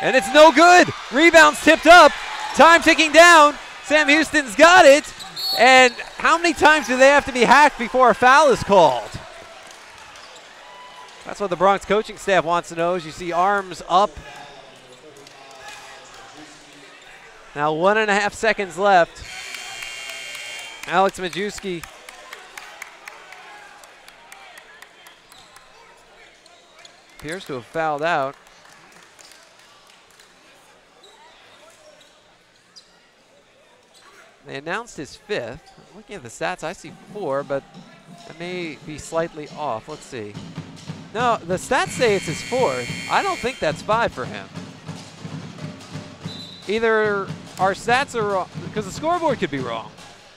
And it's no good. Rebounds tipped up. Time ticking down. Sam Houston's got it. And how many times do they have to be hacked before a foul is called? That's what the Broncs coaching staff wants to know. As you see arms up. Now one and a half seconds left. Alex Majewski appears to have fouled out. They announced his fifth. Looking at the stats, I see four, but I may be slightly off. Let's see. No, the stats say it's his fourth. I don't think that's five for him. Either our stats are wrong, because the scoreboard could be wrong.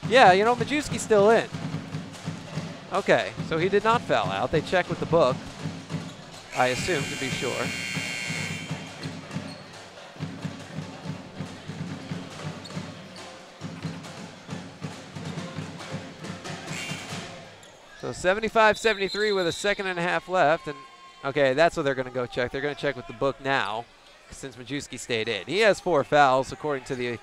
Yeah, you know, Majewski's still in. Okay, so he did not foul out. They checked with the book, I assume, to be sure. So 75-73 with a second and a half left. And okay, that's what they're going to go check. They're going to check with the book now since Majewski stayed in. He has four fouls according to the,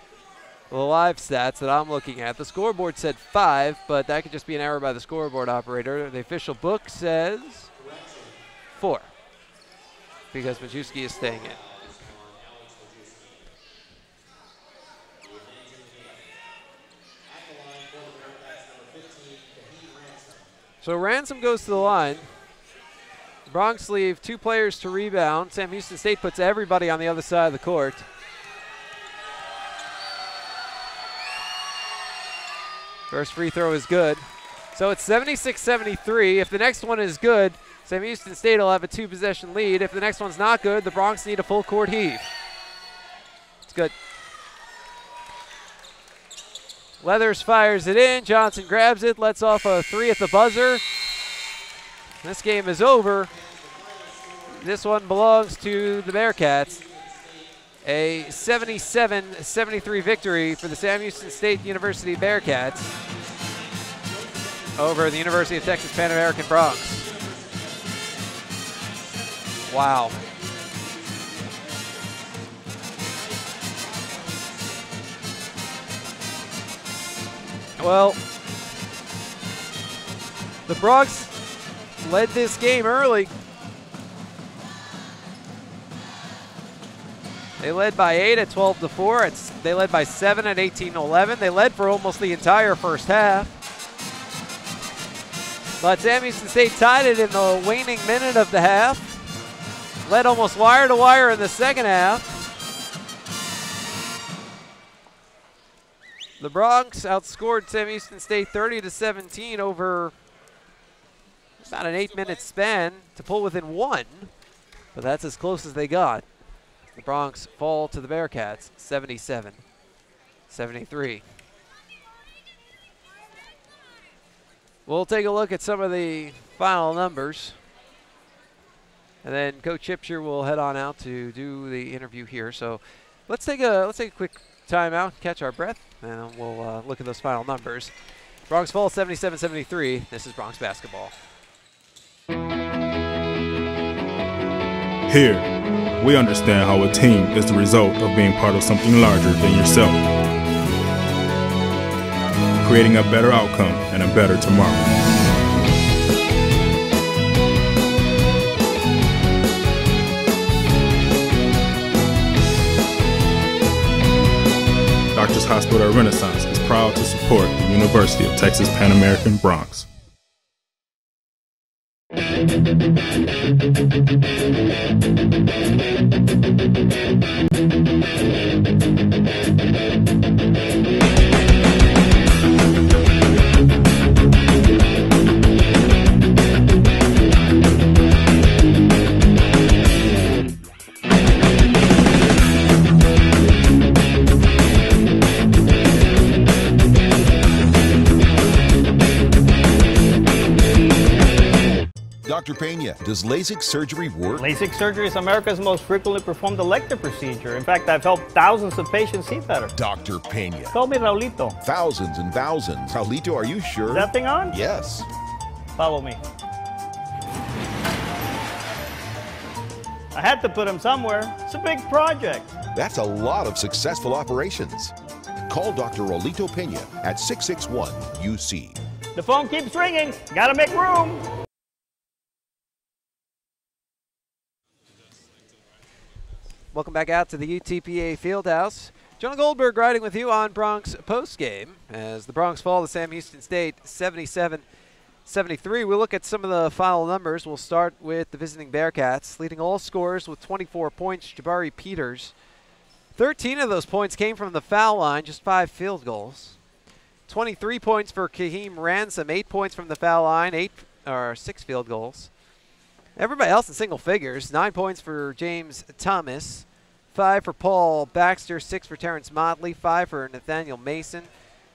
the live stats that I'm looking at. The scoreboard said five, but that could just be an error by the scoreboard operator. The official book says four because Majewski is staying in. So Ransom goes to the line. Broncs leave two players to rebound. Sam Houston State puts everybody on the other side of the court. First free throw is good. So it's 76-73. If the next one is good, Sam Houston State will have a two-possession lead. If the next one's not good, the Broncs need a full court heave. It's good. Leathers fires it in. Johnson grabs it, lets off a three at the buzzer. This game is over. This one belongs to the Bearkats. A 77-73 victory for the Sam Houston State University Bearkats over the University of Texas Pan American Broncs. Wow. Well, the Broncs led this game early. They led by 8 at 12 to 4. It's, they led by 7 at 18 to 11. They led for almost the entire first half. But Sam Houston State tied it in the waning minute of the half. Led almost wire to wire in the second half. The Broncs outscored Sam Houston State 30 to 17 over about an eight minute span to pull within one, but that's as close as they got. The Broncs fall to the Bearkats 77 73. We'll take a look at some of the final numbers. And then Coach Hipsher will head on out to do the interview here. So let's take a let's take a quick timeout, catch our breath, and we'll uh, look at those final numbers. Broncs Falls 77-73. This is Broncs basketball. Here, we understand how a team is the result of being part of something larger than yourself, creating a better outcome and a better tomorrow. Doctors Hospital at Renaissance is proud to support the University of Texas Pan American Broncs. Dr. Pena, does LASIK surgery work? LASIK surgery is America's most frequently performed elective procedure. In fact, I've helped thousands of patients see better. Dr. Pena. Call me Raulito. Thousands and thousands. Raulito, are you sure? Is that thing on? Yes. Follow me. I had to put him somewhere. It's a big project. That's a lot of successful operations. Call Dr. Raulito Pena at 661 UC. The phone keeps ringing. Gotta make room. Welcome back out to the UTPA Fieldhouse. Jonah Goldberg riding with you on Broncs postgame as the Broncs fall to Sam Houston State 77 73. We'll look at some of the final numbers. We'll start with the visiting Bearkats, leading all scorers with 24 points. Jabari Peters. 13 of those points came from the foul line, just five field goals. 23 points for Kaheem Ransom, eight points from the foul line, eight or six field goals. Everybody else in single figures. Nine points for James Thomas, five for Paul Baxter, six for Terrence Motley, five for Nathaniel Mason,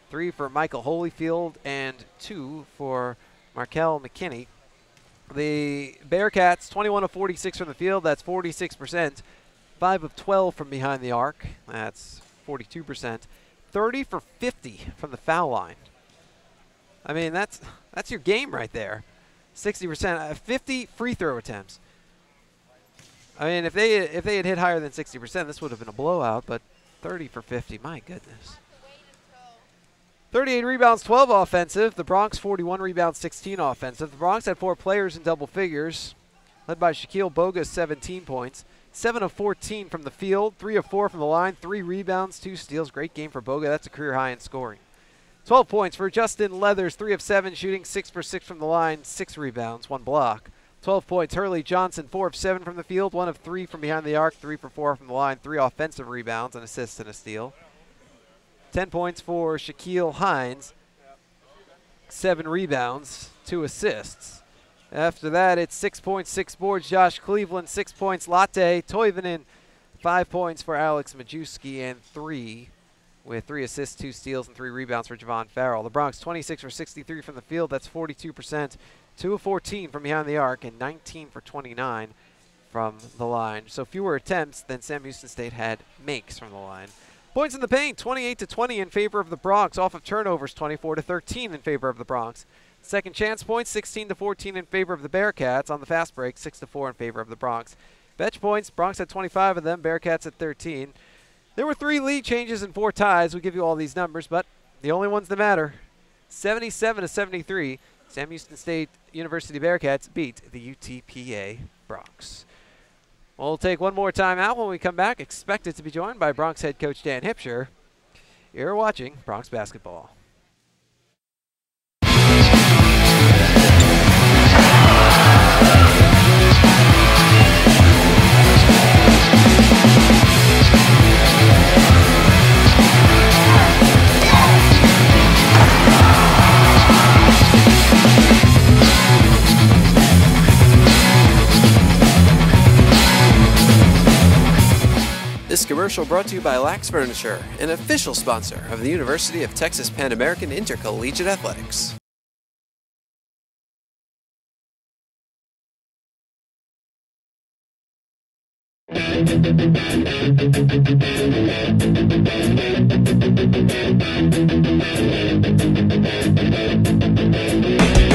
three for Michael Holyfield, and two for Markel McKinney. The Bearkats, 21 of 46 from the field. That's 46%. 5 of 12 from behind the arc. That's 42%. 30 for 50 from the foul line. I mean, that's that's your game right there. 60%, uh, 50 free throw attempts. I mean, if they if they had hit higher than 60%, this would have been a blowout, but 30 for 50, my goodness. 38 rebounds, 12 offensive. The Broncs 41 rebounds, 16 offensive. The Broncs had four players in double figures, led by Shaquille Boga, 17 points. 7 of 14 from the field, 3 of 4 from the line, 3 rebounds, 2 steals. Great game for Boga. That's a career high in scoring. 12 points for Justin Leathers, 3 of 7 shooting, 6 for 6 from the line, 6 rebounds, 1 block. 12 points. Hurley Johnson, 4 of 7 from the field, 1 of 3 from behind the arc, 3 for 4 from the line, 3 offensive rebounds, an assist and a steal. 10 points for Shaquille Hines, 7 rebounds, 2 assists. After that, it's 6.6 boards. Josh Cleveland, 6 points. Lauri Toivonen, 5 points for Alex Majewski, and 3 with 3 assists, 2 steals, and 3 rebounds for Javorn Farrell. The Broncs, 26 for 63 from the field. That's 42%. 2 of 14 from behind the arc, and 19 for 29 from the line. So fewer attempts than Sam Houston State had makes from the line. Points in the paint, 28 to 20 in favor of the Broncs. Off of turnovers, 24 to 13 in favor of the Broncs. Second chance points, 16 to 14 in favor of the Bearkats. On the fast break, 6 to 4 in favor of the Broncs. Bench points, Broncs had 25 of them, Bearkats at 13. There were three lead changes and four ties. We'll give you all these numbers, but the only ones that matter 77 to 73. Sam Houston State University Bearkats beat the UTPA Broncs. We'll take one more time out when we come back. Expected to be joined by Broncs head coach Dan Hipsher. You're watching Broncs basketball. This commercial brought to you by Lack's Furniture, an official sponsor of the University of Texas Pan American Intercollegiate Athletics. Thank you.